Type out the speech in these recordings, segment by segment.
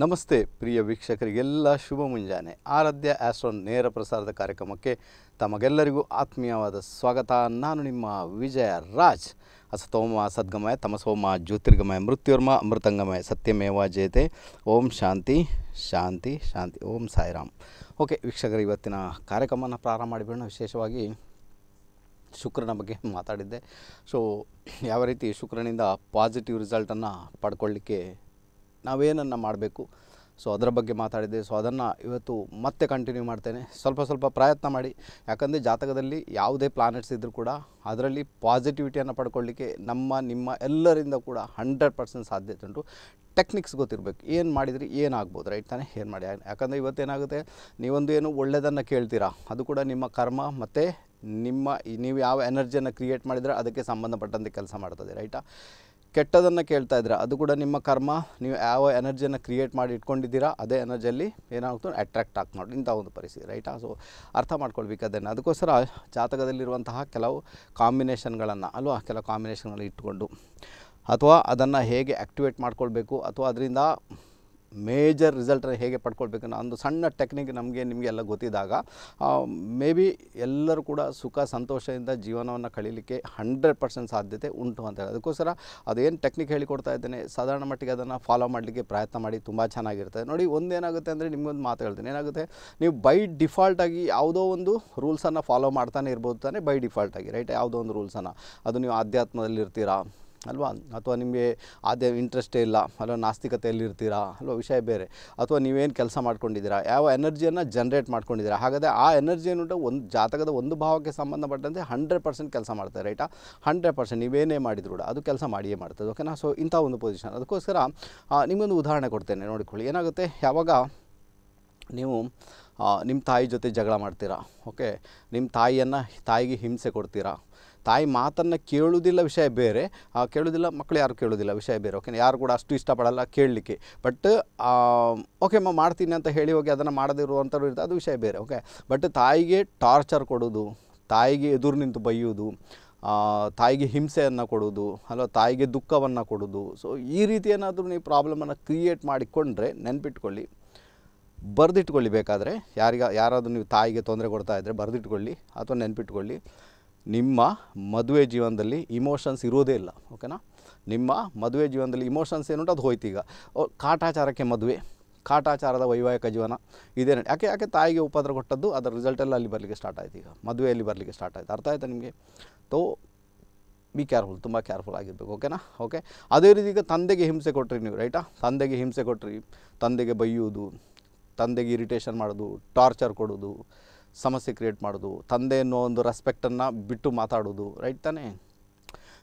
ನಮಸ್ತೆ ಪ್ರಿಯ ವೀಕ್ಷಕರಿಗೆಲ್ಲ ಶುಭ ಮುಂಜಾನೆ. ಆರಾಧ್ಯ ಆಸ್ಟ್ರೋ ನೇರ ಪ್ರಸಾರದ ಕಾರ್ಯಕ್ರಮಕ್ಕೆ ತಮಗೆಲ್ಲರಿಗೂ ಆತ್ಮೀಯವಾದ ಸ್ವಾಗತ. ನಾನು ನಿಮ್ಮ ವಿಜಯ ರಾಜ್. ಅಸತೋಮ ಸದ್ಗಮಯ, ತಮಸೋಮ ಜ್ಯೋತಿರ್ಗಮಯ, ಮೃತ್ಯುರ್ಮ ಅಮೃತಂಗಮಯ, ಸತ್ಯಮೇವ ಜಯತೆ. ಓಂ ಶಾಂತಿ ಶಾಂತಿ ಶಾಂತಿ. ಓಂ ಸಾಯಿರಾಮ್. ಓಕೆ, ವೀಕ್ಷಕರು, ಇವತ್ತಿನ ಕಾರ್ಯಕ್ರಮನ ಪ್ರಾರಂಭ ಮಾಡಿಬಿಡೋಣ. ವಿಶೇಷವಾಗಿ ಶುಕ್ರನ ಬಗ್ಗೆ ಮಾತಾಡಿದ್ದೆ. ಸೊ ಯಾವ ರೀತಿ ಶುಕ್ರನಿಂದ ಪಾಸಿಟಿವ್ ರಿಸಲ್ಟನ್ನು ಪಡ್ಕೊಳ್ಳಿಕ್ಕೆ ನಾವೇನನ್ನು ಮಾಡಬೇಕು? ಸೊ ಅದರ ಬಗ್ಗೆ ಮಾತಾಡಿದೆ ಸೊ ಅದನ್ನು ಇವತ್ತು ಮತ್ತೆ ಕಂಟಿನ್ಯೂ ಮಾಡ್ತೇನೆ. ಸ್ವಲ್ಪ ಸ್ವಲ್ಪ ಪ್ರಯತ್ನ ಮಾಡಿ. ಯಾಕಂದರೆ ಜಾತಕದಲ್ಲಿ ಯಾವುದೇ ಪ್ಲಾನೆಟ್ಸ್ ಇದ್ದರೂ ಕೂಡ ಅದರಲ್ಲಿ ಪಾಸಿಟಿವಿಟಿಯನ್ನು ಪಡ್ಕೊಳ್ಳಿಕ್ಕೆ ನಮ್ಮ, ನಿಮ್ಮ ಎಲ್ಲರಿಂದ ಕೂಡ ಹಂಡ್ರೆಡ್ ಪರ್ಸೆಂಟ್ ಸಾಧ್ಯತೆ ಉಂಟು. ಟೆಕ್ನಿಕ್ಸ್ ಗೊತ್ತಿರಬೇಕು. ಏನು ಮಾಡಿದರೆ ಏನಾಗ್ಬೋದು ರೈಟ್ ತಾನೇ? ಏನು ಮಾಡಿ? ಯಾಕಂದರೆ ಇವತ್ತೇನಾಗುತ್ತೆ ನೀವೊಂದು ಏನು ಒಳ್ಳೆಯದನ್ನು ಕೇಳ್ತೀರಾ? ಅದು ಕೂಡ ನಿಮ್ಮ ಕರ್ಮ ಮತ್ತು ನಿಮ್ಮ ನೀವು ಯಾವ ಎನರ್ಜಿಯನ್ನು ಕ್ರಿಯೇಟ್ ಮಾಡಿದರೆ ಅದಕ್ಕೆ ಸಂಬಂಧಪಟ್ಟಂತೆ ಕೆಲಸ ಮಾಡ್ತದೆ ರೈಟಾ ಕೆಟ್ಟದನ್ನು ಕೇಳ್ತಾ ಇದ್ದೀರಾ? ಅದು ಕೂಡ ನಿಮ್ಮ ಕರ್ಮ. ನೀವು ಯಾವ ಎನರ್ಜಿಯನ್ನು ಕ್ರಿಯೇಟ್ ಮಾಡಿ ಇಟ್ಕೊಂಡಿದ್ದೀರಾ, ಅದೇ ಎನರ್ಜಿಯಲ್ಲಿ ಏನಾಗುತ್ತೆ ಅಟ್ರಾಕ್ಟ್ ಆಗ್ತಾ ನೋಡಿ ಇಂಥ ಒಂದು ಪರಿಸ್ಥಿತಿ ರೈಟಾ ಸೊ ಅರ್ಥ ಮಾಡ್ಕೊಳ್ಬೇಕು ಅದನ್ನು. ಅದಕ್ಕೋಸ್ಕರ ಜಾತಕದಲ್ಲಿರುವಂತಹ ಕೆಲವು ಕಾಂಬಿನೇಷನ್ಗಳನ್ನು ಅಲ್ವಾ? ಕೆಲವು ಕಾಂಬಿನೇಷನ್ಗಳು ಇಟ್ಕೊಂಡು, ಅಥವಾ ಅದನ್ನು ಹೇಗೆ ಆ್ಯಕ್ಟಿವೇಟ್ ಮಾಡ್ಕೊಳ್ಬೇಕು, ಅಥವಾ ಅದರಿಂದ ಮೇಜರ್ ರಿಸಲ್ಟನ್ನು ಹೇಗೆ ಪಡ್ಕೊಳ್ಬೇಕು ಒಂದು ಸಣ್ಣ ಟೆಕ್ನಿಕ್ ನಮಗೆ ನಿಮಗೆಲ್ಲ ಗೊತ್ತಿದ್ದಾಗ ಮೇ ಬಿ ಎಲ್ಲರೂ ಕೂಡ ಸುಖ ಸಂತೋಷದಿಂದ ಜೀವನವನ್ನು ಕಳೀಲಿಕ್ಕೆ ಹಂಡ್ರೆಡ್ ಪರ್ಸೆಂಟ್ ಸಾಧ್ಯತೆ ಉಂಟು ಅಂತ ಹೇಳಿ. ಅದಕ್ಕೋಸ್ಕರ ಅದೇನು ಟೆಕ್ನಿಕ್ ಹೇಳಿಕೊಡ್ತಾ ಇದ್ದೇನೆ, ಸಾಧಾರಣ ಮಟ್ಟಿಗೆ ಅದನ್ನು ಫಾಲೋ ಮಾಡಲಿಕ್ಕೆ ಪ್ರಯತ್ನ ಮಾಡಿ ತುಂಬ ಚೆನ್ನಾಗಿರ್ತದೆ ನೋಡಿ ಒಂದೇನಾಗುತ್ತೆ ಅಂದರೆ ನಿಮಗೊಂದು ಮಾತು ಹೇಳ್ತೀನಿ. ಏನಾಗುತ್ತೆ? ನೀವು ಬೈ ಡಿಫಾಲ್ಟಾಗಿ ಯಾವುದೋ ಒಂದು ರೂಲ್ಸನ್ನು ಫಾಲೋ ಮಾಡ್ತಾನೆ ಇರ್ಬೋದು ತಾನೇ ಬೈ ಡಿಫಾಲ್ಟಾಗಿ ರೈಟ್ ಯಾವುದೋ ಒಂದು ರೂಲ್ಸನ್ನು ಅದು ನೀವು ಆಧ್ಯಾತ್ಮದಲ್ಲಿ ಇರ್ತೀರಾ ಅಲ್ವಾ? ಅಥವಾ ನಿಮಗೆ ಅದೇ ಇಂಟ್ರೆಸ್ಟೇ ಇಲ್ಲ, ಅಲ್ವಾ? ನಾಸ್ತಿಕತೆಯಲ್ಲಿ ಇರ್ತೀರಾ? ಅಲ್ವಾ? ವಿಷಯ ಬೇರೆ. ಅಥವಾ ನೀವೇನು ಕೆಲಸ ಮಾಡ್ಕೊಂಡಿದ್ದೀರಾ? ಯಾವ ಎನರ್ಜಿಯನ್ನು ಜನ್ರೇಟ್ ಮಾಡ್ಕೊಂಡಿದ್ದೀರಾ? ಹಾಗಾದರೆ ಆ ಎನರ್ಜಿ ಏನುಂಟು ಒಂದು ಜಾತಕದ ಒಂದು ಭಾವಕ್ಕೆ ಸಂಬಂಧಪಟ್ಟಂತೆ ಹಂಡ್ರೆಡ್ ಪರ್ಸೆಂಟ್ ಕೆಲಸ ಮಾಡ್ತಾರೆ ರೈಟಾ ಹಂಡ್ರೆಡ್ ಪರ್ಸೆಂಟ್ ನೀವೇನೇ ಮಾಡಿದ್ರು ಕೂಡ ಅದು ಕೆಲಸ ಮಾಡಿಯೇ ಮಾಡ್ತದೆ ಓಕೆನಾ ಸೊ ಇಂಥ ಒಂದು ಪೊಸಿಷನ್ ಅದಕ್ಕೋಸ್ಕರ ನಿಮಗೊಂದು ಉದಾಹರಣೆ ಕೊಡ್ತೇನೆ, ನೋಡಿಕೊಳ್ಳಿ. ಏನಾಗುತ್ತೆ? ಯಾವಾಗ ನೀವು ನಿಮ್ಮ ತಾಯಿ ಜೊತೆ ಜಗಳ ಮಾಡ್ತೀರಾ ಓಕೆ ನಿಮ್ಮ ತಾಯಿಯನ್ನು, ತಾಯಿಗೆ ಹಿಂಸೆ ಕೊಡ್ತೀರಾ? ತಾಯಿ ಮಾತನ್ನು ಕೇಳುವುದಿಲ್ಲ ವಿಷಯ ಬೇರೆ ಕೇಳುವುದಿಲ್ಲ, ಮಕ್ಕಳು ಯಾರು ಕೇಳೋದಿಲ್ಲ ವಿಷಯ ಬೇರೆ ಓಕೆ ಯಾರು ಕೂಡ ಅಷ್ಟು ಇಷ್ಟಪಡಲ್ಲ ಕೇಳಲಿಕ್ಕೆ. ಬಟ್ ಓಕೆ ಅಮ್ಮ ಮಾಡ್ತೀನಿ ಅಂತ ಹೇಳಿ ಹೋಗಿ ಅದನ್ನು ಮಾಡದಿರುವಂಥವ್ರು ಇರ್ತದೆ ಅದು ವಿಷಯ ಬೇರೆ ಓಕೆ ಬಟ್ ತಾಯಿಗೆ ಟಾರ್ಚರ್ ಕೊಡೋದು ತಾಯಿಗೆ ಎದುರು ನಿಂತು ಬೈಯೋದು ತಾಯಿಗೆ ಹಿಂಸೆಯನ್ನು ಕೊಡೋದು ಅಲ್ವಾ, ತಾಯಿಗೆ ದುಃಖವನ್ನು ಕೊಡೋದು ಸೊ ಈ ರೀತಿ ಏನಾದರೂ ನೀವು ಪ್ರಾಬ್ಲಮನ್ನು ಕ್ರಿಯೇಟ್ ಮಾಡಿಕೊಂಡ್ರೆ ನೆನ್ಪಿಟ್ಕೊಳ್ಳಿ. ಬರೆದಿಟ್ಕೊಳ್ಳಿ ಬೇಕಾದರೆ, ಯಾರಿಗ, ಯಾರಾದರೂ ನೀವು ತಾಯಿಗೆ ತೊಂದರೆ ಕೊಡ್ತಾ ಇದ್ದರೆ ಬರೆದಿಟ್ಕೊಳ್ಳಿ, ಅಥವಾ ನೆನ್ಪಿಟ್ಕೊಳ್ಳಿ. ನಿಮ್ಮ ಮದುವೆ ಜೀವನದಲ್ಲಿ ಇಮೋಷನ್ಸ್ ಇರೋದೇ ಇಲ್ಲ ಓಕೆನಾ ನಿಮ್ಮ ಮದುವೆ ಜೀವನದಲ್ಲಿ ಇಮೋಷನ್ಸ್ ಏನುಂಟು, ಅದು ಹೋಯ್ತು ಈಗ. ಕಾಟಾಚಾರಕ್ಕೆ ಮದುವೆ, ಕಾಟಾಚಾರದ ವೈವಾಹಿಕ ಜೀವನ ಇದೇನು ಯಾಕೆ ಯಾಕೆ ತಾಯಿಗೆ ಉಪದ್ರ ಕೊಟ್ಟದ್ದು? ಅದರ ರಿಸಲ್ಟ್ ಎಲ್ಲ ಅಲ್ಲಿ ಬರಲಿಕ್ಕೆ ಸ್ಟಾರ್ಟ್ ಆಯಿತು ಈಗ. ಮದುವೆಯಲ್ಲಿ ಬರಲಿಕ್ಕೆ ಸ್ಟಾರ್ಟ್ ಆಯ್ತು. ಅರ್ಥ ಆಯ್ತಾ ನಿಮಗೆ? ತೋ ಬಿ ಕೇರ್ಫುಲ್ ತುಂಬ ಕೇರ್ಫುಲ್ ಆಗಿರಬೇಕು ಓಕೆನಾ ಓಕೆ ಅದೇ ರೀತಿ ಈಗ ತಂದೆಗೆ ಹಿಂಸೆ ಕೊಟ್ರಿ ನೀವು ರೈಟಾ ತಂದೆಗೆ ಹಿಂಸೆ ಕೊಟ್ರಿ, ತಂದೆಗೆ ಬೈಯುವುದು, ತಂದೆಗೆ ಇರಿಟೇಷನ್ ಮಾಡೋದು ಟಾರ್ಚರ್ ಕೊಡೋದು ಸಮಸ್ಯೆ ಕ್ರಿಯೇಟ್ ಮಾಡೋದು, ತಂದೆ ಅನ್ನೋ ಒಂದು ರೆಸ್ಪೆಕ್ಟನ್ನು ಬಿಟ್ಟು ಮಾತಾಡೋದು ರೈಟ್ ತಾನೇ?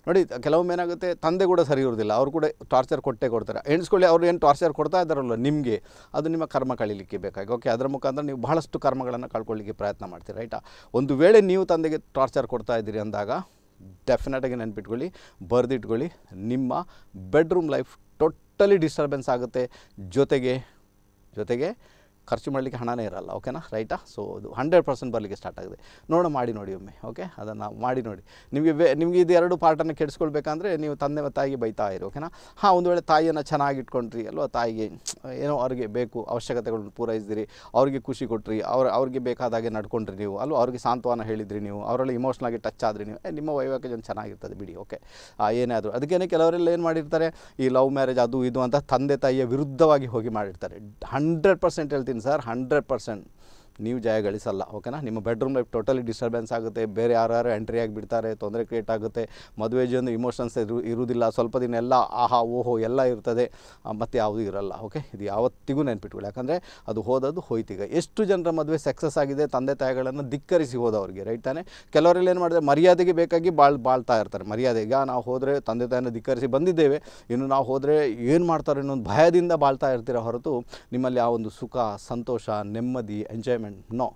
ನೋಡಿ, ಕೆಲವೊಮ್ಮೆ ಏನಾಗುತ್ತೆ, ತಂದೆ ಕೂಡ ಸರಿ ಇರೋದಿಲ್ಲ, ಅವ್ರು ಕೂಡ ಟಾರ್ಚರ್ ಕೊಟ್ಟೇ ಕೊಡ್ತಾರೆ. ಎಣಿಸ್ಕೊಳ್ಳಿ ಅವ್ರು ಏನು ಟಾರ್ಚರ್ ಕೊಡ್ತಾ ಇದ್ದಾರಲ್ಲ ನಿಮಗೆ, ಅದು ನಿಮ್ಮ ಕರ್ಮ ಕಳೀಲಿಕ್ಕೆ ಬೇಕಾಗಿ ಓಕೆ ಅದರ ಮುಖಾಂತರ ನೀವು ಬಹಳಷ್ಟು ಕರ್ಮಗಳನ್ನು ಕಳ್ಕೊಳ್ಳಿಕ್ಕೆ ಪ್ರಯತ್ನ ಮಾಡ್ತೀರಿ ರೈಟಾ ಒಂದು ವೇಳೆ ನೀವು ತಂದೆಗೆ ಟಾರ್ಚರ್ ಕೊಡ್ತಾ ಇದ್ದೀರಿ ಅಂದಾಗ ಡೆಫಿನೆಟಾಗಿ ನೆನ್ಪಿಟ್ಕೊಳ್ಳಿ, ಬರೆದಿಟ್ಕೊಳ್ಳಿ, ನಿಮ್ಮ ಬೆಡ್ರೂಮ್ ಲೈಫ್ ಟೋಟಲಿ ಡಿಸ್ಟರ್ಬೆನ್ಸ್ ಆಗುತ್ತೆ. ಜೊತೆಗೆ ಜೊತೆಗೆ ಖರ್ಚು ಮಾಡಲಿಕ್ಕೆ ಹಣನೇ ಇರಲ್ಲ ಓಕೆನಾ ರೈಟಾ ಸೊ ಅದು ಹಂಡ್ರೆಡ್ ಪರ್ಸೆಂಟ್ ಬರಲಿಕ್ಕೆ ಸ್ಟಾರ್ಟ್ ಆಗಿದೆ. ನೋಡೋಣ, ಮಾಡಿ ನೋಡಿ ಒಮ್ಮೆ ಓಕೆ ಅದನ್ನು ಮಾಡಿ ನೋಡಿ. ನಿಮಗೆ ವೇ ನಿಮಗೆ ಇದು ಎರಡು ಪಾರ್ಟನ್ನು ಕೆಡಿಸ್ಕೊಳ್ಬೇಕಂದ್ರೆ ನೀವು ತಂದೆ ತಾಯಿಗೆ ಬೈತಾ ಇರಿ ಓಕೆನಾ ಹಾಂ, ಒಂದು ವೇಳೆ ತಾಯಿಯನ್ನು ಚೆನ್ನಾಗಿ ಇಟ್ಕೊಂಡ್ರಿ, ಅಲ್ವಾ? ತಾಯಿಗೆ ಏನೋ ಅವ್ರಿಗೆ ಬೇಕು, ಅವಶ್ಯಕತೆಗಳನ್ನು ಪೂರೈಸಿದ್ರಿ, ಅವ್ರಿಗೆ ಖುಷಿ ಕೊಟ್ರಿ, ಅವ್ರ, ಅವ್ರಿಗೆ ಬೇಕಾದಾಗೆ ನಡ್ಕೊಂಡ್ರಿ ನೀವು, ಅಲ್ವಾ? ಅವ್ರಿಗೆ ಸಾಂತ್ವನ ಹೇಳಿದ್ರಿ ನೀವು, ಅವರಲ್ಲಿ ಇಮೋಷ್ನಲಾಗಿ ಟಚ್ ಆದ್ರಿ ನೀವು ನಿಮ್ಮ ವೈವಾಹಿಕ ಜನ ಚೆನ್ನಾಗಿರ್ತದೆ, ಬಿಡಿ ಓಕೆ ಏನಾದರೂ ಆದರೂ. ಅದಕ್ಕೇನೆ ಕೆಲವರೆಲ್ಲ ಏನು ಮಾಡಿರ್ತಾರೆ, ಈ ಲವ್ ಮ್ಯಾರೇಜ್ ಅದು ಇದು ಅಂತ ತಂದೆ ತಾಯಿಯ ವಿರುದ್ಧವಾಗಿ ಹೋಗಿ ಮಾಡಿರ್ತಾರೆ. ಹಂಡ್ರೆಡ್ ಪರ್ಸೆಂಟ್ ಹೇಳ್ತೀನಿ. ಸರ್ ಹಂಡ್ರೆಡ್ ಪರ್ಸೆಂಟ್ ನೀವು ಜಯ ಗಳಿಸಲ್ಲ ಓಕೆನಾ ನಿಮ್ಮ ಬೆಡ್ರೂಮ್ ಲೈಫ್ ಟೋಟಲಿ ಡಿಸ್ಟರ್ಬೆನ್ಸ್ ಆಗುತ್ತೆ. ಬೇರೆ ಯಾರ್ಯಾರು ಎಂಟ್ರಿ ಆಗಿಬಿಡ್ತಾರೆ ತೊಂದರೆ ಕ್ರಿಯೇಟ್ ಆಗುತ್ತೆ. ಮದುವೆ ಜೊಂದು ಇಮೋಷನ್ಸ್ ಇರು, ಇರುವುದಿಲ್ಲ. ಸ್ವಲ್ಪ ದಿನ ಎಲ್ಲ ಆಹಾ, ಓಹೋ, ಎಲ್ಲ ಇರ್ತದೆ. ಮತ್ತು ಯಾವುದೂ ಇರಲ್ಲ ಓಕೆ ಇದು ಯಾವತ್ತಿಗೂ ನೆನ್ಪಿಟ್ಕೊಳ್ಳಿ. ಯಾಕಂದರೆ ಅದು ಹೋದದ್ದು ಹೋಯ್ತೀಗ. ಎಷ್ಟು ಜನರ ಮದುವೆ ಸಕ್ಸಸ್ ಆಗಿದೆ, ತಂದೆ ತಾಯಿಗಳನ್ನು ಧಿಕ್ಕರಿಸಿ ಹೋದವ್ರಿಗೆ ರೈಟ್ ತಾನೆ? ಕೆಲವರೆಲ್ಲ ಏನು ಮಾಡಿದ್ರೆ ಮರ್ಯಾದೆಗೆ ಬೇಕಾಗಿ ಬಾಳ್, ಬಾಳ್ತಾ ಇರ್ತಾರೆ. ಮರ್ಯಾದೆ, ಈಗ ನಾವು ಹೋದರೆ ತಂದೆ ತಾಯಿನ ಧಿಕ್ಕರಿಸಿ ಬಂದಿದ್ದೇವೆ. ಇನ್ನು ನಾವು ಹೋದರೆ ಏನು ಮಾಡ್ತಾರೆ ಅನ್ನೋದು ಭಯದಿಂದ ಬಾಳ್ತಾ ಇರ್ತೀರ ಹೊರತು ನಿಮ್ಮಲ್ಲಿ ಆ ಒಂದು ಸುಖ, ಸಂತೋಷ, ನೆಮ್ಮದಿ ಎಂಜಾಯ್ಮೆಂಟ್ ನೋ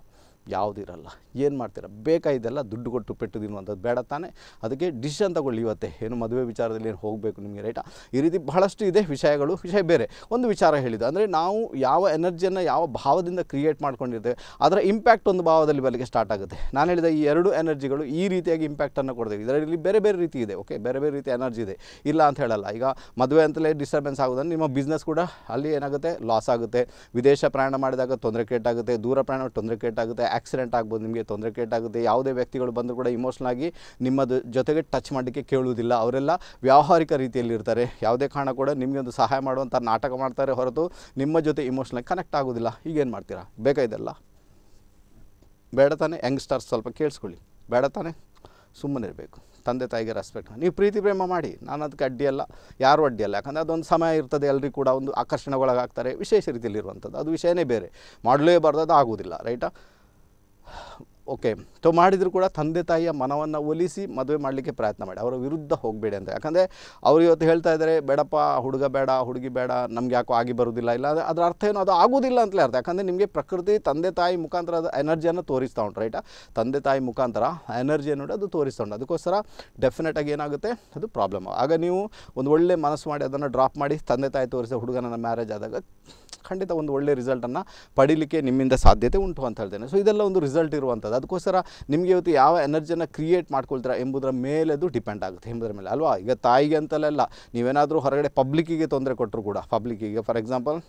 ಯಾವುದಿರಲ್ಲ. ಏನು ಮಾಡ್ತೀರಾ? ಬೇಕಾ ಇದೆಲ್ಲ ದುಡ್ಡು ಕೊಟ್ಟು ಪೆಟ್ಟು ತಿನ್ನುವಂಥದ್ದು ಬೇಡ ತಾನೇ? ಅದಕ್ಕೆ ಡಿಸಿಷನ್ ತಗೊಳ್ಳಿ ಇವತ್ತೇ. ಏನು ಮದುವೆ ವಿಚಾರದಲ್ಲಿ ಏನು ಹೋಗಬೇಕು ನಿಮಗೆ, ರೈಟಾ? ಈ ರೀತಿ ಬಹಳಷ್ಟು ಇದೆ ವಿಷಯಗಳು, ವಿಷಯ ಬೇರೆ. ಒಂದು ವಿಚಾರ ಹೇಳಿದ್ದು, ಅಂದರೆ ನಾವು ಯಾವ ಎನರ್ಜಿಯನ್ನು ಯಾವ ಭಾವದಿಂದ ಕ್ರಿಯೇಟ್ ಮಾಡ್ಕೊಂಡಿರ್ತೇವೆ, ಅದರ ಇಂಪ್ಯಾಕ್ಟ್ ಒಂದು ಭಾವದಲ್ಲಿ ಬರಲಿಕ್ಕೆ ಸ್ಟಾರ್ಟ್ ಆಗುತ್ತೆ. ನಾನು ಹೇಳಿದ ಈ ಎರಡು ಎನರ್ಜಿಗಳು ಈ ರೀತಿಯಾಗಿ ಇಂಪ್ಯಾಕ್ಟನ್ನು ಕೊಡ್ತೇವೆ. ಇದರಲ್ಲಿ ಬೇರೆ ಬೇರೆ ರೀತಿ ಇದೆ, ಓಕೆ? ಬೇರೆ ಬೇರೆ ರೀತಿ ಎನರ್ಜಿ ಇದೆ. ಇಲ್ಲ ಅಂತ ಹೇಳಲ್ಲ. ಈಗ ಮದುವೆ ಅಂತಲೇ ಡಿಸ್ಟರ್ಬೆನ್ಸ್ ಆಗೋದನ್ನು ನಿಮ್ಮ ಬಿಸ್ನೆಸ್ ಕೂಡ ಅಲ್ಲಿ ಏನಾಗುತ್ತೆ? ಲಾಸ್ ಆಗುತ್ತೆ. ವಿದೇಶ ಪ್ರಯಾಣ ಮಾಡಿದಾಗ ತೊಂದರೆ ಕೇಟಾಗುತ್ತೆ ದೂರ ಪ್ರಯಾಣ ತೊಂದರೆ ಕೇಟಾಗುತ್ತೆ ಆಕ್ಸಿಡೆಂಟ್ ಆಗ್ಬೋದು, ನಿಮಗೆ ತೊಂದರೆ ಕೇಟಾಗುತ್ತೆ ಯಾವುದೇ ವ್ಯಕ್ತಿಗಳು ಬಂದರೂ ಕೂಡ ಇಮೋಷ್ನಲ್ ಆಗಿ ನಿಮ್ಮದು ಜೊತೆಗೆ ಟಚ್ ಮಾಡಲಿಕ್ಕೆ ಕೇಳುವುದಿಲ್ಲ. ಅವರೆಲ್ಲ ವ್ಯಾವಹಾರಿಕ ರೀತಿಯಲ್ಲಿ ಇರ್ತಾರೆ ಯಾವುದೇ ಕಾರಣ ಕೂಡ ನಿಮಗೆ ಒಂದು ಸಹಾಯ ಮಾಡುವಂಥ ನಾಟಕ ಮಾಡ್ತಾರೆ ಹೊರತು ನಿಮ್ಮ ಜೊತೆ ಇಮೋಷ್ನಲ್ ಕನೆಕ್ಟ್ ಆಗೋದಿಲ್ಲ. ಈಗೇನು ಮಾಡ್ತೀರಾ? ಬೇಕಾಯ್ದಲ್ಲ ಬೇಡ ತಾನೇ? ಯಂಗ್ಸ್ಟರ್ಸ್ ಸ್ವಲ್ಪ ಕೇಳಿಸ್ಕೊಳ್ಳಿ. ಬೇಡ ತಾನೆ? ಸುಮ್ಮನೆ ಇರಬೇಕು ತಂದೆ ತಾಯಿಗೆ ರೆಸ್ಪೆಕ್ಟ್ ನೀವು ಪ್ರೀತಿ ಪ್ರೇಮ ಮಾಡಿ. ನಾನು ಅದಕ್ಕೆ ಅಡ್ಡಿಯಲ್ಲ ಯಾರು ಅಡ್ಡಿಯಲ್ಲ ಯಾಕಂದರೆ ಅದೊಂದು ಸಮಯ ಇರ್ತದೆ ಎಲ್ಲರಿಗೂ ಕೂಡ ಒಂದು ಆಕರ್ಷಣೆಗೊಳಗಾಗ್ತಾರೆ. ವಿಶೇಷ ರೀತಿಯಲ್ಲಿ ಇರುವಂಥದ್ದು ಅದು ವಿಷಯನೇ ಬೇರೆ. ಮಾಡಲೇಬಾರ್ದು ಅದು ಆಗೋದಿಲ್ಲ ರೈಟಾ ಓಕೆ ಸೊ ಮಾಡಿದರೂ ಕೂಡ ತಂದೆ ತಾಯಿಯ ಮನವನ್ನು ಒಲಿಸಿ ಮದುವೆ ಮಾಡಲಿಕ್ಕೆ ಪ್ರಯತ್ನ ಮಾಡಿ. ಅವರ ವಿರುದ್ಧ ಹೋಗಬೇಡಿ ಅಂತ. ಯಾಕಂದರೆ ಅವ್ರು ಇವತ್ತು ಹೇಳ್ತಾ ಇದ್ದಾರೆ ಬೇಡಪ್ಪ, ಹುಡುಗ ಬೇಡ, ಹುಡುಗಿ ಬೇಡ, ನಮ್ಗೆ ಯಾಕೋ ಆಗಿ ಬರೋದಿಲ್ಲ. ಇಲ್ಲ ಅದು ಅದರ ಅರ್ಥ ಏನು? ಅದು ಆಗೋದಿಲ್ಲ ಅಂತಲೇ ಅರ್ಥ. ಯಾಕಂದರೆ ನಿಮಗೆ ಪ್ರಕೃತಿ ತಂದೆ ತಾಯಿ ಮುಖಾಂತರ ಅದು ಎನರ್ಜಿಯನ್ನು ತೋರಿಸ್ತಾ ಉಂಟು ರೈಟಾ ತಂದೆ ತಾಯಿ ಮುಖಾಂತರ ಎನರ್ಜಿಯನ್ನು ಅದು ತೋರಿಸ್ತಾ ಉಂಟು. ಅದಕ್ಕೋಸ್ಕರ ಡೆಫಿನೆಟಾಗಿ ಏನಾಗುತ್ತೆ? ಅದು ಪ್ರಾಬ್ಲಮ್ ಆಗ ನೀವು ಒಂದು ಒಳ್ಳೆ ಮನಸ್ಸು ಮಾಡಿ ಅದನ್ನು ಡ್ರಾಪ್ ಮಾಡಿ ತಂದೆ ತಾಯಿ ತೋರಿಸಿದ ಹುಡುಗನ ಮ್ಯಾರೇಜ್ ಆದಾಗ ಖಂಡಿತ ಒಂದು ಒಳ್ಳೆ ರಿಸಲ್ಟನ್ನು ಪಡೀಲಿಕ್ಕೆ ನಿಮ್ಮಿಂದ ಸಾಧ್ಯತೆ ಉಂಟು ಅಂತ ಹೇಳ್ತೇನೆ. ಸೊ ಇದೆಲ್ಲ ಒಂದು ರಿಸಲ್ಟ್ ಇರುವಂಥದ್ದು ಅದಕ್ಕೋಸ್ಕರ ನಿಮಗೆ ಇವತ್ತು ಯಾವ ಎನರ್ಜಿಯನ್ನು ಕ್ರಿಯೇಟ್ ಮಾಡ್ಕೊಳ್ತೀರಾ ಎಂಬುದರ ಮೇಲೆ ಅದು ಡಿಪೆಂಡ್ ಆಗುತ್ತೆ, ಎಂಬುದರ ಮೇಲೆ. ಅಲ್ವಾ? ಈಗ ತಾಯಿಗೆ ಅಂತಲೆಲ್ಲ ನೀವೇನಾದರೂ ಹೊರಗಡೆ ಪಬ್ಲಿಕ್ಕಿಗೆ ತೊಂದರೆ ಕೊಟ್ಟರು ಕೂಡ ಪಬ್ಲಿಕ್ಕಿಗೆ ಫಾರ್ ಎಕ್ಸಾಂಪಲ್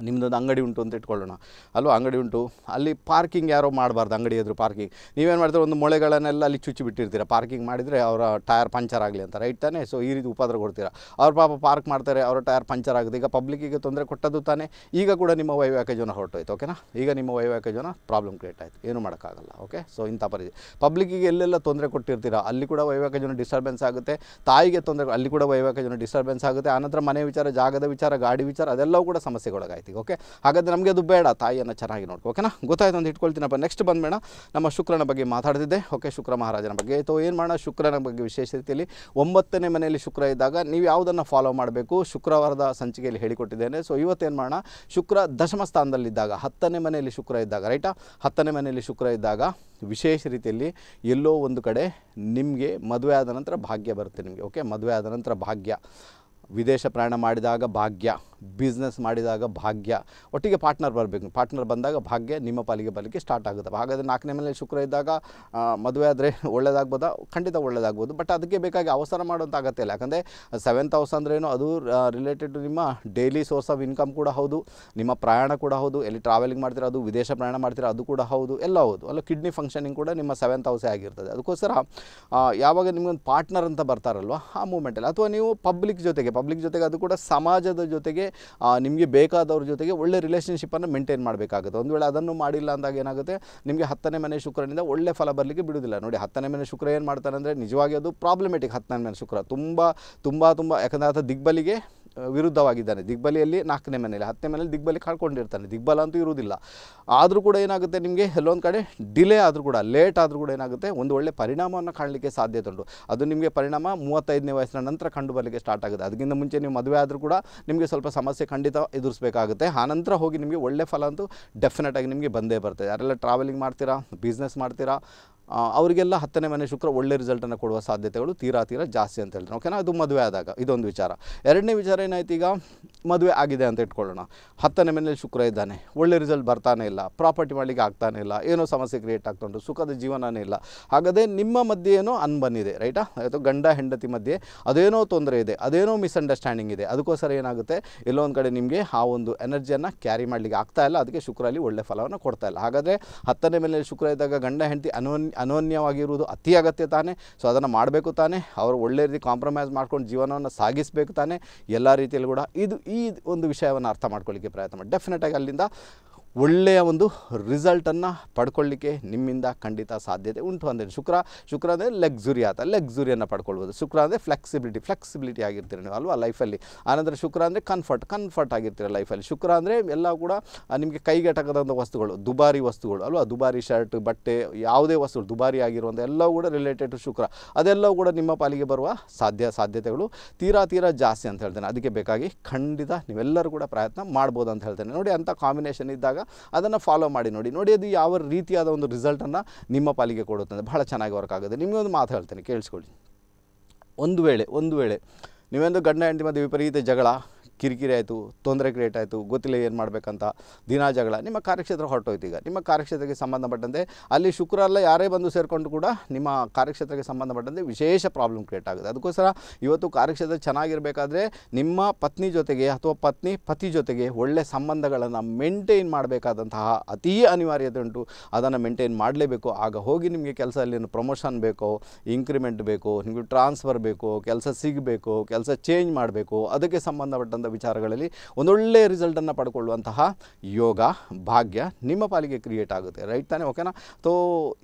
ನಿಮ್ಮದೊಂದು ಅಂಗಡಿ ಉಂಟು ಅಂತ ಇಟ್ಕೊಳ್ಳೋಣ. ಅಲ್ವಾ? ಅಂಗಡಿ ಉಂಟು. ಅಲ್ಲಿ ಪಾರ್ಕಿಂಗ್ ಯಾರೋ ಮಾಡಬಾರ್ದು ಅಂಗಡಿ ಎದುರು ಪಾರ್ಕಿಂಗ್. ನೀವೇನು ಮಾಡ್ತೀರ? ಒಂದು ಮೊಳೆಗಳನ್ನೆಲ್ಲ ಅಲ್ಲಿ ಚುಚ್ಚಿ ಬಿಟ್ಟಿರ್ತೀರ? ಪಾರ್ಕಿಂಗ್ ಮಾಡಿದರೆ ಅವರ ಟೈರ್ ಪಂಚರ್ ಆಗಲಿ ಅಂತ, ರೈಟ್ ತಾನೇ? ಸೊ ಈ ರೀತಿ ಉಪದ್ರ ಕೊಡ್ತೀರಾ? ಅವ್ರ ಪಾಪ ಪಾರ್ಕ್ ಮಾಡ್ತಾರೆ, ಅವರ ಟೈರ್ ಪಂಚರ್ ಆಗುತ್ತೆ. ಈಗ ಪಬ್ಲಿಕ್ಕಿಗೆ ತೊಂದರೆ ಕೊಟ್ಟದ್ದು ತಾನೇ. ಈಗ ಕೂಡ ನಿಮ್ಮ ವೈವಾಹಿಕ ಜೀವನ ಹೊರಟೋಯ್ತು ಓಕೆನಾ ಈಗ ನಿಮ್ಮ ವೈವಾಹಿಕ ಜೀವನ ಪ್ರಾಬ್ಲಮ್ ಕ್ರಿಯೇಟ್ ಆಯಿತು. ಏನು ಮಾಡೋಕ್ಕಾಗಲ್ಲ ಓಕೆ ಸೊ ಇಂಥ ಪರಿಸ್ಥಿತಿ. ಪಬ್ಲಿಕ್ಕಿಗೆ ಎಲ್ಲೆಲ್ಲ ತೊಂದರೆ ಕೊಟ್ಟಿರ್ತೀರಾ? ಅಲ್ಲಿ ಕೂಡ ವೈವಾಹಿಕ ಜೀವನ ಡಿಸ್ಟರ್ಬೆನ್ಸ್ ಆಗುತ್ತೆ. ತಾಯಿಗೆ ತೊಂದರೆ, ಅಲ್ಲಿ ಕೂಡ ವೈವಾಹಿಕ ಜೀವನ ಡಿಸ್ಟರ್ಬೆನ್ಸ್ ಆಗುತ್ತೆ. ಆನಂತರ ಮನೆ ವಿಚಾರ, ಜಾಗದ ವಿಚಾರ, ಗಾಡಿ ವಿಚಾರ, ಅದೆಲ್ಲವೂ ಕೂಡ ಸಮಸ್ಯೆಗೊಳಗಾಯ್ತು. ಓಕೆ ಹಾಗಾದರೆ ನಮಗೆ ಅದು ಬೇಡ, ತಾಯಿಯನ್ನು ಚೆನ್ನಾಗಿ ನೋಡ್ಕೊ ಓಕೆನಾ ಗೊತ್ತಾಯ್ತು ಅಂತ ಇಟ್ಕೊಳ್ತೀನಪ್ಪ. ನೆಕ್ಸ್ಟ್ ಬಂದ್ಬೇಡ ನಮ್ಮ ಶುಕ್ರನ ಬಗ್ಗೆ ಮಾತಾಡ್ತಿದ್ದೆ ಓಕೆ ಶುಕ್ರ ಮಹಾರಾಜನ ಬಗ್ಗೆ. ಸೊ ಏನು ಮಾಡೋಣ? ಶುಕ್ರನ ಬಗ್ಗೆ ವಿಶೇಷ ರೀತಿಯಲ್ಲಿ ಒಂಬತ್ತನೇ ಮನೆಯಲ್ಲಿ ಶುಕ್ರ ಇದ್ದಾಗ ನೀವು ಯಾವುದನ್ನು ಫಾಲೋ ಮಾಡಬೇಕು? ಶುಕ್ರವಾರದ ಸಂಚಿಕೆಯಲ್ಲಿ ಹೇಳಿಕೊಟ್ಟಿದ್ದೇನೆ. ಸೊ ಇವತ್ತೇನು ಮಾಡೋಣ? ಶುಕ್ರ ದಶಮ ಸ್ಥಾನದಲ್ಲಿದ್ದಾಗ, ಹತ್ತನೇ ಮನೆಯಲ್ಲಿ ಶುಕ್ರ ಇದ್ದಾಗ ರೈಟಾ ಹತ್ತನೇ ಮನೆಯಲ್ಲಿ ಶುಕ್ರ ಇದ್ದಾಗ ವಿಶೇಷ ರೀತಿಯಲ್ಲಿ ಎಲ್ಲೋ ಒಂದು ಕಡೆ ನಿಮಗೆ ಮದುವೆ ಆದ ನಂತರ ಭಾಗ್ಯ ಬರುತ್ತೆ ನಿಮಗೆ ಓಕೆ ಮದುವೆ ಆದ ನಂತರ ಭಾಗ್ಯ. ವಿದೇಶ ಪ್ರಯಾಣ ಮಾಡಿದಾಗ ಭಾಗ್ಯ. ಬಿಸ್ನೆಸ್ ಮಾಡಿದಾಗ ಭಾಗ್ಯ. ಒಟ್ಟಿಗೆ ಪಾರ್ಟ್ನರ್ ಬರಬೇಕು. ಪಾರ್ಟ್ನರ್ ಬಂದಾಗ ಭಾಗ್ಯ ನಿಮ್ಮ ಪಾಲಿಗೆ ಬರಲಿಕ್ಕೆ ಸ್ಟಾರ್ಟ್ ಆಗುತ್ತೆ. ಹಾಗಾದರೆ ನಾಲ್ಕನೇ ಮೇಲೆ ಶುಕ್ರ ಇದ್ದಾಗ ಮದುವೆ ಆದರೆ ಒಳ್ಳೆಯದಾಗ್ಬೋದಾ ಖಂಡಿತ ಒಳ್ಳೆಯದಾಗ್ಬೋದು ಬಟ್ ಅದಕ್ಕೆ ಬೇಕಾಗಿ ಅವಸರ ಮಾಡೋಂಥ ಅಗತ್ಯ ಇಲ್ಲ. ಯಾಕಂದರೆ ಸೆವೆಂತ್ ಹೌಸ್ ಅಂದ್ರೇನು ಅದು ರಿಲೇಟೆಡ್ ಟು ನಿಮ್ಮ ಡೈಲಿ ಸೋರ್ಸ್ ಆಫ್ ಇನ್ಕಮ್ ಕೂಡ ಹೌದು. ನಿಮ್ಮ ಪ್ರಯಾಣ ಕೂಡ ಹೌದು. ಎಲ್ಲಿ ಟ್ರಾವೆಲಿಂಗ್ ಮಾಡ್ತೀರಾ ಅದು, ವಿದೇಶ ಪ್ರಯಾಣ ಮಾಡ್ತೀರಾ ಅದು ಕೂಡ ಹೌದು. ಎಲ್ಲ ಹೌದು. ಅಲ್ಲ ಕಿಡ್ನಿ ಫಂಕ್ಷನಿಂಗ್ ಕೂಡ ನಿಮ್ಮ ಸೆವೆಂತ್ ಹೌಸೇ ಆಗಿರ್ತದೆ. ಅದಕ್ಕೋಸ್ಕರ ಯಾವಾಗ ನಿಮಗೊಂದು ಪಾರ್ಟ್ನರ್ ಅಂತ ಬರ್ತಾರಲ್ವ, ಆ ಮೂಮೆಂಟಲ್ಲಿ ಅಥವಾ ನೀವು ಪಬ್ಲಿಕ್ ಜೊತೆಗೆ ಪಬ್ಲಿಕ್ ಜೊತೆಗೆ ಅದು ಕೂಡ ಸಮಾಜದ ಜೊತೆಗೆ ನಿಮಗೆ ಬೇಕಾದವ್ರ ಜೊತೆಗೆ ಒಳ್ಳೆ ರಿಲೇಷನ್ಶಿಪ್ಪನ್ನು ಮೇಂಟೈನ್ ಮಾಡಬೇಕಾಗುತ್ತೆ. ಒಂದು ವೇಳೆ ಅದನ್ನು ಮಾಡಿಲ್ಲ ಅಂದಾಗ ಏನಾಗುತ್ತೆ? ನಿಮಗೆ ಹತ್ತನೇ ಮನೆ ಶುಕ್ರನಿಂದ ಒಳ್ಳೆ ಫಲ ಬರಲಿಕ್ಕೆ ಬಿಡುವುದಿಲ್ಲ. ನೋಡಿ, ಹತ್ತನೇ ಮನೆ ಶುಕ್ರ ಏನು ಮಾಡ್ತಾರೆ ಅಂದರೆ ನಿಜವಾಗಿ ಅದು ಪ್ರಾಬ್ಲಮೆಟಿಕ್ ಹತ್ತನೇ ಮನೆ ಶುಕ್ರ. ತುಂಬ ತುಂಬ ತುಂಬ, ಯಾಕಂದರೆ ಆತ ದಿಗ್ಬಲಿಗೆ ವಿರುದ್ಧವಾಗಿದ್ದಾನೆ. ದಿಗ್ಬಲಿಯಲ್ಲಿ ನಾಲ್ಕನೇ ಮನೆಯಲ್ಲಿ, ಹತ್ತನೇ ಮನೆಯಲ್ಲಿ ದಿಗ್ಬಲಿ ಕಳ್ಕೊಂಡಿರ್ತಾನೆ ದಿಗ್ಬಲ ಅಂತೂ ಇರುವುದಿಲ್ಲ. ಆದರೂ ಕೂಡ ಏನಾಗುತ್ತೆ ನಿಮಗೆ? ಎಲ್ಲೊಂದು ಕಡೆ ಡಿಲೇ ಆದರೂ ಕೂಡ ಲೇಟ್ ಆದರೂ ಕೂಡ ಏನಾಗುತ್ತೆ? ಒಂದು ಒಳ್ಳೆ ಪರಿಣಾಮವನ್ನು ಕಾಣಲಿಕ್ಕೆ ಸಾಧ್ಯತೆ ಉಂಟು. ಅದು ನಿಮಗೆ ಪರಿಣಾಮ ಮೂವತ್ತೈದನೇ ವಯಸ್ಸಿನ ನಂತರ ಕಂಡು ಬರಲಿಕ್ಕೆ ಸ್ಟಾರ್ಟ್ ಆಗುತ್ತೆ. ಅದಕ್ಕಿಂತ ಮುಂಚೆ ನೀವು ಮದುವೆ ಆದರೂ ಕೂಡ ನಿಮಗೆ ಸ್ವಲ್ಪ ಸಮಸ್ಯೆ ಖಂಡಿತ ಎದುರಿಸಬೇಕಾಗುತ್ತೆ. ನಂತರ ಹೋಗಿ ನಿಮಗೆ ಒಳ್ಳೆ ಫಲ ಅಂತೂ ಡೆಫಿನೆಟಾಗಿ ನಿಮಗೆ ಬಂದೇ ಬರ್ತದೆ. ಯಾರೆಲ್ಲ ಟ್ರಾವೆಲಿಂಗ್ ಮಾಡ್ತೀರಾ? ಬಿಸ್ನೆಸ್ ಮಾಡ್ತೀರಾ? ಅವರಿಗೆಲ್ಲ ಹತ್ತನೇ ಮನೆ ಶುಕ್ರ ಒಳ್ಳೆ ರಿಸಲ್ಟನ್ನು ಕೊಡುವ ಸಾಧ್ಯತೆಗಳು ತೀರಾ ತೀರಾ ಜಾಸ್ತಿ ಅಂತ ಹೇಳ್ತಾರೆ ಓಕೆನಾ ಅದು ಮದುವೆ ಆದಾಗ, ಇದೊಂದು ವಿಚಾರ. ಎರಡನೇ ವಿಚಾರ ಏನಾಯ್ತು ಈಗ? ಮದುವೆ ಆಗಿದೆ ಅಂತ ಇಟ್ಕೊಳ್ಳೋಣ. ಹತ್ತನೇ ಮನೆಯಲ್ಲಿ ಶುಕ್ರ ಇದ್ದಾನೆ, ಒಳ್ಳೆ ರಿಸಲ್ಟ್ ಬರ್ತಾನೆ ಇಲ್ಲ ಪ್ರಾಪರ್ಟಿ ಮಾಡಲಿಕ್ಕೆ ಆಗ್ತಾನೆ ಇಲ್ಲ, ಏನೋ ಸಮಸ್ಯೆ ಕ್ರಿಯೇಟ್ ಆಗ್ತಾ ಸುಖದ ಜೀವನನೇ ಇಲ್ಲ. ಹಾಗಾದರೆ ನಿಮ್ಮ ಮಧ್ಯೆ ಏನೋ ಅನ್ಬನ್ ಇದೆ ರೈಟಾ ಅಥವಾ ಗಂಡ, ಹೆಂಡತಿ ಮಧ್ಯೆ ಅದೇನೋ ತೊಂದರೆ ಇದೆ, ಅದೇನೋ ಮಿಸ್ಅಂಡರ್ಸ್ಟ್ಯಾಂಡಿಂಗ್ ಇದೆ, ಅದಕ್ಕೋಸ್ಕರ ಏನಾಗುತ್ತೆ? ಎಲ್ಲೋ ಒಂದು ಕಡೆ ನಿಮಗೆ ಆ ಒಂದು ಎನರ್ಜಿಯನ್ನು ಕ್ಯಾರಿ ಮಾಡಲಿಕ್ಕೆ ಆಗ್ತಾ ಇಲ್ಲ, ಅದಕ್ಕೆ ಶುಕ್ರ ಅಲ್ಲಿ ಒಳ್ಳೆ ಫಲವನ್ನು ಕೊಡ್ತಾ ಇಲ್ಲ. ಹಾಗಾದರೆ ಹತ್ತನೇ ಮೇಲೆ ಶುಕ್ರ ಇದ್ದಾಗ ಗಂಡ, ಹೆಂಡತಿ ಅನೋನ್ಯ ಅನೋನ್ಯವಾಗಿರುವುದು ಅತಿ ಅಗತ್ಯ ತಾನೇ. ಸೊ ಅದನ್ನು ಮಾಡಬೇಕು ತಾನೇ. ಅವರು ಒಳ್ಳೆ ರೀತಿ ಕಾಂಪ್ರಮೈಸ್ ಮಾಡ್ಕೊಂಡು ಜೀವನವನ್ನು ಸಾಗಿಸಬೇಕು ತಾನೇ. ಎಲ್ಲ ರೀತಿಯಲ್ಲಿ ಕೂಡ ಇದು ಈ ಒಂದು ವಿಷಯವನ್ನು ಅರ್ಥ ಮಾಡ್ಕೊಳ್ಳಿಕ್ಕೆ ಪ್ರಯತ್ನ ಮಾಡಿ. ಡೆಫಿನೆಟಾಗಿ ಅಲ್ಲಿಂದ ಒಳ್ಳೆಯ ಒಂದು ರಿಸಲ್ಟನ್ನು ಪಡ್ಕೊಳ್ಳಿಕ್ಕೆ ನಿಮ್ಮಿಂದ ಖಂಡಿತ ಸಾಧ್ಯತೆ ಉಂಟು ಅಂದರೆ ಶುಕ್ರ ಶುಕ್ರ ಅಂದರೆ ಲೆಗ್ಸುರಿ ಆತ. ಲೆಗ್ಸುರಿಯನ್ನು ಪಡ್ಕೊಳ್ಬೋದು. ಶುಕ್ರ ಅಂದರೆ ಫ್ಲೆಕ್ಸಿಬಿಲಿಟಿ ಫ್ಲೆಕ್ಸಿಬಿಲಿಟಿ ಆಗಿರ್ತೀರಿ ನೀವು, ಅಲ್ವಾ ಲೈಫಲ್ಲಿ ಆನಂತರ ಶುಕ್ರ ಅಂದರೆ ಕನ್ಫರ್ಟ್ ಕನ್ಫರ್ಟ್ ಆಗಿರ್ತೀರ ಲೈಫಲ್ಲಿ ಶುಕ್ರ ಅಂದರೆ ಎಲ್ಲ ಕೂಡ ನಿಮಗೆ ಕೈಗೆಟಕದಂಥ ವಸ್ತುಗಳು, ದುಬಾರಿ ವಸ್ತುಗಳು, ಅಲ್ವಾ? ದುಬಾರಿ ಶರ್ಟ್ ಬಟ್ಟೆ, ಯಾವುದೇ ವಸ್ತುಗಳು, ದುಬಾರಿ ಆಗಿರುವಂಥ ಎಲ್ಲವೂ ಕೂಡ ರಿಲೇಟೆಡ್ ಟು ಶುಕ್ರ. ಅದೆಲ್ಲವೂ ಕೂಡ ನಿಮ್ಮ ಪಾಲಿಗೆ ಬರುವ ಸಾಧ್ಯ, ಸಾಧ್ಯತೆಗಳು ತೀರಾ ತೀರಾ ಜಾಸ್ತಿ ಅಂತ ಹೇಳ್ತೇನೆ. ಅದಕ್ಕೆ ಬೇಕಾಗಿ ಖಂಡಿತ ನೀವೆಲ್ಲರೂ ಕೂಡ ಪ್ರಯತ್ನ ಮಾಡ್ಬೋದು ಅಂತ ಹೇಳ್ತೇನೆ. ನೋಡಿ, ಅಂಥ ಕಾಂಬಿನೇಷನ್ ಇದ್ದಾಗ ಅದನ್ನು ಫಾಲೋ ಮಾಡಿ ನೋಡಿ. ನೋಡಿ ಅದು ಯಾವ ರೀತಿಯಾದ ಒಂದು ರಿಸಲ್ಟನ್ನು ನಿಮ್ಮ ಪಾಲಿಗೆ ಕೊಡುತ್ತೆ ಬಹಳ ಚೆನ್ನಾಗಿ ವರ್ಕ್ ಆಗುತ್ತೆ. ನಿಮಗೆ ಒಂದು ಮಾತು ಹೇಳ್ತೇನೆ, ಕೇಳಿಸ್ಕೊಳ್ಳಿ. ಒಂದು ವೇಳೆ ಒಂದು ವೇಳೆ ನೀವೊಂದು ಗಂಡ ಹೆಂಡತಿ ಮಧ್ಯೆ ವಿಪರೀತ ಜಗಳ ಕಿರಿಕಿರಿ ಆಯಿತು, ತೊಂದರೆ ಕ್ರಿಯೇಟ್ ಆಯಿತು, ಗೊತ್ತಿಲ್ಲ ಏನು ಮಾಡಬೇಕಂತ ದಿನ ಜಗಳ. ನಿಮ್ಮ ಕಾರ್ಯಕ್ಷೇತ್ರ ಹೊರಟೋಯ್ತು ಈಗ. ನಿಮ್ಮ ಕಾರ್ಯಕ್ಷೇತ್ರಕ್ಕೆ ಸಂಬಂಧಪಟ್ಟಂತೆ ಅಲ್ಲಿ ಶುಕ್ರ ಅಲ್ಲ ಯಾರೇ ಬಂದು ಸೇರಿಕೊಂಡು ಕೂಡ ನಿಮ್ಮ ಕಾರ್ಯಕ್ಷೇತ್ರಕ್ಕೆ ಸಂಬಂಧಪಟ್ಟಂತೆ ವಿಶೇಷ ಪ್ರಾಬ್ಲಮ್ ಕ್ರಿಯೇಟ್ ಆಗುತ್ತೆ. ಅದಕ್ಕೋಸ್ಕರ ಇವತ್ತು ಕಾರ್ಯಕ್ಷೇತ್ರ ಚೆನ್ನಾಗಿರಬೇಕಾದ್ರೆ ನಿಮ್ಮ ಪತ್ನಿ ಜೊತೆಗೆ ಅಥವಾ ಪತ್ನಿ, ಪತಿ ಜೊತೆಗೆ ಒಳ್ಳೆ ಸಂಬಂಧಗಳನ್ನು ಮೇಂಟೈನ್ ಮಾಡಬೇಕಾದಂತಹ ಅತೀ ಅನಿವಾರ್ಯತೆ ಉಂಟು. ಅದನ್ನು ಮೇಂಟೈನ್ ಮಾಡಲೇಬೇಕು. ಆಗ ಹೋಗಿ ನಿಮಗೆ ಕೆಲಸದಲ್ಲಿ ಪ್ರಮೋಷನ್ ಬೇಕೋ ಇಂಕ್ರಿಮೆಂಟ್ ಬೇಕು, ನಿಮಗೆ ಟ್ರಾನ್ಸ್ಫರ್ ಬೇಕು, ಕೆಲಸ ಸಿಗಬೇಕು, ಕೆಲಸ ಚೇಂಜ್ ಮಾಡಬೇಕು, ಅದಕ್ಕೆ ಸಂಬಂಧಪಟ್ಟಂಥ ವಿಚಾರಗಳಲ್ಲಿ ಒಂದೊಳ್ಳೆ ರಿಸಲ್ಟನ್ನು ಪಡ್ಕೊಳ್ಳುವಂತಹ ಯೋಗ, ಭಾಗ್ಯ ನಿಮ್ಮ ಪಾಲಿಗೆ ಕ್ರಿಯೇಟ್ ಆಗುತ್ತೆ. ರೈಟ್ ತಾನೇ? ಓಕೆನಾ ತೋ,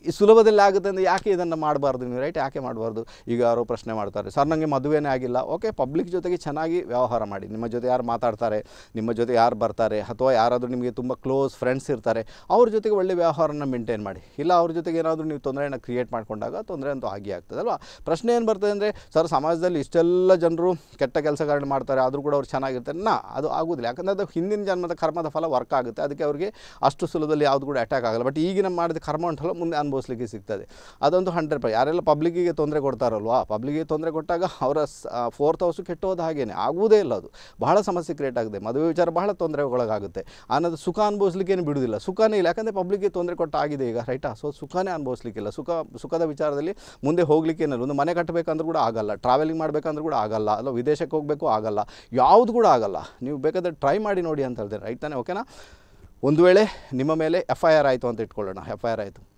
ಈ ಸುಲಭದಲ್ಲಿ ಆಗುತ್ತೆ ಅಂದರೆ ಯಾಕೆ ಇದನ್ನು ಮಾಡಬಾರ್ದು ನೀವು? ರೈಟ್ ಯಾಕೆ ಮಾಡಬಾರ್ದು? ಈಗ ಯಾರೋ ಪ್ರಶ್ನೆ ಮಾಡ್ತಾರೆ, ಸರ್ ನನಗೆ ಮದುವೆನೇ ಆಗಿಲ್ಲ. ಓಕೆ ಪಬ್ಲಿಕ್ ಜೊತೆಗೆ ಚೆನ್ನಾಗಿ ವ್ಯವಹಾರ ಮಾಡಿ. ನಿಮ್ಮ ಜೊತೆ ಯಾರು ಮಾತಾಡ್ತಾರೆ, ನಿಮ್ಮ ಜೊತೆ ಯಾರು ಬರ್ತಾರೆ, ಅಥವಾ ಯಾರಾದರೂ ನಿಮಗೆ ತುಂಬ ಕ್ಲೋಸ್ ಫ್ರೆಂಡ್ಸ್ ಇರ್ತಾರೆ, ಅವ್ರ ಜೊತೆಗೆ ಒಳ್ಳೆ ವ್ಯವಹಾರನ ಮೇಂಟೈನ್ ಮಾಡಿ. ಇಲ್ಲ, ಅವ್ರ ಜೊತೆಗೆ ಏನಾದರೂ ನೀವು ತೊಂದರೆಯನ್ನು ಕ್ರಿಯೇಟ್ ಮಾಡಿಕೊಂಡಾಗ ತೊಂದರೆ ಅಂತೂ ಆಗಿ ಆಗ್ತದಲ್ವಾ? ಪ್ರಶ್ನೆ ಏನು ಬರ್ತದೆ ಅಂದರೆ, ಸರ್, ಸಮಾಜದಲ್ಲಿ ಇಷ್ಟೆಲ್ಲ ಜನರು ಕೆಟ್ಟ ಕೆಲಸಗಳನ್ನ ಮಾಡ್ತಾರೆ, ಆದರೂ ಕೂಡ ಅವ್ರು ಚೆನ್ನಾಗಿರ್ತಾರೆ ನಾ, ಅದು ಆಗೋದಿಲ್ಲ. ಯಾಕಂದರೆ ಅದು ಹಿಂದಿನ ಜನ್ಮದ ಕರ್ಮದ ಫಲ ವರ್ಕ್ ಆಗುತ್ತೆ. ಅದಕ್ಕೆ ಅವರಿಗೆ ಅಷ್ಟು ಸುಲಭದಲ್ಲಿ ಯಾವುದು ಕೂಡ ಅಟ್ಯಾಕ್ ಆಗಲ್ಲ. ಬಟ್ ಈಗಿನ ಮಾಡಿದ ಕರ್ಮ ಉಂಟಲ್ಲ, ಮುಂದೆ ಅನುಭವಿಸ್ಲಿಕ್ಕೆ ಸಿಗ್ತದೆ. ಅದೊಂದು ಹಂಡ್ರೆಡ್ ಪರ್ ಯಾರೆಲ್ಲ ಪಬ್ಲಿಕ್ಕಿಗೆ ತೊಂದರೆ ಕೊಡ್ತಾರಲ್ವಾ? ಪಬ್ಲಿಕ್ಕಿಗೆ ತೊಂದರೆ ಕೊಟ್ಟಾಗ ಅವರ ಫೋರ್ತ್ ಹೌಸು ಕೆಟ್ಟೋದು ಹಾಗೇನೆ. ಆಗುವುದೇ ಇಲ್ಲ ಅದು. ಬಹಳ ಸಮಸ್ಯೆ ಕ್ರಿಯೇಟ್ ಆಗಿದೆ ಮದುವೆ ವಿಚಾರ ಬಹಳ ತೊಂದರೆಗೊಳಗಾಗುತ್ತೆ. ಅನ್ನೋದು ಸುಖ ಅನುಭವಿಸ್ಲಿಕ್ಕೇನು ಬಿಡುವುದಿಲ್ಲ ಸುಖನೇ ಇಲ್ಲ. ಯಾಕಂದರೆ ಪಬ್ಲಿಕ್ಗೆ ತೊಂದರೆ ಕೊಟ್ಟಾಗಿದೆ ಈಗ ರೈಟಾ ಸೊ ಸುಖನೇ ಅನುಭವಿಸ್ಲಿಕ್ಕಿಲ್ಲ. ಸುಖ, ಸುಖದ ವಿಚಾರದಲ್ಲಿ ಮುಂದೆ ಹೋಗ್ಲಿಕ್ಕೆ ಏನಲ್ಲ. ಒಂದು ಮನೆ ಕಟ್ಟಬೇಕಂದ್ರೂ ಕೂಡ ಆಗಲ್ಲ. ಟ್ರಾವೆಲಿಂಗ್ ಮಾಡಬೇಕಂದ್ರೂ ಕೂಡ ಆಗಲ್ಲ. ಅಲ್ಲ, ವಿದೇಶಕ್ಕೆ ಹೋಗಬೇಕು ಆಗಲ್ಲ. ಯಾವುದು ಆಗಲ್ಲ. ನೀವು ಬೇಕಾದ್ರೆ ಟ್ರೈ ಮಾಡಿ ನೋಡಿ ಅಂತ ಹೇಳಿದೆ. ರೈಟ್ ತಾನೆ? ಓಕೆನಾ ಒಂದು ವೇಳೆ ನಿಮ್ಮ ಮೇಲೆ ಎಫ್ ಐ ಆರ್ ಆಯಿತು ಅಂತ ಇಟ್ಕೊಳ್ಳೋಣ. ಎಫ್ ಐ ಆರ್ ಆಯಿತು.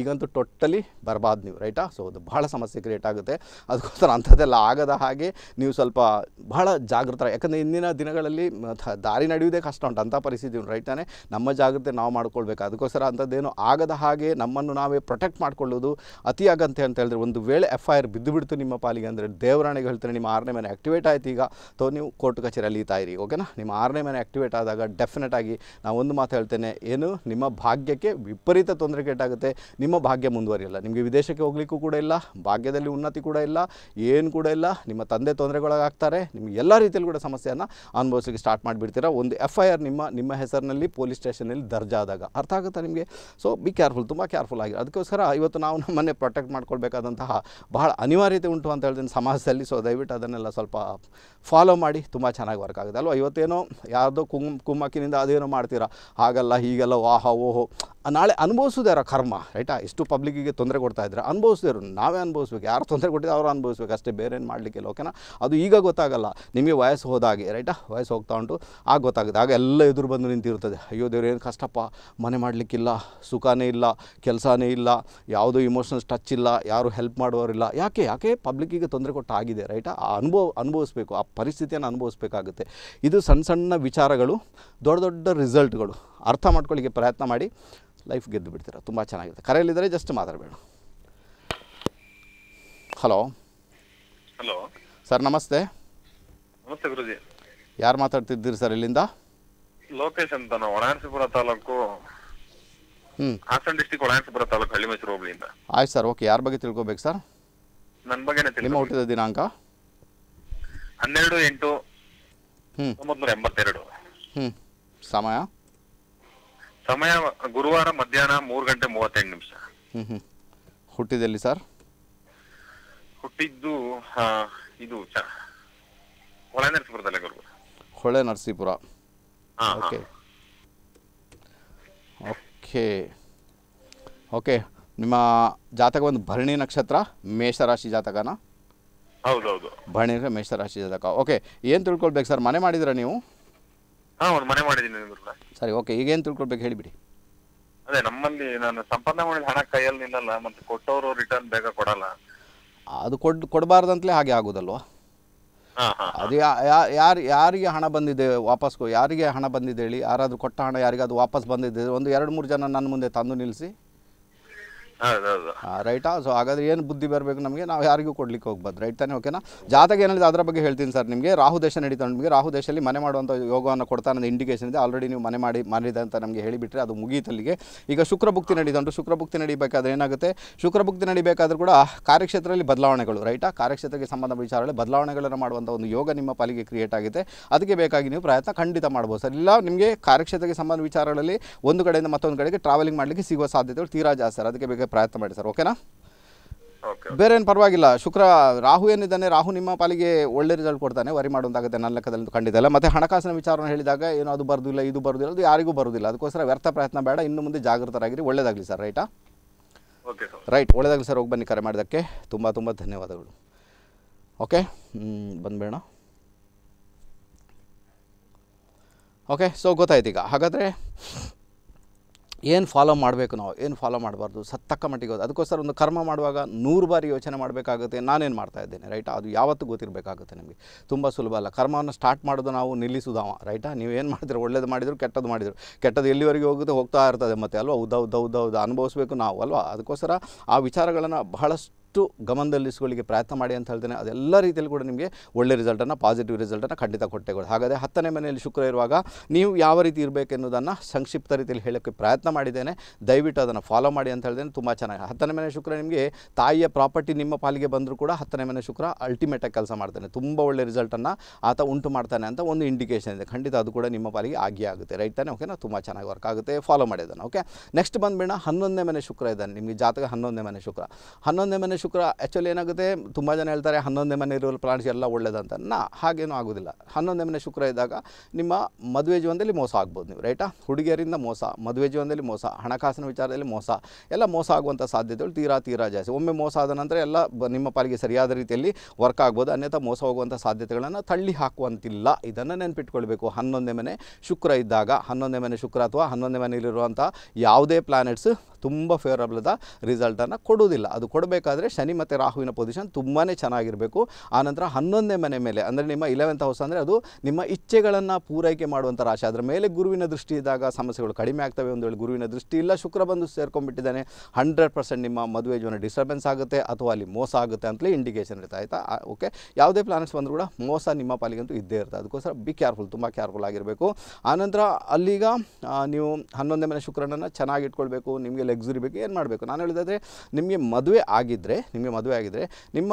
ಈಗಂತೂ ಟೋಟಲಿ ಬರಬಾರ್ದು ನೀವು ರೈಟಾ ಸೊ ಅದು ಬಹಳ ಸಮಸ್ಯೆ ಕ್ರಿಯೇಟ್ ಆಗುತ್ತೆ. ಅದಕ್ಕೋಸ್ಕರ ಅಂಥದ್ದೆಲ್ಲ ಆಗದ ಹಾಗೆ ನೀವು ಸ್ವಲ್ಪ ಬಹಳ ಜಾಗೃತ ಯಾಕಂದರೆ ಇಂದಿನ ದಿನಗಳಲ್ಲಿ ದಾರಿ ನಡೆಯುವುದೇ ಕಷ್ಟ ಉಂಟು. ಅಂಥ ಪರಿಸ್ಥಿತಿ ಉಂಟು ರೈಟಾನೆ ನಮ್ಮ ಜಾಗ್ರತೆ ನಾವು ಮಾಡ್ಕೊಳ್ಬೇಕು. ಅದಕ್ಕೋಸ್ಕರ ಅಂಥದ್ದೇನು ಆಗದ ಹಾಗೆ ನಮ್ಮನ್ನು ನಾವೇ ಪ್ರೊಟೆಕ್ಟ್ ಮಾಡ್ಕೊಳ್ಳೋದು ಅತಿ ಆಗಂತೆ ಅಂತ ಹೇಳಿದ್ರೆ ಒಂದು ವೇಳೆ ಎಫ್ ಐ ಆರ್ ಬಿದ್ದು ಬಿಡ್ತು ನಿಮ್ಮ ಪಾಲಿಗೆ ಅಂದರೆ ದೇವರಾಣಿಗೆ ಹೇಳ್ತಾರೆ ನಿಮ್ಮ ಆರನೇ ಮನೆ ಆ್ಯಕ್ಟಿವೇಟ್ ಆಯ್ತು ಈಗ. ತೋ, ನೀವು ಕೋರ್ಟ್ ಕಚೇರಿಯಲ್ಲಿ ಇರಿ ಓಕೆನಾ ನಿಮ್ಮ ಆರನೇ ಮನೆ ಆ್ಯಕ್ಟಿವೇಟ್ ಆದಾಗ ಡೆಫಿನೆಟ್ ಆಗಿ ನಾವು ಒಂದು ಮಾತು ಹೇಳ್ತೇನೆ, ಏನು? ನಿಮ್ಮ ಭಾಗ್ಯಕ್ಕೆ ವಿಪರೀತ ತೊಂದರೆ ಕೆಟ್ಟಾಗುತ್ತೆ ನಿಮ್ಮ ಭಾಗ್ಯ ಮುಂದುವರಿಯಲ್ಲ. ನಿಮಗೆ ವಿದೇಶಕ್ಕೆ ಹೋಗ್ಲಿಕ್ಕೂ ಕೂಡ ಇಲ್ಲ, ಭಾಗ್ಯದಲ್ಲಿ ಉನ್ನತಿ ಕೂಡ ಇಲ್ಲ, ಏನು ಕೂಡ ಇಲ್ಲ, ನಿಮ್ಮ ತಂದೆ ತೊಂದರೆಗೊಳಗಾಗ್ತಾರೆ, ನಿಮಗೆ ಎಲ್ಲ ರೀತಿಯಲ್ಲಿ ಕೂಡ ಸಮಸ್ಯೆಯನ್ನು ಅನುಭವಿಸಲಿಕ್ಕೆ ಸ್ಟಾರ್ಟ್ ಮಾಡಿಬಿಡ್ತೀರಾ. ಒಂದು ಎಫ್ ಐ ಆರ್ ನಿಮ್ಮ ನಿಮ್ಮ ಹೆಸರಿನಲ್ಲಿ ಪೊಲೀಸ್ ಸ್ಟೇಷನಲ್ಲಿ ದರ್ಜಾದಾಗ ಅರ್ಥ ಆಗುತ್ತಾ ನಿಮಗೆ? ಸೊ ಬಿ ಕೇರ್ಫುಲ್ ತುಂಬ ಕೇರ್ಫುಲ್ ಆಗಿ. ಅದಕ್ಕೋಸ್ಕರ ಇವತ್ತು ನಾವು ನಮ್ಮನ್ನೇ ಪ್ರೊಟೆಕ್ಟ್ ಮಾಡ್ಕೊಳ್ಬೇಕಾದಂತಹ ಬಹಳ ಅನಿವಾರ್ಯತೆ ಉಂಟು ಅಂತ ಹೇಳ್ತೀನಿ ಸಮಾಜದಲ್ಲಿ. ಸೊ ದಯವಿಟ್ಟು ಅದನ್ನೆಲ್ಲ ಸ್ವಲ್ಪ ಫಾಲೋ ಮಾಡಿ, ತುಂಬ ಚೆನ್ನಾಗಿ ವರ್ಕ್ ಆಗುತ್ತೆ. ಅಲ್ವಾ? ಇವತ್ತೇನೋ ಯಾವುದೋ ಕುಮ್ ಕುಮ್ಮಕ್ಕಿನಿಂದ ಅದೇನೋ ಮಾಡ್ತೀರಾ. ಹಾಗಲ್ಲ, ಹೀಗೆಲ್ಲ, ವಾಹ, ಓಹೋ. ನಾಳೆ ಅನುಭವಿಸೋದ್ಯಾರ ಕರ್ಮ ರೈಟಾ ಇಷ್ಟು ಪಬ್ಲಿಕ್ಕಿಗೆ ತೊಂದರೆ ಕೊಡ್ತಾ ಇದ್ದಾರೆ ಅನುಭವಿಸಿದ್ರು ನಾವೇ ಅನುಭವಿಸ್ಬೇಕು. ಯಾರು ತೊಂದರೆ ಕೊಟ್ಟಿದ್ದು ಅವರು ಅನುಭವಿಸ್ಬೇಕು. ಅಷ್ಟೇ ಬೇರೆ ಏನು ಮಾಡಲಿಕ್ಕಿಲ್ಲ ಓಕೆನಾ ಅದು ಈಗ ಗೊತ್ತಾಗಲ್ಲ. ನಿಮಗೆ ವಯಸ್ಸು ಹೋದಾಗೆ ರೈಟಾ ವಯಸ್ಸು ಹೋಗ್ತಾ ಉಂಟು. ಆಗ ಗೊತ್ತಾಗುತ್ತೆ. ಆಗ ಎಲ್ಲ ಎದುರು ಬಂದು ನಿಂತಿರ್ತದೆ ಅಯ್ಯೋ ದೇವ್ರು, ಏನು ಕಷ್ಟಪ್ಪ. ಮನೆ ಮಾಡಲಿಕ್ಕಿಲ್ಲ, ಸುಖನೇ ಇಲ್ಲ, ಕೆಲಸನೇ ಇಲ್ಲ, ಯಾವುದೋ ಇಮೋಷನಲ್ಸ್ ಟಚ್ ಇಲ್ಲ, ಯಾರು ಹೆಲ್ಪ್ ಮಾಡುವವರಿಲ್ಲ ಯಾಕೆ? ಯಾಕೆ? ಪಬ್ಲಿಕ್ಕಿಗೆ ತೊಂದರೆ ಕೊಟ್ಟು ಆಗಿದೆ ರೈಟಾ ಆ, ಅನುಭವ, ಅನುಭವಿಸ್ಬೇಕು. ಆ ಪರಿಸ್ಥಿತಿಯನ್ನು ಅನುಭವಿಸ್ಬೇಕಾಗುತ್ತೆ. ಇದು ಸಣ್ಣ ಸಣ್ಣ ವಿಚಾರಗಳು, ದೊಡ್ಡ ದೊಡ್ಡ ರಿಸಲ್ಟ್ಗಳು ಅರ್ಥ ಮಾಡ್ಕೊಳ್ಳಿಕ್ಕೆ ಪ್ರಯತ್ನ ಮಾಡಿ ಲೈಫ್ ಗೆದ್ದು ಬಿಡ್ತೀರ. ತುಂಬ ಚೆನ್ನಾಗಿರುತ್ತೆ ಕರೆಯಲ್ಲಿದ್ದರೆ ಜಸ್ಟ್ ಮಾತಾಡಬೇಡ. ಹಲೋ. ಹಲೋ. ಸರ್ ನಮಸ್ತೆ. ನಮಸ್ತೆ ಗುರುಜಿ. ಯಾರು ಮಾತಾಡ್ತಿದ್ದೀರಿ ಸರ್ ಇಲ್ಲಿಂದ? ಲೋಕೇಶ್ ಅಂತ ನಾವು ತಾಲೂಕು ಹ್ಞೂ ಹಾಸನ ಡಿಸ್ಟಿಕ್ ಒಳಾಣಸಿಪುರ ತಾಲೂಕು ಹಳ್ಳಿಮೈಸೂರು ಹೋಬಳಿಯಿಂದ. ಆಯ್ತು ಸರ್ ಓಕೆ. ಯಾರ ಬಗ್ಗೆ ತಿಳ್ಕೊಬೇಕು ಸರ್? ನನ್ನ ಬಗ್ಗೆನೇ ನಿಮ್ಮ ಹುಟ್ಟಿದ ದಿನಾಂಕ? ಹನ್ನೆರಡು ಎಂಟು ಹ್ಞೂ ಒಂಬತ್ತು ಎಂಬತ್ತೆರಡು. ಹ್ಞೂ ಸಮಯ? ಸಮಯ ಗುರುವಾರ ಮಧ್ಯಾಹ್ನ ಮೂರು ಗಂಟೆ ಮೂವತ್ತೆಂಟು ನಿಮಿಷ. ಹುಟ್ಟಿದಲ್ಲಿ ಸರ್? ಹುಟ್ಟಿದ್ದು ಇದು ಹೊಳೆ ನರಸೀಪುರದಲ್ಲೇ ಗುರು. Hole Narasipura. Okay. Okay. Okay. ನಿಮ್ಮ ಜಾತಕ ಒಂದು ಭರಣಿ ನಕ್ಷತ್ರ ಮೇಷರಾಶಿ ಜಾತಕನ? ಹೌದೌದು. ಭರಣಿ ಮೇಷರಾಶಿ ಜಾತಕ. ಓಕೆ. ಏನು ತಿಳ್ಕೊಳ್ಬೇಕು ಸರ್? ಮನೆ ಮಾಡಿದ್ರಾ ನೀವು? ಹಾ ಒಂದು ಮನೆ ಮಾಡಿದ್ದೀನಿ ಸರಿ ಓಕೆ ಈಗೇನು ತಿಳ್ಕೊಳ್ಬೇಕು ಹೇಳಿಬಿಡಿ. ಅದೇ ನಮ್ಮಲ್ಲಿ ನಾನು ಸಂಪಾದನೆ ಮಾಡಿದ ಹಣ ಕೈಯಲ್ಲಿ ನಿಲ್ಲಲ್ಲ ಮತ್ತೆ ಕೊಟ್ಟವರು ರಿಟರ್ನ್ ಬೇಗ ಕೊಡಲ್ಲ. ಅದು ಕೊಡ್ ಕೊಡಬಾರ್ದಂತಲೇ ಹಾಗೆ ಆಗೋದಲ್ವಾ? ಅದು ಯಾರು ಯಾರಿಗೆ ಹಣ ಬಂದಿದೆ ವಾಪಸ್ ಕೊ- ಯಾರಿಗೆ ಹಣ ಬಂದಿದೆ ಹೇಳಿ? ಯಾರಾದರೂ ಕೊಟ್ಟ ಹಣ ಯಾರಿಗಾದ್ರು ವಾಪಸ್ ಬಂದಿದೆ? ಒಂದು ಎರಡು ಮೂರು ಜನ ನನ್ನ ಮುಂದೆ ತಂದು ನಿಲ್ಲಿಸಿ. ರೈಟಾ? ಸೊ ಹಾಗಾದ್ರೆ ಏನು ಬುದ್ಧಿ ಬರಬೇಕು ನಮಗೆ? ನಾವು ಯಾರಿಗೂ ಕೊಡ್ಲಿಕ್ಕೆ ಹೋಗ್ಬಾರ್ದು, ರೈಟ್ ತಾನೇ? ಓಕೆನಾ ಜಾತಕ ಏನಿದೆ ಅದರ ಬಗ್ಗೆ ಹೇಳ್ತೀನಿ ಸರ್ ನಿಮಗೆ. ರಾಹು ದೇಶ ನಡೀತಾ ನಿಮಗೆ. ರಾಹು ದೇಶದಲ್ಲಿ ಮನೆ ಮಾಡುವಂಥ ಯೋಗವನ್ನು ಕೊಡ್ತಾ ಅನ್ನೋದು ಇಂಡಿಕೇಶನ್ ಇದೆ. ಆಲ್ರೆಡಿ ನೀವು ಮನೆ ಮಾಡಿ ಮಾಡಿದೆ ಅಂತ ನಮಗೆ ಹೇಳಿಬಿಟ್ರೆ ಅದು ಮುಗಿಯಿತಲ್ಲಿಗೆ ಈಗ ಶುಕ್ರ ಭುಕ್ತಿ ನಡೀತಾ ಉಂಟು. ಶುಕ್ರ ಭುಕ್ತಿ ನಡಿಬೇಕಾದ್ರೆ ಏನಾಗುತ್ತೆ? ಶುಕ್ರ ಭುಕ್ತಿ ನಡಿಬೇಕಾದ್ರೂ ಕೂಡ ಕಾರ್ಯಕ್ಷೇತ್ರದಲ್ಲಿ ಬದಲಾವಣೆಗಳು, ರೈಟಾ ಕಾರ್ಯಕ್ಷೇತ್ರಕ್ಕೆ ಸಂಬಂಧ ವಿಚಾರಗಳಲ್ಲಿ ಬದಲಾವಣೆಗಳನ್ನು ಮಾಡುವಂಥ ಒಂದು ಯೋಗ ನಿಮ್ಮ ಪಾಲಿಗೆ ಕ್ರಿಯೇಟ್ ಆಗಿದೆ. ಅದಕ್ಕೆ ಬೇಕಾಗಿ ನೀವು ಪ್ರಯತ್ನ ಖಂಡಿತ ಮಾಡ್ಬೋದು ಸರ್ ಇಲ್ಲ, ನಿಮಗೆ ಕಾರ್ಯಕ್ಷೇತ್ರಕ್ಕೆ ಸಂಬಂಧ ವಿಚಾರಗಳಲ್ಲಿ ಒಂದು ಕಡೆಯಿಂದ ಮತ್ತೊಂದು ಕಡೆಗೆ ಟ್ರಾವೆಲಿಂಗ್ ಮಾಡಲಿಕ್ಕೆ ಸಿಗುವ ಸಾಧ್ಯತೆಗಳು ತೀರಾ ಜಾಸ್ತಿ ಸರ್ ಅದಕ್ಕೆ ಬೇಕಾಗಿ ಪ್ರಯತ್ನ ಮಾಡಿ ಸರ್ ಓಕೆನಾ? ಓಕೆ ಬೇರೆ ಏನು ಪರವಾಗಿಲ್ಲ. ಶುಕ್ರ ರಾಹು ಏನಿದ್ದಾನೆ ರಾಹು ನಿಮ್ಮ ಪಾಲಿಗೆ ಒಳ್ಳೆ ರಿಸಲ್ಟ್ ಕೊಡ್ತಾನೆ. ವರಿ ಮಾಡುವಂತಾಗುತ್ತೆ ನನ್ನ ಲೆಕ್ಕದಲ್ಲಿ ಕಂಡಿದ್ದಲ್ಲ ಮತ್ತೆ ಮತ್ತು ಹಣಕಾಸಿನ ವಿಚಾರವನ್ನು ಹೇಳಿದಾಗ ಏನು ಅದು ಬರೋದಿಲ್ಲ ಇದು ಬರೋದಿಲ್ಲ ಅದು ಯಾರಿಗೂ ಬರೋದಿಲ್ಲ. ಅದಕ್ಕೋಸ್ಕರ ವ್ಯರ್ಥ ಪ್ರಯತ್ನ ಬೇಡ. ಇನ್ನು ಮುಂದೆ ಜಾಗೃತರಾಗಿರಿ. ಒಳ್ಳೇದಾಗಲಿ ಸರ್ ರೈಟಾ? ರೈಟ್ ಒಳ್ಳೇದಾಗಲಿ ಸರ್. ಹೋಗಿ ಬನ್ನಿ ಕರೆ ಮಾಡಿದ್ದಕ್ಕೆ. ತುಂಬ ತುಂಬ ಧನ್ಯವಾದಗಳು. ಓಕೆ? ಬಂದ್ಬೇಡ. ಓಕೆ ಸೊ ಗೊತ್ತಾಯ್ತು ಈಗ. ಹಾಗಾದರೆ ಏನು ಫಾಲೋ ಮಾಡಬೇಕು ನಾವು? ಏನು ಫಾಲೋ ಮಾಡಬಾರ್ದು? ಸತ್ತಕ್ಕ ಮಟ್ಟಿಗೆ ಹೋದ ಅದಕ್ಕೋಸ್ಕರ ಒಂದು ಕರ್ಮ ಮಾಡುವಾಗ ನೂರು ಬಾರಿ ಯೋಚನೆ ಮಾಡಬೇಕಾಗುತ್ತೆ. ನಾನೇನು ಮಾಡ್ತಾ ಇದ್ದೇನೆ ರೈಟಾ ಅದು ಯಾವತ್ತೂ ಗೊತ್ತಿರಬೇಕಾಗುತ್ತೆ ನಿಮಗೆ. ತುಂಬ ಸುಲಭ ಅಲ್ಲ. ಕರ್ಮವನ್ನು ಸ್ಟಾರ್ಟ್ ಮಾಡೋದು ನಾವು ನಿಲ್ಲಿಸುವುದಾವ ರೈಟಾ ನೀವು ಏನು ಮಾಡಿದ್ರು, ಒಳ್ಳೇದು ಮಾಡಿದ್ರು, ಕೆಟ್ಟದ್ದು ಮಾಡಿದ್ರು. ಕೆಟ್ಟದ್ದು ಎಲ್ಲಿವರೆಗೆ ಹೋಗುತ್ತೆ, ಹೋಗ್ತಾ ಇರ್ತದೆ ಮತ್ತೆ, ಅಲ್ವಾ? ಉದ್ದ ಉದ್ದ ಉದ್ದ ಉದ್ದ. ಅನುಭವಿಸ್ಬೇಕು ನಾವು, ಅಲ್ವಾ? ಅದಕ್ಕೋಸ್ಕರ ಆ ವಿಚಾರಗಳನ್ನು ಬಹಳಷ್ಟು ಗಮನದಲ್ಲಿಸ್ಕೊಳ್ಳಿಕ್ಕೆ ಪ್ರಯತ್ನ ಮಾಡಿ ಅಂತ ಹೇಳ್ತೇನೆ. ಅದೆಲ್ಲ ರೀತಿಯಲ್ಲಿ ಕೂಡ ನಿಮಗೆ ಒಳ್ಳೆ ರಿಸಲ್ಟನ್ನು ಪಾಸಿಟಿವ್ ರಿಸಲ್ಟನ್ನು ಖಂಡಿತ ಕೊಟ್ಟೆಗಳು ಹಾಗಾದರೆ ಹತ್ತನೇ ಮನೆಯಲ್ಲಿ ಶುಕ್ರ ಇರುವಾಗ ನೀವು ಯಾವ ರೀತಿ ಇರಬೇಕೆನ್ನುವುದನ್ನು ಸಂಕ್ಷಿಪ್ತ ರೀತಿಯಲ್ಲಿ ಹೇಳೋಕ್ಕೆ ಪ್ರಯತ್ನ ಮಾಡಿದ್ದೇನೆ. ದಯವಿಟ್ಟು ಅದನ್ನು ಫಾಲೋ ಮಾಡಿ ಅಂತ ಹೇಳ್ತೇನೆ. ತುಂಬ ಚೆನ್ನಾಗಿ. ಹತ್ತನೇ ಮನೆ ಶುಕ್ರ ನಿಮಗೆ ತಾಯಿಯ ಪ್ರಾಪರ್ಟಿ ನಿಮ್ಮ ಪಾಲಿಗೆ ಬಂದರೂ ಕೂಡ ಹತ್ತನೇ ಮನೆ ಶುಕ್ರ ಅಲ್ಟಿಮೇಟಾಗಿ ಕೆಲಸ ಮಾಡ್ತಾನೆ. ತುಂಬ ಒಳ್ಳೆ ರಿಸಲ್ಟನ್ನು ಆತ ಉಂಟು ಮಾಡ್ತಾನೆ ಅಂತ ಒಂದು ಇಂಡಿಕೇಷನ್ ಇದೆ. ಖಂಡಿತ ಅದು ಕೂಡ ನಿಮ್ಮ ಪಾಲಿಗೆ ಆಗಿಯೇ ಆಗುತ್ತೆ. ರೈಟ್ ತಾನೆ? ಓಕೆನಾ ತುಂಬ ಚೆನ್ನಾಗಿ ವರ್ಕ್ ಆಗುತ್ತೆ. ಫಾಲೋ ಮಾಡಿದ್ದಾನೆ ಓಕೆ ನೆಕ್ಸ್ಟ್ ಬಂದ್ಬೇಡ ಹನ್ನೊಂದನೇ ಮನೆ ಶುಕ್ರ ಇದ್ದಾನೆ. ನಿಮಗೆ ಜಾತಕ ಹನ್ನೊಂದನೇ ಮನೆ ಶುಕ್ರ. ಹನ್ನೊಂದನೇ ಮನೆ ಆ್ಯಕ್ಚುಲಿ ಏನಾಗುತ್ತೆ? ತುಂಬ ಜನ ಹೇಳ್ತಾರೆ ಹನ್ನೊಂದನೇ ಮನೆ ಇರುವ ಪ್ಲಾನ್ಸ್ ಎಲ್ಲ ಒಳ್ಳೇದಂತ. ನಾ, ಹಾಗೇನೂ ಆಗೋದಿಲ್ಲ. ಹನ್ನೊಂದನೇ ಮನೆ ಶುಕ್ರ ಇದ್ದಾಗ ನಿಮ್ಮ ಮದುವೆ ಜೀವನದಲ್ಲಿ ಮೋಸ ಆಗ್ಬೋದು ನೀವು ರೈಟಾ ಹುಡುಗಿಯರಿಂದ ಮೋಸ, ಮದುವೆ ಜೀವನದಲ್ಲಿ ಮೋಸ, ಹಣಕಾಸಿನ ವಿಚಾರದಲ್ಲಿ ಮೋಸ, ಎಲ್ಲ ಮೋಸ ಆಗುವಂಥ ಸಾಧ್ಯತೆಗಳು ತೀರಾ ತೀರಾ ಜಾಸ್ತಿ. ಒಮ್ಮೆ ಮೋಸ ಆದ ನಂತರ ಎಲ್ಲ ನಿಮ್ಮ ಪಾಲಿಗೆ ಸರಿಯಾದ ರೀತಿಯಲ್ಲಿ ವರ್ಕ್ ಆಗ್ಬೋದು, ಅನ್ಯಥಾ ಮೋಸ ಹೋಗುವಂಥ ಸಾಧ್ಯತೆಗಳನ್ನು ತಳ್ಳಿ ಹಾಕುವಂತಿಲ್ಲ. ಇದನ್ನು ನೆನ್ಪಿಟ್ಕೊಳ್ಬೇಕು. ಹನ್ನೊಂದನೇ ಮನೆ ಶುಕ್ರ ಇದ್ದಾಗ ಹನ್ನೊಂದನೇ ಮನೆ ಶುಕ್ರ ಅಥವಾ ಹನ್ನೊಂದನೇ ಮನೆಯಲ್ಲಿರುವಂಥ ಯಾವುದೇ ಪ್ಲಾನೆಟ್ಸ್ ತುಂಬ ಫೇವರಬಲ್ದ ರಿಸಲ್ಟನ್ನು ಕೊಡುವುದಿಲ್ಲ. ಅದು ಕೊಡಬೇಕಾದ್ರೆ ಶನಿ ಮತ್ತು ರಾಹುವಿನ ಪೊಸಿಷನ್ ತುಂಬಾ ಚೆನ್ನಾಗಿರಬೇಕು. ಆನಂತರ ಹನ್ನೊಂದನೇ ಮನೆ ಮೇಲೆ, ಅಂದರೆ ನಿಮ್ಮ ಇಲೆವೆಂತ್ ಹೌಸ್ ಅಂದರೆ ಅದು ನಿಮ್ಮ ಇಚ್ಛೆಗಳನ್ನು ಪೂರೈಕೆ ಮಾಡುವಂಥ ರಾಶಿ. ಅದರ ಮೇಲೆ ಗುರುವಿನ ದೃಷ್ಟಿ ಇದ್ದಾಗ ಸಮಸ್ಯೆಗಳು ಕಡಿಮೆ ಆಗ್ತವೆ. ಒಂದು ವೇಳೆ ಗುರುವಿನ ದೃಷ್ಟಿ ಇಲ್ಲ, ಶುಕ್ರ ಬಂದು ಸೇರ್ಕೊಂಡ್ಬಿಟ್ಟಿದ್ದಾನೆ ಹಂಡ್ರೆಡ್ ಪರ್ಸೆಂಟ್ ನಿಮ್ಮ ಮದುವೆ ಜೀವನ ಡಿಸ್ಟರ್ಬೆನ್ಸ್ ಆಗುತ್ತೆ, ಅಥವಾ ಅಲ್ಲಿ ಮೋಸ ಆಗುತ್ತೆ ಅಂತಲೇ ಇಂಡಿಕೇಶನ್ ಇರುತ್ತೆ. ಆಯಿತಾ? ಓಕೆ ಯಾವುದೇ ಪ್ಲಾನೆಟ್ಸ್ ಬಂದರೂ ಕೂಡ ಮೋಸ ನಿಮ್ಮ ಪಾಲಿಗಂತೂ ಇದ್ದೇ ಇರುತ್ತೆ. ಅದಕ್ಕೋಸ್ಕರ ಬಿ ಕೇರ್ಫುಲ್ ತುಂಬ ಕೇರ್ಫುಲ್ ಆಗಿರಬೇಕು. ಆನಂತರ ಅಲ್ಲಿಗ ನೀವು ಹನ್ನೊಂದನೇ ಮನೆ ಶುಕ್ರನನ್ನು ಚೆನ್ನಾಗಿ ಇಟ್ಕೊಳ್ಬೇಕು. ನಿಮಗೆ ಲೆಗ್ಸುರಿ ಬೇಕು, ಏನು ಮಾಡಬೇಕು? ನಾನು ಹೇಳಿದಾದರೆ, ನಿಮಗೆ ಮದುವೆ ಆಗಿದ್ದರೆ ನಿಮಗೆ ಮದುವೆ ಆಗಿದ್ದರೆ ನಿಮ್ಮ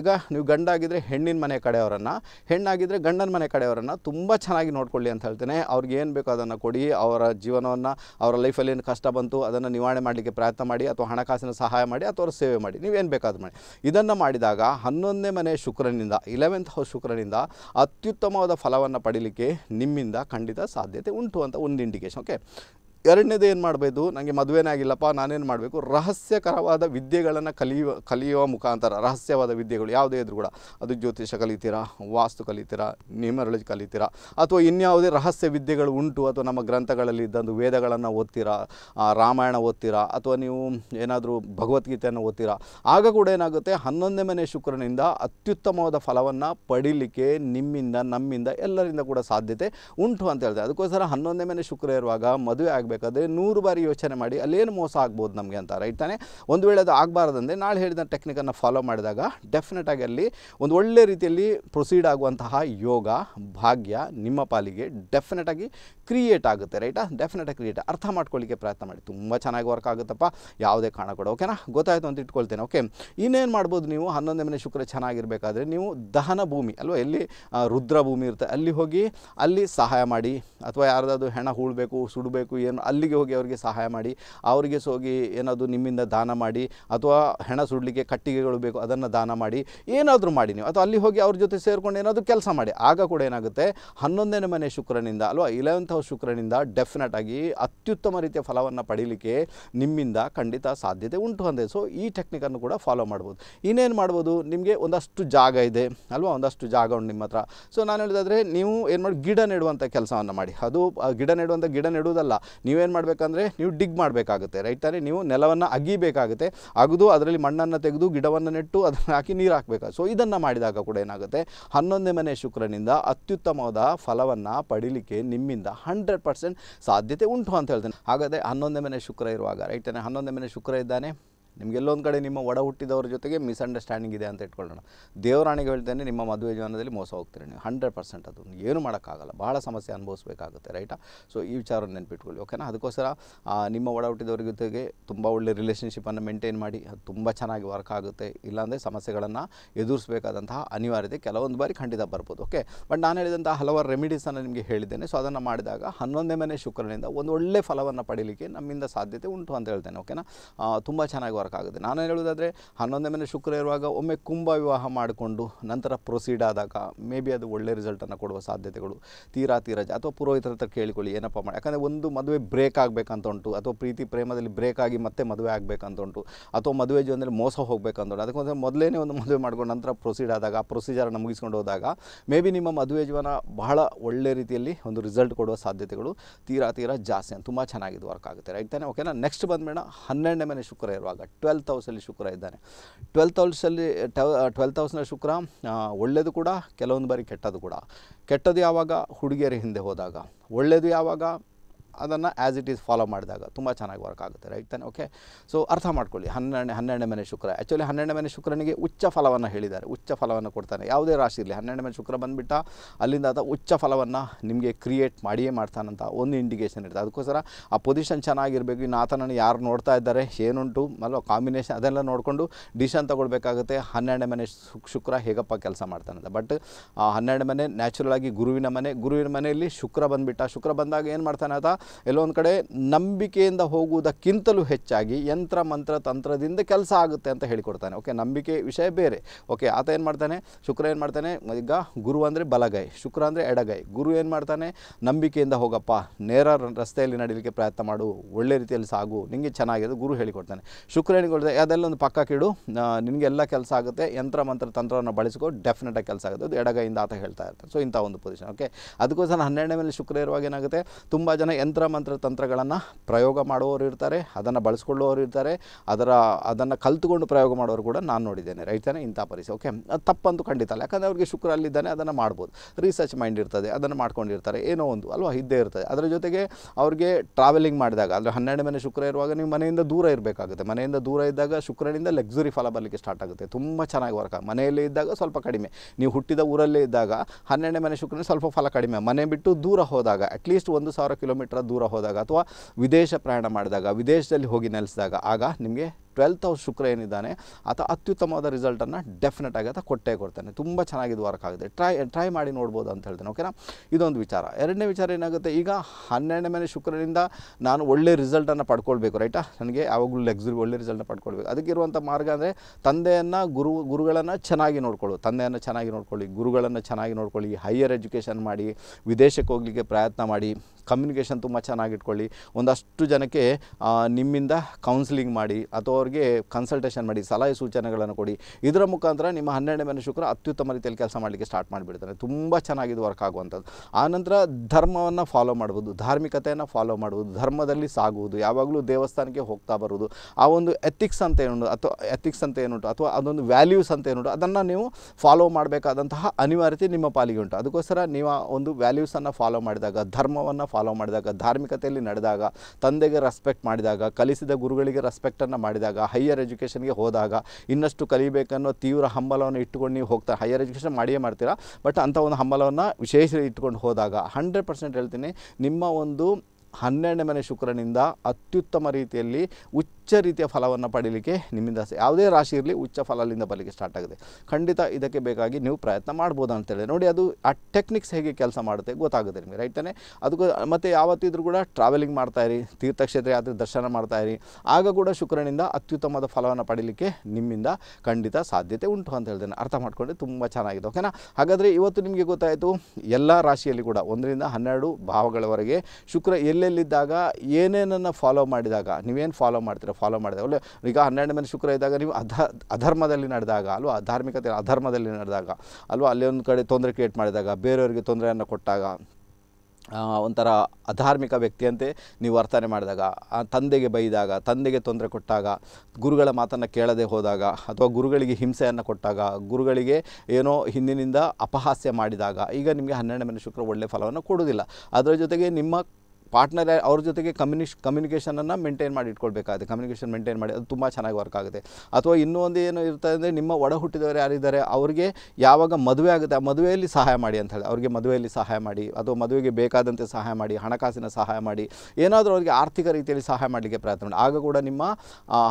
ಈಗ ನೀವು ಗಂಡಾಗಿದ್ದರೆ ಹೆಣ್ಣಿನ ಮನೆ ಕಡೆಯವರನ್ನು ಹೆಣ್ಣಾಗಿದ್ದರೆ ಗಂಡನ ಮನೆ ಕಡೆಯವರನ್ನು ತುಂಬ ಚೆನ್ನಾಗಿ ನೋಡ್ಕೊಳ್ಳಿ ಅಂತ ಹೇಳ್ತೇನೆ. ಅವ್ರಿಗೆ ಏನು ಬೇಕೋ ಅದನ್ನು ಕೊಡಿ, ಅವರ ಜೀವನವನ್ನು, ಅವರ ಲೈಫಲ್ಲಿ ಏನು ಕಷ್ಟ ಬಂತು ಅದನ್ನು ನಿವಾರಣೆ ಮಾಡಲಿಕ್ಕೆ ಪ್ರಯತ್ನ ಮಾಡಿ, ಅಥವಾ ಹಣಕಾಸಿನ ಸಹಾಯ ಮಾಡಿ, ಅಥವಾ ಅವ್ರ ಸೇವೆ ಮಾಡಿ ನೀವೇನು ಬೇಕಾದ್ರೂ ಮಾಡಿ. ಇದನ್ನು ಮಾಡಿದಾಗ ಹನ್ನೊಂದನೇ ಮನೆ ಶುಕ್ರನಿಂದ ಇಲೆವೆಂತ್ ಹೌಸ್ ಶುಕ್ರನಿಂದ ಅತ್ಯುತ್ತಮವಾದ ಫಲವನ್ನು ಪಡೀಲಿಕ್ಕೆ ನಿಮ್ಮಿಂದ ಖಂಡಿತ ಸಾಧ್ಯತೆ ಉಂಟು ಅಂತ ಒಂದು ಇಂಡಿಕೇಶನ್ ಓಕೆ ಎರಡನೇದು ಏನು ಮಾಡಬೇಕು? ನನಗೆ ಮದುವೆನೇ ಆಗಿಲ್ಲಪ್ಪ, ನಾನೇನು ಮಾಡಬೇಕು? ರಹಸ್ಯಕರವಾದ ವಿದ್ಯೆಗಳನ್ನು ಕಲಿಯುವ ಕಲಿಯುವ ಮುಖಾಂತರ, ರಹಸ್ಯವಾದ ವಿದ್ಯೆಗಳು ಯಾವುದೇ ಇದ್ರೂ ಕೂಡ. ಅದು ಜ್ಯೋತಿಷ ಕಲಿತೀರಾ? ವಾಸ್ತು ಕಲಿತೀರಾ? ನ್ಯೂಮರಾಲಜಿ ಕಲಿತೀರಾ? ಅಥವಾ ಇನ್ಯಾವುದೇ ರಹಸ್ಯ ವಿದ್ಯೆಗಳು ಉಂಟು, ಅಥವಾ ನಮ್ಮ ಗ್ರಂಥಗಳಲ್ಲಿ ಇದ್ದಂದು ವೇದಗಳನ್ನು ಓದ್ತೀರಾ? ರಾಮಾಯಣ ಓದ್ತೀರಾ? ಅಥವಾ ನೀವು ಏನಾದರೂ ಭಗವದ್ಗೀತೆಯನ್ನು ಓದ್ತೀರಾ? ಆಗ ಕೂಡ ಏನಾಗುತ್ತೆ? ಹನ್ನೊಂದನೇ ಮನೆ ಶುಕ್ರನಿಂದ ಅತ್ಯುತ್ತಮವಾದ ಫಲವನ್ನು ಪಡೀಲಿಕ್ಕೆ ನಿಮ್ಮಿಂದ, ನಮ್ಮಿಂದ ಎಲ್ಲರಿಂದ ಕೂಡ ಸಾಧ್ಯತೆ ಉಂಟು ಅಂತ ಹೇಳ್ತಾರೆ. ಅದಕ್ಕೋಸ್ಕರ ಹನ್ನೊಂದನೇ ಮನೆ ಶುಕ್ರ ಇರುವಾಗ ಮದುವೆ ಆಗಬೇಕಾದ್ರೆ ನೂರು ಬಾರಿ ಯೋಚನೆ ಮಾಡಿ ಅಲ್ಲೇನು ಮೋಸ ಆಗ್ಬೋದು ನಮಗೆ ಅಂತ ರೈಟ್ ತಾನೆ? ಒಂದು ವೇಳೆ ಅದು ಆಗಬಾರ್ದಂದ್ರೆ ನಾಳೆ ಹೇಳಿದ ಟೆಕ್ನಿಕನ್ನು ಫಾಲೋ ಮಾಡಿದಾಗ ಡೆಫಿನೆಟಾಗಿ ಅಲ್ಲಿ ಒಂದು ಒಳ್ಳೆ ರೀತಿಯಲ್ಲಿ ಪ್ರೊಸೀಡ್ ಆಗುವಂತಹ ಯೋಗ, ಭಾಗ್ಯ ನಿಮ್ಮ ಪಾಲಿಗೆ ಡೆಫಿನೆಟಾಗಿ ಕ್ರಿಯೇಟ್ ಆಗುತ್ತೆ ರೈಟಾ ಡೆಫಿನೆಟಾಗಿ ಕ್ರಿಯೇಟ್ ಅರ್ಥ ಮಾಡ್ಕೊಳ್ಳಿಕ್ಕೆ ಪ್ರಯತ್ನ ಮಾಡಿ. ತುಂಬ ಚೆನ್ನಾಗಿ ವರ್ಕ್ ಆಗುತ್ತಪ್ಪ. ಯಾವುದೇ ಕಾರಣ ಕೂಡ ಓಕೆನಾ ಗೊತ್ತಾಯಿತು ಅಂತ ಇಟ್ಕೊಳ್ತೇನೆ ಓಕೆ ಇನ್ನೇನು ಮಾಡ್ಬೋದು ನೀವು? ಹನ್ನೊಂದನೇ ಮನೆ ಶುಕ್ರ ಚೆನ್ನಾಗಿರಬೇಕಾದ್ರೆ ನೀವು ದಹನ ಭೂಮಿ, ಅಲ್ವಾ? ಎಲ್ಲಿ ರುದ್ರ ಭೂಮಿ ಇರುತ್ತೆ, ಅಲ್ಲಿ ಹೋಗಿ ಅಲ್ಲಿ ಸಹಾಯ ಮಾಡಿ, ಅಥವಾ ಯಾರ್ದಾದ್ರು ಹೆಣ ಹೂಳಬೇಕು, ಸುಡಬೇಕು, ಏನು ಅಲ್ಲಿಗೆ ಹೋಗಿ ಅವರಿಗೆ ಸಹಾಯ ಮಾಡಿ, ಅವರಿಗೆ ಹೋಗಿ ಏನಾದರೂ ನಿಮ್ಮಿಂದ ದಾನ ಮಾಡಿ ಅಥವಾ ಹೆಣ ಸುಡಲಿಕ್ಕೆ ಕಟ್ಟಿಗೆಗಳು ಬೇಕು ಅದನ್ನು ದಾನ ಮಾಡಿ ಏನಾದರೂ ಮಾಡಿ ನೀವು. ಅಥವಾ ಅಲ್ಲಿ ಹೋಗಿ ಅವ್ರ ಜೊತೆ ಸೇರಿಕೊಂಡು ಏನಾದರೂ ಕೆಲಸ ಮಾಡಿ. ಆಗ ಕೂಡ ಏನಾಗುತ್ತೆ? ಹನ್ನೊಂದನೇ ಮನೆ ಶುಕ್ರನಿಂದ ಅಲ್ವಾ? ಇಲೆವೆಂತ್ ಹೌಸ್ ಶುಕ್ರನಿಂದ ಡೆಫಿನೆಟ್ ಆಗಿ ಅತ್ಯುತ್ತಮ ರೀತಿಯ ಫಲವನ್ನು ಪಡೀಲಿಕ್ಕೆ ನಿಮ್ಮಿಂದ ಖಂಡಿತ ಸಾಧ್ಯತೆ ಉಂಟು ಅಂದೆ. ಸೊ ಈ ಟೆಕ್ನಿಕನ್ನು ಕೂಡ ಫಾಲೋ ಮಾಡ್ಬೋದು. ಇನ್ನೇನು ಮಾಡ್ಬೋದು? ನಿಮಗೆ ಒಂದಷ್ಟು ಜಾಗ ಇದೆ ಅಲ್ವಾ? ಒಂದಷ್ಟು ಜಾಗ ಉಂಟು ನಿಮ್ಮ ಹತ್ರ. ಸೊ ನಾನು ಹೇಳಿದಾದರೆ ನೀವು ಏನು ಮಾಡಿ ಗಿಡ ನೆಡುವಂಥ ಕೆಲಸವನ್ನು ಮಾಡಿ. ಅದು ಗಿಡ ನೆಡುವಂಥ ಗಿಡ ನೆಡುವುದಲ್ಲ. ನೀವೇನು ಮಾಡಬೇಕಂದ್ರೆ ನೀವು ಡಿಗ್ ಮಾಡಬೇಕಾಗುತ್ತೆ ರೈಟ್ ತಾನೇ? ನೀವು ನೆಲವನ್ನು ಅಗಿಬೇಕಾಗುತ್ತೆ. ಅಗದು ಅದರಲ್ಲಿ ಮಣ್ಣನ್ನು ತೆಗೆದು ಗಿಡವನ್ನು ನೆಟ್ಟು ಅದನ್ನು ಹಾಕಿ ನೀರು ಹಾಕಬೇಕು ಸೊ ಇದನ್ನು ಮಾಡಿದಾಗ ಕೂಡ ಏನಾಗುತ್ತೆ? ಹನ್ನೊಂದನೇ ಮನೆ ಶುಕ್ರನಿಂದ ಅತ್ಯುತ್ತಮವಾದ ಫಲವನ್ನು ಪಡಿಲಿಕ್ಕೆ ನಿಮ್ಮಿಂದ ಹಂಡ್ರೆಡ್ ಪರ್ಸೆಂಟ್ ಸಾಧ್ಯತೆ ಉಂಟು ಅಂತ ಹೇಳ್ತೇನೆ. ಹಾಗಾದರೆ ಹನ್ನೊಂದನೇ ಮನೆ ಶುಕ್ರ ಇರುವಾಗ ರೈಟ್ ತಾನೇ? ಹನ್ನೊಂದನೇ ಮನೆ ಶುಕ್ರ ಇದ್ದಾನೆ. ನಿಮಗೆಲ್ಲೊಂದು ಕಡೆ ನಿಮ್ಮ ಒಡ ಹುಟ್ಟಿದವ್ರ ಜೊತೆಗೆ ಮಿಸ್ಅಂಡರ್ಸ್ಟ್ಯಾಂಡಿಂಗ್ ಇದೆ ಅಂತ ಇಟ್ಕೊಳ್ಳೋಣ. ದೇವರಾಣಿಗೆ ಹೇಳ್ತೇನೆ, ನಿಮ್ಮ ಮದುವೆ ಜೀವನದಲ್ಲಿ ಮೋಸ ಹೋಗ್ತೀರಿ ನೀವು. ಹಂಡ್ರೆಡ್ ಪರ್ಸೆಂಟ್ ಅದು. ಏನು ಮಾಡೋಕ್ಕಾಗಲ್ಲ. ಭಾಳ ಸಮಸ್ಯೆ ಅನುಭವಿಸಬೇಕಾಗುತ್ತೆ, ರೈಟಾ? ಸೊ ಈ ವಿಚಾರವನ್ನು ನೆನ್ಪಿಟ್ಕೊಳ್ಳಿ ಓಕೆನಾ ಅದಕ್ಕೋಸ್ಕರ ನಿಮ್ಮ ಒಡ ಹುಟ್ಟಿದವ್ರ ಜೊತೆಗೆ ತುಂಬ ಒಳ್ಳೆ ರಿಲೇಷನ್ಶಿಪ್ಪನ್ನು ಮೇಂಟೈನ್ ಮಾಡಿ, ಅದು ತುಂಬ ಚೆನ್ನಾಗಿ ವರ್ಕ್ ಆಗುತ್ತೆ. ಇಲ್ಲಾಂದರೆ ಸಮಸ್ಯೆಗಳನ್ನು ಎದುರಿಸಬೇಕಾದಂತಹ ಅನಿವಾರ್ಯತೆ ಕೆಲವೊಂದು ಬಾರಿ ಖಂಡಿತ ಬರ್ಬೋದು ಓಕೆ ಬಟ್ ನಾನು ಹೇಳಿದಂಥ ಹಲವಾರು ರೆಮಿಡೀಸನ್ನು ನಿಮಗೆ ಹೇಳಿದ್ದೇನೆ. ಸೊ ಅದನ್ನು ಮಾಡಿದಾಗ ಹನ್ನೊಂದನೇ ಮನೆ ಶುಕ್ರನಿಂದ ಒಂದು ಒಳ್ಳೆ ಫಲವನ್ನು ಪಡೀಲಿಕ್ಕೆ ನಮ್ಮಿಂದ ಸಾಧ್ಯತೆ ಉಂಟು ಅಂತ ಹೇಳ್ತೇನೆ ಓಕೆನಾ ತುಂಬ ಚೆನ್ನಾಗಿ ವರ್ಕ್ ಆಗುತ್ತೆ ನಾನು ಹೇಳುವುದಾದರೆ, ಹನ್ನೊಂದನೇ ಮನೆ ಶುಕ್ರ ಇರುವಾಗ ಒಮ್ಮೆ ಕುಂಭ ವಿವಾಹ ಮಾಡಿಕೊಂಡು ನಂತರ ಪ್ರೊಸೀಡ್ ಆದಾಗ ಮೇ ಬಿ ಅದು ಒಳ್ಳೆ ರಿಸಲ್ಟನ್ನು ಕೊಡುವ ಸಾಧ್ಯತೆಗಳು. ತೀರಾ ತೀರಾ ಜಾ- ಅಥವಾ ಪುರೋಹಿತರ ಹತ್ರ ಕೇಳಿಕೊಳ್ಳಿ, ಏನಪ್ಪ ಮಾಡಿ, ಯಾಕಂದರೆ ಒಂದು ಮದುವೆ ಬ್ರೇಕ್ ಆಗಬೇಕಂತ ಉಂಟು ಅಥವಾ ಪ್ರೀತಿ ಪ್ರೇಮದಲ್ಲಿ ಬ್ರೇಕ್ ಆಗಿ ಮತ್ತೆ ಮದುವೆ ಆಗಬೇಕಂತ ಉಂಟು ಅಥವಾ ಮದುವೆ ಜೀವನದಲ್ಲಿ ಮೋಸ ಹೋಗಬೇಕಂತ ಉಂಟು ಅದಕ್ಕೋಸ್ಕರ ಮೊದಲೇ ಒಂದು ಮದುವೆ ಮಾಡಿಕೊಂಡು ನಂತರ ಪ್ರೊಸೀಡ್ ಆದಾಗ ಆ ಪ್ರೊಸೀಜರನ್ನು ಮುಗಿಸ್ಕೊಂಡು ಹೋದಾಗ ಮೇ ಬಿ ನಿಮ್ಮ ಮದುವೆ ಜೀವನ ಬಹಳ ಒಳ್ಳೆ ರೀತಿಯಲ್ಲಿ ಒಂದು ರಿಸಲ್ಟ್ ಕೊಡುವ ಸಾಧ್ಯತೆಗಳು ತೀರಾ ತೀರಾ ಜಾಸ್ತಿ ತುಂಬ ಚೆನ್ನಾಗಿದ್ದು ವರ್ಕ್ ಆಗುತ್ತೆ. ರೈಟ್ ತಾನೆ? ಓಕೆನಾ ನೆಕ್ಸ್ಟ್ ಬಂದ್ಬೇಡ ಹನ್ನೆರಡನೇ ಮನೆ ಶುಕ್ರ ಇರುವಾಗ ಟ್ವೆಲ್ತ್ ಹೌಸಲ್ಲಿ ಶುಕ್ರ ಇದ್ದಾನೆ. ಟ್ವೆಲ್ತ್ ಹೌಸಲ್ಲಿ ಟ್ವೆಲ್ತ್ ಹೌಸ್ನ ಶುಕ್ರ ಒಳ್ಳೆಯದು ಕೂಡ ಕೆಲವೊಂದು ಬಾರಿ ಕೆಟ್ಟದ್ದು ಕೂಡ. ಕೆಟ್ಟದ್ದು ಯಾವಾಗ? ಹುಡುಗಿಯರ ಹಿಂದೆ ಹೋದಾಗ. ಒಳ್ಳೆಯದು ಯಾವಾಗ? ಅದನ್ನು ಆ್ಯಸ್ ಇಟ್ ಈಸ್ ಫಾಲೋ ಮಾಡಿದಾಗ ತುಂಬ ಚೆನ್ನಾಗಿ ವರ್ಕ್ ಆಗುತ್ತೆ ರೈಟ್ ತಾನೆ? ಓಕೆ ಸೊ ಅರ್ಥ ಮಾಡ್ಕೊಳ್ಳಿ. ಹನ್ನೆರಡನೇ ಹನ್ನೆರಡನೇ ಮನೆ ಶುಕ್ರ. ಆ್ಯಕ್ಚುಲಿ ಹನ್ನೆರಡನೇ ಮನೆ ಶುಕ್ರನಿಗೆ ಉಚ್ಚ ಫಲವನ್ನು ಹೇಳಿದ್ದಾರೆ. ಉಚ್ಚ ಫಲವನ್ನು ಕೊಡ್ತಾನೆ. ಯಾವುದೇ ರಾಶಿ ಇರಲಿ, ಹನ್ನೆರಡನೇ ಮನೆ ಶುಕ್ರ ಬಂದುಬಿಟ್ಟ, ಅಲ್ಲಿಂದ ಆತ ಉಚ್ಚ ಫಲವನ್ನು ನಿಮಗೆ ಕ್ರಿಯೇಟ್ ಮಾಡಿಯೇ ಮಾಡ್ತಾನಂತ ಒಂದು ಇಂಡಿಕೇಷನ್ ಇರುತ್ತೆ. ಅದಕ್ಕೋಸ್ಕರ ಆ ಪೊಸಿಷನ್ ಚೆನ್ನಾಗಿರಬೇಕು. ಇನ್ನು ಆತನನ್ನು ಯಾರು ನೋಡ್ತಾ ಇದ್ದಾರೆ, ಏನುಂಟು ಅಲ್ವಾ ಕಾಂಬಿನೇಷನ್ ಅದೆಲ್ಲ ನೋಡಿಕೊಂಡು ಡಿಶನ್ ತಗೊಳ್ಬೇಕಾಗುತ್ತೆ. ಹನ್ನೆರಡನೇ ಮನೆ ಶುಕ್ರ ಹೇಗಪ್ಪ ಕೆಲಸ ಮಾಡ್ತಾನಂತ ಬಟ್ ಹನ್ನೆರಡು ಮನೆ ನ್ಯಾಚುರಲ್ ಆಗಿ ಗುರುವಿನ ಮನೆ, ಗುರುವಿನ ಮನೆಯಲ್ಲಿ ಶುಕ್ರ ಬಂದುಬಿಟ್ಟ. ಶುಕ್ರ ಬಂದಾಗ ಏನು ಮಾಡ್ತಾನೆ ಆತ? ಎಲ್ಲೋ ಒಂದು ಕಡೆ ನಂಬಿಕೆಯಿಂದ ಹೋಗುವುದಕ್ಕಿಂತಲೂ ಹೆಚ್ಚಾಗಿ ಯಂತ್ರ, ಮಂತ್ರ, ತಂತ್ರದಿಂದ ಕೆಲಸ ಆಗುತ್ತೆ ಅಂತ ಹೇಳಿಕೊಡ್ತಾನೆ. ಓಕೆ, ನಂಬಿಕೆ ವಿಷಯ ಬೇರೆ. ಓಕೆ, ಆತ ಏನು ಮಾಡ್ತಾನೆ? ಶುಕ್ರ ಏನು ಮಾಡ್ತಾನೆ? ಈಗ ಗುರು ಅಂದರೆ ಬಲಗೈ, ಶುಕ್ರ ಅಂದರೆ ಎಡಗೈ. ಗುರು ಏನು ಮಾಡ್ತಾನೆ? ನಂಬಿಕೆಯಿಂದ ಹೋಗಪ್ಪ, ನೇರ ರಸ್ತೆಯಲ್ಲಿ ನಡೀಲಿಕ್ಕೆ ಪ್ರಯತ್ನ ಮಾಡು, ಒಳ್ಳೆ ರೀತಿಯಲ್ಲಿ ಸಾಗು ನಿಮಗೆ ಚೆನ್ನಾಗಿದೆ ಗುರು ಹೇಳಿಕೊಡ್ತಾನೆ. ಶುಕ್ರ ಹೇಳಿಕೊಡ್ತಾನೆ ಅದೆಲ್ಲ ಒಂದು ಪಕ್ಕ ಕಿಡು ನಿನಗೆಲ್ಲ ಕೆಲಸ ಆಗುತ್ತೆ, ಯಂತ್ರ, ಮಂತ್ರ, ತಂತ್ರವನ್ನು ಬಳಸಿಕೊ ಡೆಫಿನೆಟಾಗಿ ಕೆಲಸ ಆಗುತ್ತೆ. ಅದು ಎಡಗೈಯಿಂದ ಆತ ಹೇಳ್ತಾ ಇರ್ತಾನೆ. ಸೊ ಇಂಥ ಒಂದು ಪೊಸಿಷನ್ ಓಕೆ, ಅದಕ್ಕೋಸ್ಕರ ಹನ್ನೆರಡನೇ ಮೇಲೆ ಶುಕ್ರ ಇರುವಾಗ ಏನಾಗುತ್ತೆ? ತುಂಬ ಜನ ಯಂತ್ರ ಮಂತ್ರ ತಂತ್ರಗಳನ್ನು ಪ್ರಯೋಗ ಮಾಡುವವರು ಇರ್ತಾರೆ, ಅದನ್ನು ಬಳಸ್ಕೊಳ್ಳುವವರು ಇರ್ತಾರೆ, ಅದರ, ಅದನ್ನು ಕಲ್ತುಕೊಂಡು ಪ್ರಯೋಗ ಮಾಡೋರು ಕೂಡ ನಾನು ನೋಡಿದ್ದೇನೆ, ರೈತನೇ ತಾನೆ ಇಂಥ ಪರಿಸ್ಥಿತಿ ಓಕೆ ಅದು ತಪ್ಪಂತೂ ಖಂಡಿತ ಅಲ್ಲ, ಯಾಕಂದರೆ ಅವ್ರಿಗೆ ಶುಕ್ರ ಅಲ್ಲಿದ್ದಾನೆ, ಅದನ್ನು ಮಾಡ್ಬೋದು. ರಿಸರ್ಚ್ ಮೈಂಡ್ ಇರ್ತದೆ, ಅದನ್ನು ಮಾಡ್ಕೊಂಡಿರ್ತಾರೆ, ಏನೋ ಒಂದು, ಅಲ್ವಾ, ಇದ್ದೇ ಇರ್ತದೆ. ಅದರ ಜೊತೆಗೆ ಅವ್ರಿಗೆ ಟ್ರಾವೆಲಿಂಗ್ ಮಾಡಿದಾಗ, ಅಂದರೆ ಹನ್ನೆರಡು ಮನೆ ಶುಕ್ರ ಇರುವಾಗ ನೀವು ಮನೆಯಿಂದ ದೂರ ಇರಬೇಕಾಗುತ್ತೆ. ಮನೆಯಿಂದ ದೂರ ಇದ್ದಾಗ ಶುಕ್ರನಿಂದ ಲಕ್ಸುರಿ ಫಲ ಬರಲಿಕ್ಕೆ ಸ್ಟಾರ್ಟ್ ಆಗುತ್ತೆ. ತುಂಬ ಚೆನ್ನಾಗಿ ವರ್ಕ್ ಮನೆಯಲ್ಲೇ ಇದ್ದಾಗ ಸ್ವಲ್ಪ ಕಡಿಮೆ. ನೀವು ಹುಟ್ಟಿದ ಊರಲ್ಲೇ ಇದ್ದಾಗ ಹನ್ನೆರಡನೇ ಮನೆ ಶುಕ್ರನ ಸ್ವಲ್ಪ ಫಲ ಕಡಿಮೆ. ಮನೆ ಬಿಟ್ಟು ದೂರ ಹೋದಾಗ ಅಟ್ಲೀಸ್ಟ್ ಒಂದು ಸಾವಿರ ಕಿಲೋಮೀಟರ್ ದೂರ ಹೋದಾಗ ಅಥವಾ ವಿದೇಶ ಪ್ರಯಾಣ ಮಾಡಿದಾಗ ವಿದೇಶದಲ್ಲಿ ಹೋಗಿ ನೆಲೆಸಿದಾಗ ಆಗ ನಿಮಗೆ ಟ್ವೆಲ್ತ್ ಹೌಸ್ ಶುಕ್ರ ಏನಿದ್ದಾನೆ, ಆತ ಅತ್ಯುತ್ತಮವಾದ ರಿಸಲ್ಟನ್ನು ಡೆಫಿನೆಟ್ ಆಗಿ ಆತ ಕೊಟ್ಟೇ ಕೊಡ್ತಾನೆ. ತುಂಬ ಚೆನ್ನಾಗಿದ್ದು ವರ್ಕ್ ಆಗಿದೆ. ಟ್ರೈ ಟ್ರೈ ಮಾಡಿ ನೋಡ್ಬೋದು ಅಂತ ಹೇಳ್ತೇನೆ ಓಕೆನಾ ಇದೊಂದು ವಿಚಾರ. ಎರಡನೇ ವಿಚಾರ ಏನಾಗುತ್ತೆ? ಈಗ ಹನ್ನೆರಡನೇ ಮನೆ ಶುಕ್ರನಿಂದ ನಾನು ಒಳ್ಳೆ ರಿಸಲ್ಟನ್ನು ಪಡ್ಕೊಳ್ಬೇಕು ರೈಟಾ ನನಗೆ ಯಾವಾಗಲೂ ಲೆಕ್ಸುರಿ ಒಳ್ಳೆ ರಿಸಲ್ಟ್ನ ಪಡ್ಕೊಳ್ಬೇಕು. ಅದಕ್ಕಿರುವಂಥ ಮಾರ್ಗ ಅಂದರೆ ತಂದೆಯನ್ನು ಗುರು, ಗುರುಗಳನ್ನು ಚೆನ್ನಾಗಿ ನೋಡ್ಕೊಳ್ಳು. ತಂದೆಯನ್ನು ಚೆನ್ನಾಗಿ ನೋಡ್ಕೊಳ್ಳಿ, ಗುರುಗಳನ್ನು ಚೆನ್ನಾಗಿ ನೋಡ್ಕೊಳ್ಳಿ ಹೈಯರ್ ಎಜುಕೇಷನ್ ಮಾಡಿ, ವಿದೇಶಕ್ಕೆ ಹೋಗಲಿಕ್ಕೆ ಪ್ರಯತ್ನ ಮಾಡಿ ಕಮ್ಯುನಿಕೇಷನ್ ತುಂಬ ಚೆನ್ನಾಗಿಟ್ಕೊಳ್ಳಿ. ಒಂದಷ್ಟು ಜನಕ್ಕೆ ನಿಮ್ಮಿಂದ ಕೌನ್ಸಿಲಿಂಗ್ ಮಾಡಿ, ಅಥವಾ ಅವ್ರಿಗೆ ಕನ್ಸಲ್ಟೇಷನ್ ಮಾಡಿ, ಸಲಹೆ ಸೂಚನೆಗಳನ್ನು ಕೊಡಿ. ಇದರ ಮುಖಾಂತರ ನಿಮ್ಮ ಹನ್ನೆರಡನೇ ಮನೆ ಶುಕ್ರ ಅತ್ಯುತ್ತಮ ರೀತಿಯಲ್ಲಿ ಕೆಲಸ ಮಾಡಲಿಕ್ಕೆ ಸ್ಟಾರ್ಟ್ ಮಾಡಿಬಿಡ್ತಾರೆ. ತುಂಬ ಚೆನ್ನಾಗಿದ್ದು ವರ್ಕ್ ಆಗುವಂಥದ್ದು. ಆನಂತರ ಧರ್ಮವನ್ನು ಫಾಲೋ ಮಾಡ್ಬೋದು, ಧಾರ್ಮಿಕತೆಯನ್ನು ಫಾಲೋ ಮಾಡ್ಬೋದು, ಧರ್ಮದಲ್ಲಿ ಸಾಗುವುದು, ಯಾವಾಗಲೂ ದೇವಸ್ಥಾನಕ್ಕೆ ಹೋಗ್ತಾ ಬರುವುದು. ಆ ಒಂದು ಎಥಿಕ್ಸ್ ಅಂತ ಏನುಂಟು ಅಥವಾ ಎಥಿಕ್ಸ್ ಅಂತ ಏನುಂಟು ಅಥವಾ ಅದೊಂದು ವ್ಯಾಲ್ಯೂಸ್ ಅಂತ ಏನುಂಟು ಅದನ್ನು ನೀವು ಫಾಲೋ ಮಾಡಬೇಕಾದಂತಹ ಅನಿವಾರ್ಯತೆ ನಿಮ್ಮ ಪಾಲಿಗೆ ಉಂಟು. ಅದಕ್ಕೋಸ್ಕರ ನೀವು ಒಂದು ವ್ಯಾಲ್ಯೂಸನ್ನು ಫಾಲೋ ಮಾಡಿದಾಗ, ಧರ್ಮವನ್ನು ಫಾಲೋ ಮಾಡಿದಾಗ, ಧಾರ್ಮಿಕತೆಯಲ್ಲಿ ನಡೆದಾಗ, ತಂದೆಗೆ ರೆಸ್ಪೆಕ್ಟ್ ಮಾಡಿದಾಗ, ಕಲಿಸಿದ ಗುರುಗಳಿಗೆ ರೆಸ್ಪೆಕ್ಟನ್ನು ಮಾಡಿದಾಗ ಹೈಯರ್ ಎಜುಕೇಷನ್ಗೆ ಹೋದಾಗ ಇನ್ನಷ್ಟು ಕಲಿಬೇಕನ್ನೋ ತೀವ್ರ ಹಂಬಲವನ್ನು ಇಟ್ಟುಕೊಂಡು ನೀವು ಹೋಗ್ತಾ ಹೈಯರ್ ಎಜುಕೇಷನ್ ಮಾಡಿಯೇ ಮಾಡ್ತೀರಾ? ಬಟ್ ಅಂಥ ಒಂದು ಹಂಬಲವನ್ನು ವಿಶೇಷ ಇಟ್ಕೊಂಡು ಹೋದಾಗ ಹಂಡ್ರೆಡ್ ಪರ್ಸೆಂಟ್ ಹೇಳ್ತೀನಿ, ನಿಮ್ಮ ಒಂದು ಹನ್ನೆರಡನೇ ಮನೆ ಶುಕ್ರನಿಂದ ಅತ್ಯುತ್ತಮ ರೀತಿಯಲ್ಲಿ ಉಚ್ಚ ರೀತಿಯ ಫಲವನ್ನು ಪಡೀಲಿಕ್ಕೆ ನಿಮ್ಮಿಂದ ಯಾವುದೇ ರಾಶಿ ಇರಲಿ ಉಚ್ಚ ಫಲದಿಂದ ಬರಲಿಕ್ಕೆ ಸ್ಟಾರ್ಟ್ ಆಗುತ್ತೆ ಖಂಡಿತ ಇದಕ್ಕೆ ಬೇಕಾಗಿ ನೀವು ಪ್ರಯತ್ನ ಮಾಡ್ಬೋದು ಅಂತೇಳಿ ನೋಡಿ, ಅದು ಆ ಟೆಕ್ನಿಕ್ಸ್ ಹೇಗೆ ಕೆಲಸ ಮಾಡುತ್ತೆ ಗೊತ್ತಾಗುತ್ತೆ ನಿಮಗೆ ರೈಟ್ ತಾನೆ? ಅದಕ್ಕೂ ಮತ್ತು ಯಾವತ್ತಿದ್ರೂ ಕೂಡ ಟ್ರಾವೆಲಿಂಗ್ ಮಾಡ್ತಾಯಿರಿ ತೀರ್ಥಕ್ಷೇತ್ರ ಯಾತ್ರೆ ದರ್ಶನ ಮಾಡ್ತಾಯಿರಿ ಆಗ ಕೂಡ ಶುಕ್ರನಿಂದ ಅತ್ಯುತ್ತಮವಾದ ಫಲವನ್ನು ಪಡೀಲಿಕ್ಕೆ ನಿಮ್ಮಿಂದ ಖಂಡಿತ ಸಾಧ್ಯತೆ ಉಂಟು ಅಂತ ಹೇಳ್ತೇನೆ. ಅರ್ಥ ಮಾಡ್ಕೊಂಡ್ರೆ ತುಂಬ ಚೆನ್ನಾಗಿದೆ ಓಕೆನಾ ಹಾಗಾದರೆ ಇವತ್ತು ನಿಮಗೆ ಗೊತ್ತಾಯಿತು, ಎಲ್ಲ ರಾಶಿಯಲ್ಲಿ ಕೂಡ ಒಂದರಿಂದ ಹನ್ನೆರಡು ಭಾವಗಳವರೆಗೆ ಶುಕ್ರ ಎಲ್ಲೆಲ್ಲಿದ್ದಾಗ ಏನೇನನ್ನು ಫಾಲೋ ಮಾಡಿದಾಗ, ನೀವೇನು ಫಾಲೋ ಮಾಡ್ತೀರಾ? ಫಾಲೋ ಮಾಡಿದೆ. ಒಳ್ಳೆ ಈಗ ಹನ್ನೆರಡು ಮನೆ ಶುಕ್ರ ಇದ್ದಾಗ ನೀವು ಅಧ, ಅಧರ್ಮದಲ್ಲಿ ನಡೆದಾಗ, ಅಲ್ವಾ? ಧಾರ್ಮಿಕತೆ ಅಧರ್ಮದಲ್ಲಿ ನಡೆದಾಗ, ಅಲ್ವಾ? ಅಲ್ಲಿ ಒಂದು ಕಡೆ ತೊಂದರೆ ಕ್ರಿಯೇಟ್ ಮಾಡಿದಾಗ, ಬೇರೆಯವರಿಗೆ ತೊಂದರೆಯನ್ನು ಕೊಟ್ಟಾಗ ಒಂಥರ ಅಧಾರ್ಮಿಕ ವ್ಯಕ್ತಿಯಂತೆ ನೀವು ವರ್ತನೆ ಮಾಡಿದಾಗ ತಂದೆಗೆ ಬೈದಾಗ, ತಂದೆಗೆ ತೊಂದರೆ ಕೊಟ್ಟಾಗ, ಗುರುಗಳ ಮಾತನ್ನು ಕೇಳದೆ ಹೋದಾಗ, ಅಥವಾ ಗುರುಗಳಿಗೆ ಹಿಂಸೆಯನ್ನು ಕೊಟ್ಟಾಗ, ಗುರುಗಳಿಗೆ ಏನೋ ಹಿಂದಿನಿಂದ ಅಪಹಾಸ್ಯ ಮಾಡಿದಾಗ, ಈಗ ನಿಮಗೆ ಹನ್ನೆರಡು ಮನೆ ಶುಕ್ರ ಒಳ್ಳೆಯ ಫಲವನ್ನು ಕೊಡೋದಿಲ್ಲ ಅದರ ಜೊತೆಗೆ ನಿಮ್ಮ ಪಾರ್ಟ್ನರ್ ಅವ್ರ ಜೊತೆಗೆ ಕಮ್ಯುನಿಶ್ ಕಮ್ಯುನಿಕೇಷನನ್ನು ಮೇಂಟೈನ್ ಮಾಡಿ ಇಟ್ಕೊಳ್ಬೇಕಾಗುತ್ತೆ. ಕಮ್ಯುನಿಕೇಷನ್ ಮೇಂಟೈನ್ ಮಾಡಿ, ಅದು ತುಂಬ ಚೆನ್ನಾಗಿ ವರ್ಕ್ ಆಗುತ್ತೆ. ಅಥವಾ ಇನ್ನೂ ಒಂದು ಏನು ಇರ್ತದೆ ಅಂದರೆ, ನಿಮ್ಮ ಒಡ ಹುಟ್ಟಿದವರು ಯಾರಿದ್ದಾರೆ, ಅವರಿಗೆ ಯಾವಾಗ ಮದುವೆ ಆಗುತ್ತೆ, ಆ ಮದುವೆಯಲ್ಲಿ ಸಹಾಯ ಮಾಡಿ ಅಂತ ಹೇಳಿ. ಅವರಿಗೆ ಮದುವೆಯಲ್ಲಿ ಸಹಾಯ ಮಾಡಿ, ಅಥವಾ ಮದುವೆಗೆ ಬೇಕಾದಂತೆ ಸಹಾಯ ಮಾಡಿ, ಹಣಕಾಸಿನ ಸಹಾಯ ಮಾಡಿ, ಏನಾದರೂ ಅವರಿಗೆ ಆರ್ಥಿಕ ರೀತಿಯಲ್ಲಿ ಸಹಾಯ ಮಾಡಲಿಕ್ಕೆ ಪ್ರಯತ್ನ ಮಾಡಿ. ಆಗ ಕೂಡ ನಿಮ್ಮ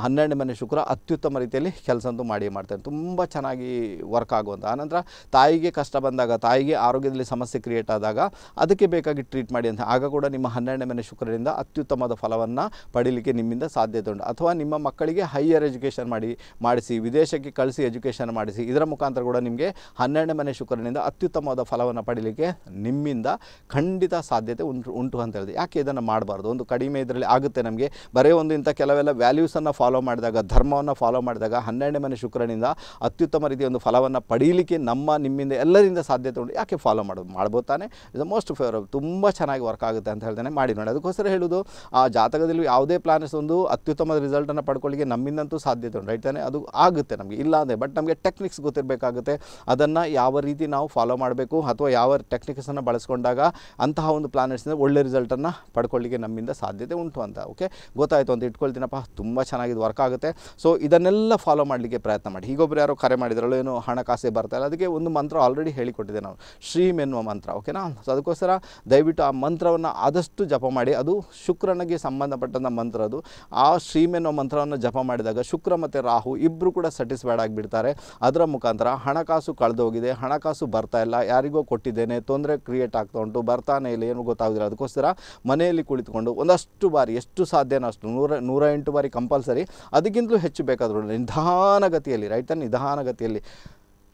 ಹನ್ನೆರಡು ಮನೆ ಶುಕ್ರ ಅತ್ಯುತ್ತಮ ರೀತಿಯಲ್ಲಿ ಕೆಲಸ ಅಂತೂ ಮಾಡಿ ಮಾಡ್ತಾನೆ ತುಂಬ ಚೆನ್ನಾಗಿ ವರ್ಕ್ ಆಗುವಂಥ ಆನಂತರ ತಾಯಿಗೆ ಕಷ್ಟ ಬಂದಾಗ, ತಾಯಿಗೆ ಆರೋಗ್ಯದಲ್ಲಿ ಸಮಸ್ಯೆ ಕ್ರಿಯೇಟ್ ಆದಾಗ, ಅದಕ್ಕೆ ಬೇಕಾಗಿ ಟ್ರೀಟ್ ಮಾಡಿ ಅಂತ. ಆಗ ಕೂಡ ನಿಮ್ಮ ಹನ್ನೆರಡನೇ ಮನೆ ಶುಕ್ರರಿಂದ ಅತ್ಯುತ್ತಮವಾದ ಫಲವನ್ನು ಪಡೀಲಿಕ್ಕೆ ನಿಮ್ಮಿಂದ ಸಾಧ್ಯತೆ ಉಂಟು ಅಥವಾ ನಿಮ್ಮ ಮಕ್ಕಳಿಗೆ ಹೈಯರ್ ಎಜುಕೇಷನ್ ಮಾಡಿ, ಮಾಡಿಸಿ, ವಿದೇಶಕ್ಕೆ ಕಳಿಸಿ ಎಜುಕೇಷನ್ ಮಾಡಿಸಿ, ಇದರ ಮುಖಾಂತರ ಕೂಡ ನಿಮಗೆ ಹನ್ನೆರಡನೇ ಮನೆ ಶುಕ್ರನಿಂದ ಅತ್ಯುತ್ತಮವಾದ ಫಲವನ್ನು ಪಡೀಲಿಕ್ಕೆ ನಿಮ್ಮಿಂದ ಖಂಡಿತ ಸಾಧ್ಯತೆ ಉಂಟು ಉಂಟು ಅಂತ ಹೇಳಿದೆ. ಯಾಕೆ ಇದನ್ನು ಮಾಡಬಾರ್ದು? ಒಂದು ಕಡಿಮೆ ಇದರಲ್ಲಿ ಆಗುತ್ತೆ ನಮಗೆ. ಬರೀ ಒಂದು ಇಂಥ ಕೆಲವೆಲ್ಲ ವ್ಯಾಲ್ಯೂಸನ್ನು ಫಾಲೋ ಮಾಡಿದಾಗ, ಧರ್ಮವನ್ನು ಫಾಲೋ ಮಾಡಿದಾಗ ಹನ್ನೆರಡನೇ ಮನೆ ಶುಕ್ರನಿಂದ ಅತ್ಯುತ್ತಮ ರೀತಿಯ ಒಂದು ಫಲವನ್ನು ಪಡೀಲಿಕ್ಕೆ ನಮ್ಮ, ನಿಮ್ಮಿಂದ ಎಲ್ಲರಿಂದ ಸಾಧ್ಯತೆ ಉಂಟು. ಯಾಕೆ ಫಾಲೋ ಮಾಡೋದು ಮಾಡ್ಬೋದು ತಾನೆ? ಇಸ್ ಮೋಸ್ಟ್ ಫೇವರಬಲ್ ತುಂಬ ಚೆನ್ನಾಗಿ ವರ್ಕ್ ಆಗುತ್ತೆ ಅಂತ ಹೇಳ್ತಾನೆ ಮಾಡಿ ನೋಡಿ. ಅದಕ್ಕೋಸ್ಕರ ಹೇಳೋದು, ಆ ಜಾತಕದಲ್ಲಿ ಯಾವುದೇ ಪ್ಲಾನೆಟ್ಸ್ ಒಂದು ಅತ್ಯುತ್ತಮ ರಿಸಲ್ಟನ್ನು ಪಡ್ಕೊಳ್ಳಿಕ್ಕೆ ನಮ್ಮಿಂದಂತೂ ಸಾಧ್ಯತೆ ರೈಟ್ ತಾನೆ? ಅದು ಆಗುತ್ತೆ ನಮಗೆ. ಇಲ್ಲ ಅಂದರೆ ಬಟ್ ನಮಗೆ ಟೆಕ್ನಿಕ್ಸ್ ಗೊತ್ತಿರಬೇಕಾಗುತ್ತೆ. ಅದನ್ನು ಯಾವ ರೀತಿ ನಾವು ಫಾಲೋ ಮಾಡಬೇಕು ಅಥವಾ ಯಾವ ಟೆಕ್ನಿಕ್ಸನ್ನು ಬಳಸ್ಕೊಂಡಾಗ ಅಂತಹ ಒಂದು ಪ್ಲಾನೆಟ್ಸಿಂದ ಒಳ್ಳೆ ರಿಸಲ್ಟನ್ನು ಪಡ್ಕೊಳ್ಳಿಕ್ಕೆ ನಮ್ಮಿಂದ ಸಾಧ್ಯತೆ ಉಂಟು ಅಂತ. ಓಕೆ ಗೊತ್ತಾಯಿತು ಅಂತ ಇಟ್ಕೊಳ್ತೀನಪ್ಪ. ತುಂಬ ಚೆನ್ನಾಗಿದ್ದು ವರ್ಕ್ ಆಗುತ್ತೆ. ಸೊ ಇದನ್ನೆಲ್ಲ ಫಾಲೋ ಮಾಡಲಿಕ್ಕೆ ಪ್ರಯತ್ನ ಮಾಡಿ. ಹೀಗೊಬ್ಬರು ಯಾರೋ ಕರೆ ಮಾಡಿದ್ರಲ್ಲೋ, ಏನು ಹಣಕಾಸೆ ಬರ್ತಾ ಇಲ್ಲ. ಅದಕ್ಕೆ ಒಂದು ಮಂತ್ರ ಆಲ್ರೆಡಿ ಹೇಳಿಕೊಟ್ಟಿದ್ದೆ ನಾವು. ಶ್ರೀಮ್ ಎನ್ನುವ ಮಂತ್ರ. ಓಕೆನಾ ಸೊ ಅದಕ್ಕೋಸ್ಕರ ದಯವಿಟ್ಟು ಆ ಮಂತ್ರವನ್ನು ಆದಷ್ಟು ಜಪ ಮಾಡಿ, ಅದು ಶುಕ್ರನಿಗೆ ಸಂಬಂಧಪಟ್ಟಂಥ ಮಂತ್ರ ಅದು. ಆ ಶ್ರೀಮ್ ಎನ್ನುವ ಮಂತ್ರವನ್ನು ಜಪ ಮಾಡಿದಾಗ ಶುಕ್ರ ಮತ್ತು ರಾಹು ಇಬ್ಬರು ಕೂಡ ಸ್ಯಾಟಿಸ್ಫೈಡ್ ಆಗಿಬಿಡ್ತಾರೆ. ಅದರ ಮುಖಾಂತರ ಹಣಕಾಸು ಕಳೆದೋಗಿದೆ ಹಣಕಾಸು ಬರ್ತಾ ಇಲ್ಲ, ಯಾರಿಗೋ ಕೊಟ್ಟಿದ್ದೇನೆ, ತೊಂದರೆ ಕ್ರಿಯೇಟ್ ಆಗ್ತಾ ಉಂಟು, ಬರ್ತಾನೆ ಇಲ್ಲ, ಏನು ಗೊತ್ತಾಗೋದಿಲ್ಲ. ಅದಕ್ಕೋಸ್ಕರ ಮನೆಯಲ್ಲಿ ಕುಳಿತುಕೊಂಡು ಒಂದಷ್ಟು ಬಾರಿ, ಎಷ್ಟು ಸಾಧ್ಯನೋ ಅಷ್ಟು, ನೂರ ಬಾರಿ ಕಂಪಲ್ಸರಿ ಅದಕ್ಕಿಂತಲೂ ಹೆಚ್ಚು ಬೇಕಾದರೂ ನಿಧಾನಗತಿಯಲ್ಲಿ ರೈತ ನಿಧಾನಗತಿಯಲ್ಲಿ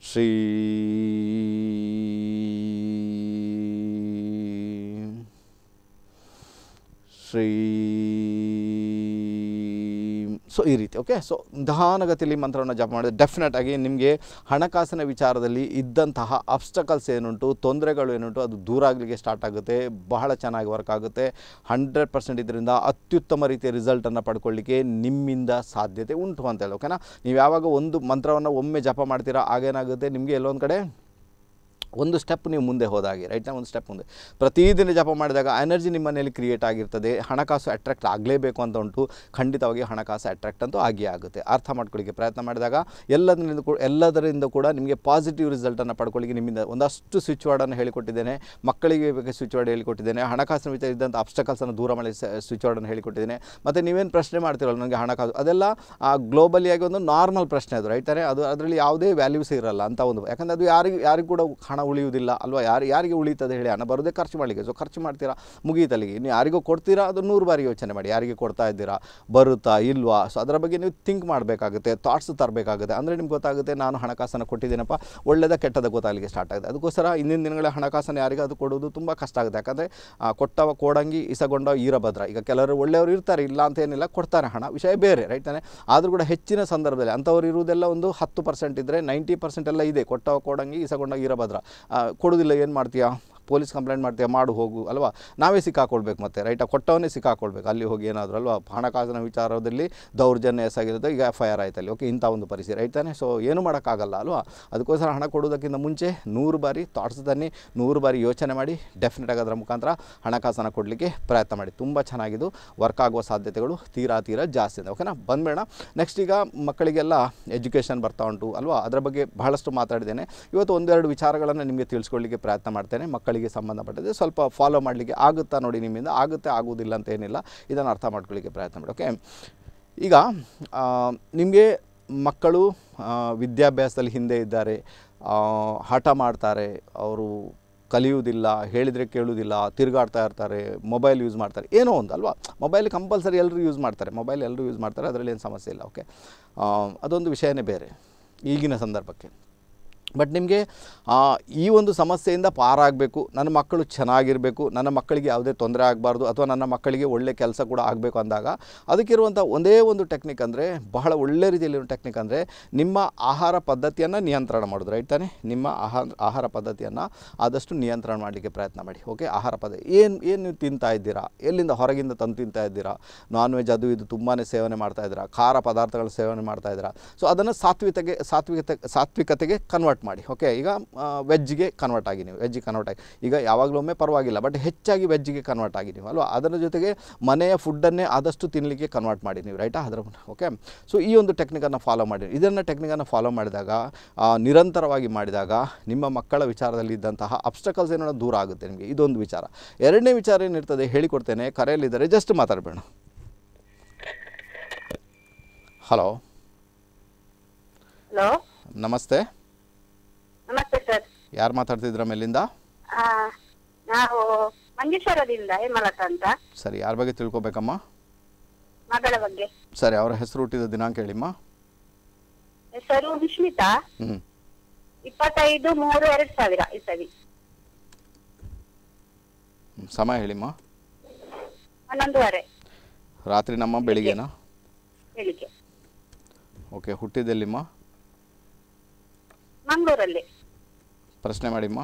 ಶ್ರೀ ಶ್ರೀ ಸೊ ಈ ರೀತಿ ಓಕೆ ಸೊ ನಿಧಾನಗತಿಯಲ್ಲಿ ಮಂತ್ರವನ್ನು ಜಪ ಮಾಡಿದ್ರೆ ಡೆಫಿನೆಟ್ ಆಗಿ ನಿಮಗೆ ಹಣಕಾಸಿನ ವಿಚಾರದಲ್ಲಿ ಇದ್ದಂತಹ ಅಬ್ಸ್ಟಕಲ್ಸ್ ಏನುಂಟು, ತೊಂದರೆಗಳು ಏನುಂಟು, ಅದು ದೂರ ಆಗಲಿಕ್ಕೆ ಸ್ಟಾರ್ಟ್ ಆಗುತ್ತೆ, ಬಹಳ ಚೆನ್ನಾಗಿ ವರ್ಕ್ ಆಗುತ್ತೆ. ಹಂಡ್ರೆಡ್ ಪರ್ಸೆಂಟ್ ಇದರಿಂದ ಅತ್ಯುತ್ತಮ ರೀತಿಯ ರಿಸಲ್ಟನ್ನು ಪಡ್ಕೊಳ್ಳಿಕ್ಕೆ ನಿಮ್ಮಿಂದ ಸಾಧ್ಯತೆ ಉಂಟು ಅಂತೇಳಿ ಓಕೆನಾ ನೀವು ಯಾವಾಗ ಒಂದು ಮಂತ್ರವನ್ನು ಒಮ್ಮೆ ಜಪ ಮಾಡ್ತೀರಾ, ಆಗೇನಾಗುತ್ತೆ? ನಿಮಗೆ ಎಲ್ಲೊಂದು ಕಡೆ ಒಂದು ಸ್ಟೆಪ್ ನೀವು ಮುಂದೆ ಹೋದಾಗೆ ರೈಟ್ನ ಒಂದು ಸ್ಟೆಪ್ ಮುಂದೆ. ಪ್ರತಿದಿನ ಜಪ ಮಾಡಿದಾಗ ಎನರ್ಜಿ ನಿಮ್ಮ ಮನೆಯಲ್ಲಿ ಕ್ರಿಯೇಟ್ ಆಗಿರ್ತದೆ. ಹಣಕಾಸು ಅಟ್ರಾಕ್ಟ್ ಆಗಲೇಬೇಕು ಅಂತ ಉಂಟು. ಖಂಡಿತವಾಗಿ ಹಣಕಾಸು ಅಟ್ರಾಕ್ಟ್ ಅಂತೂ ಆಗಿಯೇ ಆಗುತ್ತೆ. ಅರ್ಥ ಮಾಡ್ಕೊಳ್ಳಿಕ್ಕೆ ಪ್ರಯತ್ನ ಮಾಡಿದಾಗ ಎಲ್ಲದರಿಂದ ಕೂಡ ಎಲ್ಲದರಿಂದ ಕೂಡ ನಿಮಗೆ ಪಾಸಿಟಿವ್ ರಿಸಲ್ಟನ್ನು ಪಡ್ಕೊಳ್ಳಿಕ್ಕೆ ನಿಮ್ಮಿಂದ ಒಂದಷ್ಟು ಸ್ವಿಚ್ ವರ್ಡನ್ನು ಹೇಳಿಕೊಟ್ಟಿದ್ದೇನೆ. ಮಕ್ಕಳಿಗೆ ಬೇಕು ಸ್ವಿಚ್ ವರ್ಡ್ ಹೇಳಿಕೊಟ್ಟಿದ್ದೇನೆ. ಹಣಕಾಸಿನ ವಿಚಾರ ಇದ್ದಂಥ ಅಬ್ಸ್ಟಕಲ್ಸನ್ನು ದೂರ ಮಾಡಿ ಸ್ವಿಚ್ ವರ್ಡನ್ನು ಹೇಳಿಕೊಟ್ಟಿದ್ದೇನೆ. ಮತ್ತು ನೀವೇನು ಪ್ರಶ್ನೆ ಮಾಡ್ತಿರಲ್ಲ ನನಗೆ ಹಣಕಾಸು, ಅದೆಲ್ಲ ಗ್ಲೋಬಲಿಯಾಗಿ ಒಂದು ನಾರ್ಮಲ್ ಪ್ರಶ್ನೆ ಅದು ರೈತರೇ ಅದು ಅದರಲ್ಲಿ ಯಾವುದೇ ವ್ಯಾಲ್ಯೂಸ್ ಇರಲ್ಲ ಅಂತ ಒಂದು, ಯಾಕಂದರೆ ಅದು ಯಾರಿಗೂ ಯಾರಿಗೂ ಕೂಡ ಹಣ ಉಳಿಯುವುದಿಲ್ಲ. ಅಲ್ವಾ? ಯಾರು, ಯಾರಿಗೆ ಉಳಿತದೆ ಹೇಳಿ? ಹಣ ಬರೋದೇ ಖರ್ಚು ಮಾಡಲಿಕ್ಕೆ. ಸೊ ಖರ್ಚು ಮಾಡ್ತೀರಾ? ಮುಗೀತಲ್ಲಿಗೆ ನೀವು ಯಾರಿಗೂ ಕೊಡ್ತೀರಾ? ಅದು ನೂರು ಬಾರಿ ಯೋಚನೆ ಮಾಡಿ. ಯಾರಿಗೆ ಕೊಡ್ತಾ ಇದ್ದೀರಾ? ಬರುತ್ತಾ ಇಲ್ವಾ? ಸೊ ಅದರ ಬಗ್ಗೆ ನೀವು ಥಿಂಕ್ ಮಾಡಬೇಕಾಗುತ್ತೆ ಥಾಟ್ಸ್ ತರಬೇಕಾಗುತ್ತೆ. ಅಂದರೆ ನಿಮ್ಗೆ ಗೊತ್ತಾಗುತ್ತೆ, ನಾನು ಹಣಕಾಸನ್ನು ಕೊಟ್ಟಿದ್ದೀನಪ್ಪ. ಒಳ್ಳೆಯದ ಕೆಟ್ಟದ ಗೊತ್ತಾಗಲಿಕ್ಕೆ ಸ್ಟಾರ್ಟ್ ಆಗುತ್ತೆ. ಅದಕ್ಕೋಸ್ಕರ ಇಂದಿನ ದಿನಗಳ ಹಣಕಾಸನ್ನು ಯಾರಿಗೂ ಅದು ಕೊಡೋದು ತುಂಬ ಕಷ್ಟ ಆಗುತ್ತೆ. ಯಾಕಂದರೆ ಕೊಟ್ಟವ ಕೋಡಂಗಿ, ಇಸಗೊಂಡ ಈರಭದ್ರ ಈಗ ಕೆಲವರು ಒಳ್ಳೆಯವರು ಇರ್ತಾರೆ, ಇಲ್ಲ ಅಂತ ಏನಿಲ್ಲ, ಕೊಡ್ತಾರೆ ಹಣ. ವಿಷಯ ಬೇರೆ ರೈಟ್ ತಾನೆ? ಆದರೂ ಕೂಡ ಹೆಚ್ಚಿನ ಸಂದರ್ಭದಲ್ಲಿ ಅಂಥವ್ರು ಇರುವುದೆಲ್ಲ ಒಂದು ಹತ್ತು ಪರ್ಸೆಂಟ್ ಇದ್ದರೆ ನೈಂಟಿ ಪರ್ಸೆಂಟ್ ಎಲ್ಲ ಇದೆ. ಕೊಟ್ಟವ ಕೋಡಂಗಿ, ಇಸಗೊಂಡ ಈರಭದ್ರ ಕೊಡೋದಿಲ್ಲ ಏನು ಮಾಡ್ತೀಯಾ? ಪೊಲೀಸ್ ಕಂಪ್ಲೇಂಟ್ ಮಾಡ್ತೀಯ ಮಾಡು, ಹೋಗು, ಅಲ್ವಾ? ನಾವೇ ಸಿಕ್ಕಾಕೊಳ್ಬೇಕು ಮತ್ತೆ ರೈಟಾ ಕೊಟ್ಟವನ್ನೇ ಸಿಕ್ಕಾಕೊಳ್ಬೇಕು ಅಲ್ಲಿ ಹೋಗಿ ಏನಾದರೂ, ಅಲ್ವಾ? ಹಣಕಾಸಿನ ವಿಚಾರದಲ್ಲಿ ದೌರ್ಜನ್ಯ ಎಸಾಗಿರುತ್ತೆ, ಈಗ ಎಫ್ ಐ ಆರ್ ಆಯ್ತಲ್ಲಿ. ಓಕೆ ಇಂಥ ಒಂದು ಪರಿಸ್ಥಿತಿ ರೈಟ್ ತಾನೆ? ಸೊ ಏನು ಮಾಡೋಕ್ಕಾಗಲ್ಲ, ಅಲ್ವಾ? ಅದಕ್ಕೋಸ್ಕರ ಹಣ ಕೊಡೋದಕ್ಕಿಂತ ಮುಂಚೆ ನೂರು ಬಾರಿ ಥಾಟ್ಸ್ ತನ್ನಿ, ನೂರು ಬಾರಿ ಯೋಚನೆ ಮಾಡಿ ಡೆಫಿನೆಟ್ ಆಗಿ ಅದರ ಮುಖಾಂತರ ಹಣಕಾಸನ್ನು ಕೊಡಲಿಕ್ಕೆ ಪ್ರಯತ್ನ ಮಾಡಿ. ತುಂಬ ಚೆನ್ನಾಗಿದ್ದು ವರ್ಕ್ ಆಗುವ ಸಾಧ್ಯತೆಗಳು ತೀರಾ ತೀರಾ ಜಾಸ್ತಿ ಇದೆ. ಓಕೆನಾ ಬಂದ್ಬೇಡ ನೆಕ್ಸ್ಟ್ ಈಗ ಮಕ್ಕಳಿಗೆಲ್ಲ ಎಜುಕೇಷನ್ ಬರ್ತಾ ಉಂಟು, ಅಲ್ವಾ? ಅದರ ಬಗ್ಗೆ ಬಹಳಷ್ಟು ಮಾತಾಡಿದ್ದೇನೆ. ಇವತ್ತು ಒಂದೆರಡು ವಿಚಾರಗಳನ್ನು ನಿಮಗೆ ತಿಳಿಸ್ಕೊಳ್ಳಿಕ್ಕೆ ಪ್ರಯತ್ನ ಮಾಡ್ತೇನೆ. ಮಕ್ಕಳಿಗೆ ಸಂಬಂಧಪಟ್ಟಿದೆ ಸ್ವಲ್ಪ ಫಾಲೋ ಮಾಡಲಿಕ್ಕೆ ಆಗುತ್ತಾ ನೋಡಿ ನಿಮ್ಮಿಂದ. ಆಗುತ್ತೆ, ಆಗುವುದಿಲ್ಲ ಅಂತ ಏನಿಲ್ಲ. ಇದನ್ನು ಅರ್ಥ ಮಾಡ್ಕೊಳ್ಳಿಕ್ಕೆ ಪ್ರಯತ್ನ ಮಾಡಿ ಓಕೆ ಈಗ ನಿಮಗೆ ಮಕ್ಕಳು ವಿದ್ಯಾಭ್ಯಾಸದಲ್ಲಿ ಹಿಂದೆ ಇದ್ದಾರೆ. ಹಠ ಮಾಡ್ತಾರೆ. ಅವರು ಕಲಿಯುವುದಿಲ್ಲ, ಹೇಳಿದರೆ ಕೇಳುವುದಿಲ್ಲ, ತಿರುಗಾಡ್ತಾ ಇರ್ತಾರೆ ಮೊಬೈಲ್ ಯೂಸ್ ಮಾಡ್ತಾರೆ. ಏನೋ ಒಂದು ಅಲ್ವಾ? ಮೊಬೈಲ್ ಕಂಪಲ್ಸರಿ ಎಲ್ಲರೂ ಯೂಸ್ ಮಾಡ್ತಾರೆ. ಮೊಬೈಲ್ ಎಲ್ಲರೂ ಯೂಸ್ ಮಾಡ್ತಾರೆ. ಅದರಲ್ಲಿ ಏನು ಸಮಸ್ಯೆ ಇಲ್ಲ ಓಕೆ ಅದೊಂದು ವಿಷಯನೇ ಬೇರೆ. ಈಗಿನ ಸಂದರ್ಭಕ್ಕೆ. ಬಟ್ ನಿಮಗೆ ಈ ಒಂದು ಸಮಸ್ಯೆಯಿಂದ ಪಾರಾಗಬೇಕು. ನನ್ನ ಮಕ್ಕಳು ಚೆನ್ನಾಗಿರಬೇಕು. ನನ್ನ ಮಕ್ಕಳಿಗೆ ಯಾವುದೇ ತೊಂದರೆ ಆಗಬಾರ್ದು ಅಥವಾ ನನ್ನ ಮಕ್ಕಳಿಗೆ ಒಳ್ಳೆ ಕೆಲಸ ಕೂಡ ಆಗಬೇಕು ಅಂದಾಗ, ಅದಕ್ಕಿರುವಂಥ ಒಂದೇ ಒಂದು ಟೆಕ್ನಿಕ್ ಅಂದರೆ, ಬಹಳ ಒಳ್ಳೆ ರೀತಿಯಲ್ಲಿರೋ ಟೆಕ್ನಿಕ್ ಅಂದರೆ, ನಿಮ್ಮ ಆಹಾರ ಪದ್ಧತಿಯನ್ನು ನಿಯಂತ್ರಣ ಮಾಡೋದು. ರೈಟ್ ತಾನೆ? ನಿಮ್ಮ ಆಹಾರ ಆಹಾರ ಪದ್ಧತಿಯನ್ನು ಆದಷ್ಟು ನಿಯಂತ್ರಣ ಮಾಡಲಿಕ್ಕೆ ಪ್ರಯತ್ನ ಮಾಡಿ. ಓಕೆ ಆಹಾರ ಪದ್ಧತಿ. ಏನು ಏನು ನೀವು ತಿಂತಾ ಇದ್ದೀರಾ? ಎಲ್ಲಿಂದ ಹೊರಗಿಂದ ತಂದು ತಿಂತಾ ಇದ್ದೀರಾ? ನಾನ್ ವೆಜ್ ಅದು ಇದು ತುಂಬಾ ಸೇವನೆ ಮಾಡ್ತಾ ಇದ್ದೀರಾ? ಖಾರ ಪದಾರ್ಥಗಳ ಸೇವನೆ ಮಾಡ್ತಾ ಇದ್ದೀರಾ? ಸೊ ಅದನ್ನು ಸಾತ್ವಿಕತೆಗೆ, ಸಾತ್ವಿಕತೆ, ಸಾತ್ವಿಕತೆಗೆ ಕನ್ವರ್ಟ್ ಮಾಡಿ. ಓಕೆ ಈಗ ವೆಜ್ಗೆ ಕನ್ವರ್ಟ್ ಆಗಿ ನೀವು. ವೆಜ್ಗೆ ಕನ್ವರ್ಟ್ ಆಗಿ. ಈಗ ಯಾವಾಗಲೂ ಒಮ್ಮೆ ಪರವಾಗಿಲ್ಲ ಬಟ್ ಹೆಚ್ಚಾಗಿ ವೆಜ್ಜಿಗೆ ಕನ್ವರ್ಟ್ ಆಗಿ ನೀವು ಅಲ್ವಾ? ಅದರ ಜೊತೆಗೆ ಮನೆಯ ಫುಡ್ಡನ್ನೇ ಆದಷ್ಟು ತಿನ್ನಲಿಕ್ಕೆ ಕನ್ವರ್ಟ್ ಮಾಡಿ ನೀವು ರೈಟಾ ಅದರ ಓಕೆ ಸೊ ಈ ಒಂದು ಟೆಕ್ನಿಕನ್ನು ಫಾಲೋ ಮಾಡಿ. ಇದನ್ನು ಟೆಕ್ನಿಕನ್ನು ಫಾಲೋ ಮಾಡಿದಾಗ ನಿರಂತರವಾಗಿ ಮಾಡಿದಾಗ ನಿಮ್ಮ ಮಕ್ಕಳ ವಿಚಾರದಲ್ಲಿ ಇದ್ದಂತಹ ಅಬ್ಸ್ಟಕಲ್ಸ್ ಏನೋ ದೂರ ಆಗುತ್ತೆ ನಿಮಗೆ. ಇದೊಂದು ವಿಚಾರ. ಎರಡನೇ ವಿಚಾರ ಏನಿರ್ತದೆ ಹೇಳಿಕೊಡ್ತೇನೆ. ಕರೆಯಲ್ಲಿದ್ದರೆ ಜಸ್ಟ್ ಮಾತಾಡಬೇಡ. ಹಲೋ ಹಲೋ ನಮಸ್ತೆ. ನಮಸ್ತೆ ಸರ್ ಯಾರು ಮಾತಾಡ್ತಿದ್ರ ಮೇಲಿಂದ? ನಾವು ಮಂಜೇಶ್ವರದಿಂದ ಹೇಮಲತ ಅಂತ. ಸರಿ ಯಾರ ಬಗ್ಗೆ ತಿಳ್ಕೊಬೇಕಮ್ಮ? ಮಗಳ ಬಗ್ಗೆ. ಸರಿ ಅವರ ಹೆಸರು ಹುಟ್ಟಿದ ದಿನಾಂಕ ಹೇಳಿಮ್ಮ. ಹೆಸರು ವಿಶ್ಮಿತಾ. ಇಪ್ಪತ್ತೈದು ಮೂರು ಎರಡ್ ಸಾವಿರ ಇಸವಿ ಸಮಯ ಹೇಳಿಮ್ಮ. ಹನ್ನೊಂದುವರೆ. ರಾತ್ರಿ ನಮ್ಮ ಬೆಳಿಗ್ಗೆನಾ? ಬೆಳಿಗ್ಗೆ. ಓಕೆ ಹುಟ್ಟಿದ್ದೆಲ್ಲಿಮ್ಮ? ಮಂಗಳೂರಲ್ಲಿ. ಪ್ರಶ್ನೆ ಮಾಡಿಮ್ಮ.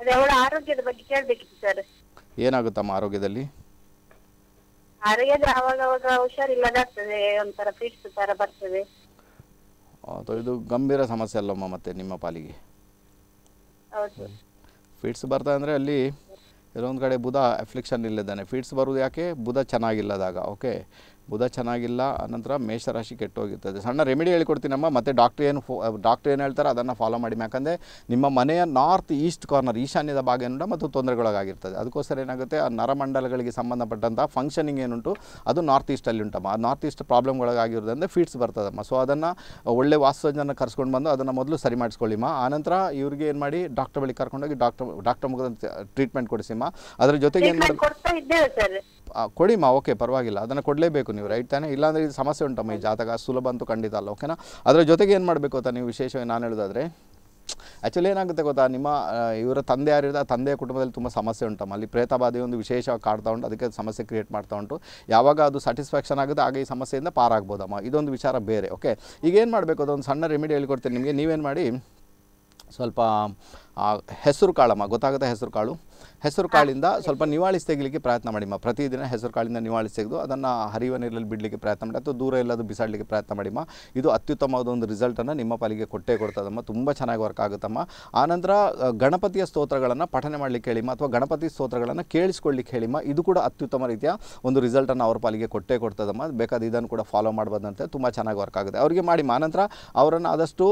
ಅದೇ ಅವಳ ಆರೋಗ್ಯದ ಬಗ್ಗೆ ಕೇಳಬೇಕಿತ್ತು ಸರ್. ಏನಾಗುತ್ತಮ್ಮ ಆರೋಗ್ಯದಲ್ಲಿ? ಆರೋಗ್ಯದ ಅವಾಗ ಅವಾಗ ಹುಷಾರಿಲ್ಲದಾಗ್ತದೆ ಒಂಥರ ಫಿಟ್ಸ್ ತರ ಬರ್ತದೆ. ಇದು ಗಂಭೀರ ಸಮಸ್ಯೆ ಅಲ್ಲಮ್ಮ ಮತ್ತೆ ನಿಮ್ಮ ಪಾಲಿಗೆ. ಹೌದು ಫಿಟ್ಸ್ ಬರ್ತಾ ಅಂದರೆ ಅಲ್ಲಿ ಕೆಲವೊಂದು ಕಡೆ ಬುಧ ಅಫ್ಲಿಕ್ಷನ್ ಇಲ್ಲದಾನೆ ಫಿಟ್ಸ್ ಬರೋದು ಯಾಕೆ? ಬುಧ ಚೆನ್ನಾಗಿಲ್ಲದಾಗ ಓಕೆ ಬುಧ ಚೆನ್ನಾಗಿಲ್ಲ ಅನಂತರ ಮೇಷರಾಶಿ ಕೆಟ್ಟೋಗಿರ್ತದೆ. ಸಣ್ಣ ರೆಮಿಡಿ ಹೇಳ್ಕೊಡ್ತೀನಮ್ಮ, ಮತ್ತು ಡಾಕ್ಟ್ರ್ ಏನು ಫೋ ಡಾಕ್ಟ್ರ್ ಏನು ಹೇಳ್ತಾರೆ ಅದನ್ನು ಫಾಲೋ ಮಾಡಿ. ಯಾಕಂದರೆ ನಿಮ್ಮ ಮನೆಯ ನಾರ್ತ್ ಈಸ್ಟ್ ಕಾರ್ನರ್ ಈಶಾನ್ಯದ ಭಾಗ ಏನು ಮತ್ತು ತೊಂದರೆಗೊಳಗಾಗಿರ್ತದೆ. ಅದಕ್ಕೋಸ್ಕರ ಏನಾಗುತ್ತೆ, ಆ ನರಮಂಡಲಗಳಿಗೆ ಸಂಬಂಧಪಟ್ಟಂಥ ಫಂಕ್ಷನಿಂಗ್ ಏನುಂಟು, ಅದು ನಾರ್ತ್ ಈಸ್ಟಲ್ಲಿ ಉಂಟಮ್ಮ. ಆ ನಾರ್ತ್ ಈಸ್ಟ್ ಪ್ರಾಬ್ಲಮ್ಗಳಾಗಿರೋದ್ರಿಂದ ಫೀಟ್ಸ್ ಬರ್ತದಮ್ಮ. ಸೊ ಅದನ್ನು ಒಳ್ಳೆ ವಾಸ್ತುಜನ ಕರ್ಸ್ಕೊಂಡು ಬಂದು ಅದನ್ನು ಮೊದಲು ಸರಿ ಮಾಡಿಸ್ಕೊಳ್ಳಿಮ್ಮ. ಆನಂತರ ಇವ್ರಿಗೆ ಏನು ಮಾಡಿ ಡಾಕ್ಟರ್ ಬಳಿ ಕರ್ಕೊಂಡೋಗಿ ಡಾಕ್ಟರ್ ಡಾಕ್ಟರ್ ಮುಖದ ಟ್ರೀಟ್ಮೆಂಟ್ ಕೊಡಿಸಿಮ್ಮ. ಅದರ ಜೊತೆಗೆ ಏನು ಮಾಡಿ ಕೊಡಿಮ್ಮ ಓಕೆ ಪರವಾಗಿಲ್ಲ. ಅದನ್ನು ಕೊಡಲೇಬೇಕು ನೀವು ರೈಟ್ ತಾನೇ? ಇಲ್ಲಾಂದರೆ ಇದು ಸಮಸ್ಯೆ ಉಂಟಮ್ಮ ಈ ಜಾತಕ, ಸುಲಭ ಅಂತೂ ಖಂಡಿತ ಅಲ್ಲ ಓಕೆನಾ ಅದರ ಜೊತೆಗೆ ಏನು ಮಾಡಬೇಕು ಅಂತ ನೀವು ವಿಶೇಷವಾಗಿ ನಾನು ಹೇಳೋದಾದರೆ? ಆ್ಯಕ್ಚುಲಿ ಏನಾಗುತ್ತೆ ಗೊತ್ತಾ, ನಿಮ್ಮ ಇವರ ತಂದೆ ಯಾರಿದೆ ಆ ತಂದೆಯ ಕುಟುಂಬದಲ್ಲಿ ತುಂಬ ಸಮಸ್ಯೆ ಉಂಟಮ್ಮ ಅಲ್ಲಿ ಪ್ರೇತಬಾಧೆ ಒಂದು ವಿಶೇಷವಾಗಿ ಕಾಡ್ತಾ ಉಂಟು, ಅದಕ್ಕೆ ಸಮಸ್ಯೆ ಕ್ರಿಯೇಟ್ ಮಾಡ್ತಾ ಉಂಟು. ಯಾವಾಗ ಅದು ಸ್ಯಾಟಿಸ್ಫ್ಯಾಕ್ಷನ್ ಆಗುತ್ತೆ ಆಗ ಈ ಸಮಸ್ಯೆಯಿಂದ ಪಾರಾಗ್ಬೋದಮ್ಮ ಇದೊಂದು ವಿಚಾರ ಬೇರೆ ಓಕೆ ಈಗ ಏನು ಮಾಡಬೇಕು, ಅದೊಂದು ಸಣ್ಣ ರೆಮಿಡಿ ಹೇಳ್ಕೊಡ್ತೀನಿ ನಿಮಗೆ. ನೀವೇನು ಮಾಡಿ, ಸ್ವಲ್ಪ ಹೆಸರು ಕಾಳಮ್ಮ, ಗೊತ್ತಾಗುತ್ತೆ ಹೆಸರು ಕಾಳು? ಹೆಸರು ಕಾಳಿಂದ ಸ್ವಲ್ಪ ನಿವಾಳಿಸಿ ತೆಗಿಲಿಕ್ಕೆ ಪ್ರಯತ್ನ ಮಾಡಿಮ್ಮ ಪ್ರತಿದಿನ ಹೆಸರು ಕಾಳಿಂದ ನಿವಾಳಿಸಿ ತೆಗೆದು ಅದನ್ನು ಹರಿಯುವ ನೀರಲ್ಲಿ ಬಿಡಲಿಕ್ಕೆ ಪ್ರಯತ್ನ ಮಾಡಿ, ಅಥವಾ ದೂರ ಎಲ್ಲದು ಬಿಸಾಡಲಿಕ್ಕೆ ಪ್ರಯತ್ನ ಮಾಡಿಮ್ಮ ಇದು ಅತ್ಯುತ್ತಮವಾದ ಒಂದು ರಿಸಲ್ಟನ್ನು ನಿಮ್ಮ ಪಾಲಿಗೆ ಕೊಟ್ಟೇ ಕೊಡ್ತದಮ್ಮ ತುಂಬ ಚೆನ್ನಾಗಿ ವರ್ಕ್ ಆಗುತ್ತಮ್ಮ ಆನಂತರ ಗಣಪತಿಯ ಸ್ತೋತ್ರಗಳನ್ನು ಪಠನೆ ಮಾಡಲಿಕ್ಕೆ ಹೇಳಿಮ್ಮ ಅಥವಾ ಗಣಪತಿ ಸ್ತೋತ್ರಗಳನ್ನು ಕೇಳಿಸ್ಕೊಳ್ಳಿಕ್ಕೆ ಹೇಳಿಮ್ಮ ಇದು ಕೂಡ ಅತ್ಯುತ್ತಮ ರೀತಿಯ ಒಂದು ರಿಸಲ್ಟನ್ನು ಅವ್ರ ಪಾಲಿಗೆ ಕೊಟ್ಟೇ ಕೊಡ್ತದಮ್ಮ ಬೇಕಾದ ಇದನ್ನು ಕೂಡ ಫಾಲೋ ಮಾಡ್ಬೋದಂತೆ ತುಂಬ ಚೆನ್ನಾಗಿ ವರ್ಕ್ ಆಗುತ್ತೆ. ಅವರಿಗೆ ಮಾಡಿಮ್ಮ ಆನಂತರ ಅವರನ್ನು ಆದಷ್ಟು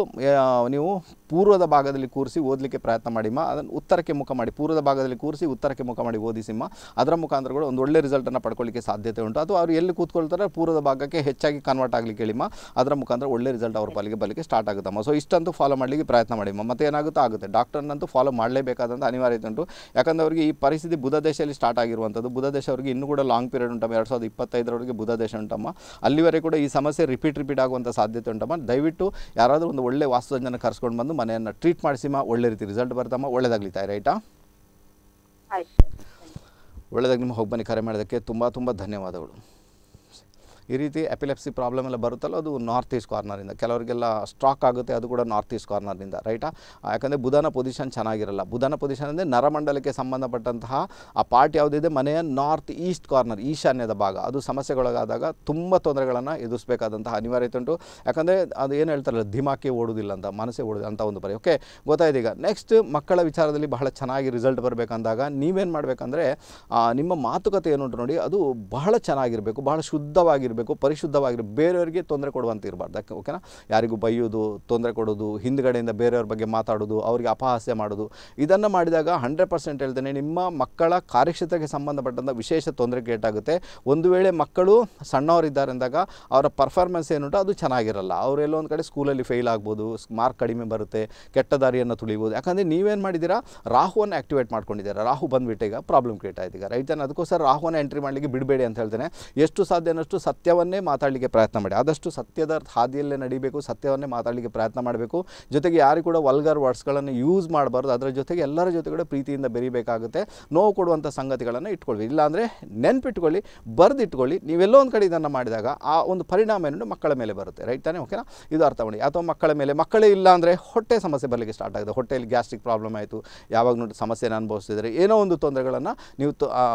ನೀವು ಪೂರ್ವದ ಭಾಗದಲ್ಲಿ ಕೂರಿಸಿ ಓದಲಿಕ್ಕೆ ಪ್ರಯತ್ನ ಮಾಡಿಮ್ಮ ಅದನ್ನು ಉತ್ತರಕ್ಕೆ ಮುಖ ಮಾಡಿ, ಪೂರ್ವದ ಭಾಗದಲ್ಲಿ ಕೂರಿಸಿ ಉತ್ತರಕ್ಕೆ ಮುಖ ಮಾಡಿ ಓದಿ ಸಿಂಹ. ಅದರ ಮುಖಾಂತರ ಕೂಡ ಒಂದು ಒಳ್ಳೆ ರಿಸಲ್ಟನ್ನು ಪಡ್ಕೊಳ್ಳಿಕ್ಕೆ ಸಾಧ್ಯತೆ ಉಂಟು. ಅಥವಾ ಅವರು ಎಲ್ಲಿ ಕೂತ್ಕೊಳ್ತಾರೆ ಪೂರ್ವದ ಭಾಗಕ್ಕೆ ಹೆಚ್ಚಾಗಿ ಕನ್ವರ್ಟ್ ಆಗಲಿಕ್ಕೆ ಹೇಳಿಮ್ಮ ಅದರ ಮುಖಾಂತರ ಒಳ್ಳೆ ರಿಸಲ್ಟ್ ಅವ್ರ ಪಾಲಿಗೆ ಬರಲಿಕ್ಕೆ ಸ್ಟಾರ್ಟ್ ಆಗುತ್ತಮ್ಮ ಸೊ ಇಷ್ಟಂತೂ ಫಾಲೋ ಮಾಡಲಿಕ್ಕೆ ಪ್ರಯತ್ನ ಮಾಡಿಮ್ಮ ಮತ್ತೆ ಏನಾಗುತ್ತೋ ಆಗುತ್ತೆ. ಡಾಕ್ಟರ್ನಂತೂ ಫಾಲೋ ಮಾಡಲೇಬೇಕಾದಂಥ ಅನಿವಾರ್ಯತೆ ಉಂಟು. ಯಾಕಂದ್ರೆ ಅವರಿಗೆ ಈ ಪರಿಸ್ಥಿತಿ ಬುಧ ದೇಶದಲ್ಲಿ ಸ್ಟಾರ್ಟ್ ಆಗಿರುವಂಥದ್ದು. ಬುಧ ಅವರಿಗೆ ಇನ್ನೂ ಕೂಡ ಲಾಂಗ್ ಪೀರಿಯಡ್ ಉಂಟಮ್ಮ ಎರಡು ಸಾವಿರದ ಇಪ್ಪತ್ತೈದರವರೆಗೆ ಬುಧ ದೇಶ ಉಂಟಮ್ಮ ಅಲ್ಲಿವರೆಗೆ ಕೂಡ ಈ ಸಮಸ್ಯೆ ರಿಪೀಟ್ ರಿಪೀಟ್ ಆಗುವಂಥ ಸಾಧ್ಯತೆ ಉಂಟಮ್ಮ ದಯವಿಟ್ಟು ಯಾರಾದರೂ ಒಂದು ಒಳ್ಳೆ ವಾಸ್ತುಜನ ಕರ್ಸ್ಕೊಂಡು ಬಂದು ಮನೆಯನ್ನು ಟ್ರೀಟ್ ಮಾಡಿಸಿಮ್ಮ ಒಳ್ಳೆ ರೀತಿ ರಿಸಲ್ಟ್ ಬರ್ತಮ್ಮ ಒಳ್ಳೆದಾಗ್ಲಿತಾ ರೈಟಾ ಆಯ್ತು ಸರ್ ಒಳ್ಳೆದಾಗಿ ನಿಮ್ಮ ಹೋಗಿ ಬನ್ನಿ ಕರೆ ಮಾಡೋದಕ್ಕೆ ತುಂಬ ತುಂಬ ಧನ್ಯವಾದಗಳು. ಈ ರೀತಿ ಎಪಿಲೆಪ್ಸಿ ಪ್ರಾಬ್ಲಮ್ ಎಲ್ಲ ಬರುತ್ತಲ್ಲ, ಅದು ನಾರ್ತ್ ಈಸ್ಟ್ ಕಾರ್ನರಿಂದ ಕೆಲವರಿಗೆಲ್ಲ ಸ್ಟ್ರಾಕ್ ಆಗುತ್ತೆ, ಅದು ಕೂಡ ನಾರ್ತ್ ಈಸ್ಟ್ ಕಾರ್ನರ್ನಿಂದ ರೈಟಾ ಯಾಕಂದರೆ ಬುಧನ ಪೊಸಿಷನ್ ಚೆನ್ನಾಗಿರಲ್ಲ. ಬುಧನ ಪೊಸಿಷನ್ ಅಂದರೆ ನರಮಂಡಲಕ್ಕೆ ಸಂಬಂಧಪಟ್ಟಂತಹ ಆ ಪಾರ್ಟ್ ಯಾವುದಿದೆ? ಮನೆಯ ನಾರ್ತ್ ಈಸ್ಟ್ ಕಾರ್ನರ್ ಈಶಾನ್ಯದ ಭಾಗ. ಅದು ಸಮಸ್ಯೆಗೊಳಗಾದಾಗ ತುಂಬ ತೊಂದರೆಗಳನ್ನು ಎದುರಿಸಬೇಕಾದಂತಹ ಅನಿವಾರ್ಯತೆ ಉಂಟು. ಯಾಕಂದರೆ ಅದು ಏನು ಹೇಳ್ತಾರಲ್ಲ ಧಿಮಾಕಿ ಓಡುವುದಿಲ್ಲ ಅಂತ, ಮನಸ್ಸೇ ಓಡುದಿಲ್ಲ ಅಂತ ಒಂದು ಪರಿ ಓಕೆ ಗೊತ್ತಾಯ್ತು ಈಗ. ನೆಕ್ಸ್ಟ್ ಮಕ್ಕಳ ವಿಚಾರದಲ್ಲಿ ಬಹಳ ಚೆನ್ನಾಗಿ ರಿಸಲ್ಟ್ ಬರಬೇಕಂದಾಗ ನೀವೇನು ಮಾಡಬೇಕಂದ್ರೆ ನಿಮ್ಮ ಮಾತುಕತೆ ಏನುಂಟು ನೋಡಿ, ಅದು ಬಹಳ ಚೆನ್ನಾಗಿರಬೇಕು, ಬಹಳ ಶುದ್ಧವಾಗಿರಬೇಕು. ಪರಿಶುದ್ಧವಾಗಿರಬೇಕು ಬೇರೆಯವರಿಗೆ ತೊಂದರೆ ಕೊಡುವಂತ ಇರಬಾರ್ದು. ಯಾಕೆ ಓಕೆನಾ ಯಾರಿಗೂ ಬೈಯೋದು, ತೊಂದರೆ ಕೊಡೋದು, ಹಿಂದ್ಗಡೆಯಿಂದ ಬೇರೆಯವ್ರ ಬಗ್ಗೆ ಮಾತಾಡೋದು, ಅವರಿಗೆ ಅಪಹಾಸ್ಯ ಮಾಡೋದು, ಇದನ್ನು ಮಾಡಿದಾಗ ಹಂಡ್ರೆಡ್ ಪರ್ಸೆಂಟ್ ಹೇಳ್ತೇನೆ, ನಿಮ್ಮ ಮಕ್ಕಳ ಕಾರ್ಯಕ್ಷೇತ್ರಕ್ಕೆ ಸಂಬಂಧಪಟ್ಟಂಥ ವಿಶೇಷ ತೊಂದರೆ ಗೇಟಾಗುತ್ತೆ ಒಂದು ವೇಳೆ ಮಕ್ಕಳು ಸಣ್ಣವರಿದ್ದಾರೆ ಅಂದಾಗ ಅವರ ಪರ್ಫಾರ್ಮೆನ್ಸ್ ಏನುಂಟು, ಅದು ಚೆನ್ನಾಗಿರಲ್ಲ. ಅವರೆಲ್ಲೋ ಒಂದು ಕಡೆ ಸ್ಕೂಲಲ್ಲಿ ಫೇಲ್ ಆಗ್ಬೋದು ಮಾರ್ಕ್ ಕಡಿಮೆ ಬರುತ್ತೆ, ಕೆಟ್ಟ ದಾರಿಯನ್ನು ತುಳಿಬೋದು. ಯಾಕಂದರೆ ನೀವೇನು ಮಾಡಿದ್ದೀರಾ? ರಾಹುವನ್ನು ಆ್ಯಕ್ಟಿವೇಟ್ ಮಾಡ್ಕೊಂಡಿದ್ದೀರಾ. ರಾಹು ಬಂದುಬಿಟ್ಟು ಈಗ ಪ್ರಾಬ್ಲಮ್ ಕ್ರಿಯೇಟ್ ಆಯ್ತು ಈಗ ರೈತನ ಅದಕ್ಕೋಸ್ಕರ ರಾಹುವನ್ನು ಎಂಟ್ರಿ ಮಾಡಲಿಕ್ಕೆ ಬಿಡಬೇಡಿ ಅಂತ ಹೇಳ್ತೇನೆ. ಎಷ್ಟು ಸಾಧ್ಯ ಅನ್ನಷ್ಟು ಸತ್ಯ ಸತ್ಯವನ್ನೇ ಮಾತಾಡಲಿಕ್ಕೆ ಪ್ರಯತ್ನ ಮಾಡಿ. ಆದಷ್ಟು ಸತ್ಯದ ಹಾದಿಯಲ್ಲೇ ನಡಿಬೇಕು, ಸತ್ಯವನ್ನೇ ಮಾತಾಡಲಿಕ್ಕೆ ಪ್ರಯತ್ನ ಮಾಡಬೇಕು. ಜೊತೆಗೆ ಯಾರು ಕೂಡ ವಲ್ಗರ್ ವರ್ಡ್ಸ್ಗಳನ್ನು ಯೂಸ್ ಮಾಡಬಾರ್ದು. ಅದರ ಜೊತೆಗೆ ಎಲ್ಲರ ಜೊತೆ ಕೂಡ ಪ್ರೀತಿಯಿಂದ ಬೆರಿಬೇಕಾಗುತ್ತೆ. ನೋವು ಕೊಡುವಂಥ ಸಂಗತಿಗಳನ್ನು ಇಟ್ಕೊಳ್ಬೇಕು ಇಲ್ಲಾಂದರೆ ನೆನ್ಪಿಟ್ಕೊಳ್ಳಿ, ಬರೆದಿಟ್ಕೊಳ್ಳಿ. ನೀವೆಲ್ಲೋ ಒಂದು ಕಡೆ ಇದನ್ನು ಮಾಡಿದಾಗ ಆ ಒಂದು ಪರಿಣಾಮ ಏನು ಮಕ್ಕಳ ಮೇಲೆ ಬರುತ್ತೆ. ರೈಟ್ ತಾನೇ? ಓಕೆನಾ ಇದು ಅರ್ಥ ಮಾಡಿ. ಅಥವಾ ಮಕ್ಕಳ ಮೇಲೆ, ಮಕ್ಕಳೇ ಇಲ್ಲ ಅಂದರೆ ಹೊಟ್ಟೆ ಸಮಸ್ಯೆ ಬರಲಿಕ್ಕೆ ಸ್ಟಾರ್ಟ್ ಆಗಿದೆ ಹೊಟ್ಟೆಯಲ್ಲಿ ಗ್ಯಾಸ್ಟ್ರಿಕ್ ಪ್ರಾಬ್ಲಮ್ ಆಯಿತು. ಯಾವಾಗ ನೋಡಿ ಸಮಸ್ಯೆನ ಅನುಭವಿಸ್ತಿದ್ರೆ ಏನೋ ಒಂದು ತೊಂದರೆಗಳನ್ನು ನೀವು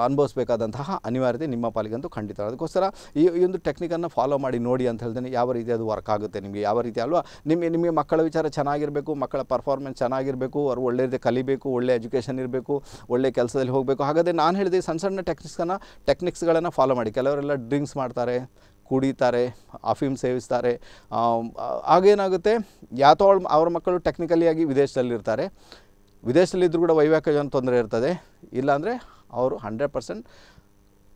ಅನುಭವಿಸಬೇಕಾದಂತಹ ಅನಿವಾರ್ಯತೆ ನಿಮ್ಮ ಪಾಲಿಗಂತೂ ಖಂಡಿತ ಅದಕ್ಕೋಸ್ಕರ ಈ ಒಂದು ಟೆಕ್ನಿಕನ್ನು ಫಾಲೋ ಮಾಡಿ, ನೋಡಿ ಅಂತ ಹೇಳ್ತೇನೆ ಯಾವ ರೀತಿ ಅದು ವರ್ಕ್ ಆಗುತ್ತೆ ನಿಮಗೆ? ಯಾವ ರೀತಿ ಅಲ್ವಾ? ನಿಮಗೆ ನಿಮಗೆ ಮಕ್ಕಳ ವಿಚಾರ ಚೆನ್ನಾಗಿರಬೇಕು, ಮಕ್ಕಳ ಪರ್ಫಾರ್ಮೆನ್ಸ್ ಚೆನ್ನಾಗಿರಬೇಕು, ಅವ್ರು ಒಳ್ಳೆ ರೀತಿ ಕಲಿಬೇಕು, ಒಳ್ಳೆ ಎಜುಕೇಷನ್ ಇರಬೇಕು, ಒಳ್ಳೆ ಕೆಲಸದಲ್ಲಿ ಹೋಗಬೇಕು. ಹಾಗಾದರೆ ನಾನು ಹೇಳಿದೆ ಸಣ್ಣ ಸಣ್ಣ ಟೆಕ್ನಿಕ್ಸನ್ನು ಟೆಕ್ನಿಕ್ಸ್ಗಳನ್ನು ಫಾಲೋ ಮಾಡಿ. ಕೆಲವರೆಲ್ಲ ಡ್ರಿಂಕ್ಸ್ ಮಾಡ್ತಾರೆ, ಕುಡಿತಾರೆ ಅಫೀಮ್ ಸೇವಿಸ್ತಾರೆ. ಆಗೇನಾಗುತ್ತೆ ಯಾತೋ ಅವ್ರ ಮಕ್ಕಳು ಟೆಕ್ನಿಕಲಿಯಾಗಿ ವಿದೇಶದಲ್ಲಿರ್ತಾರೆ ವಿದೇಶದಲ್ಲಿದ್ದರೂ ಕೂಡ ವೈವಾಹಿಕ ತೊಂದರೆ ಇರ್ತದೆ. ಇಲ್ಲಾಂದರೆ ಅವರು ಹಂಡ್ರೆಡ್ ಪರ್ಸೆಂಟ್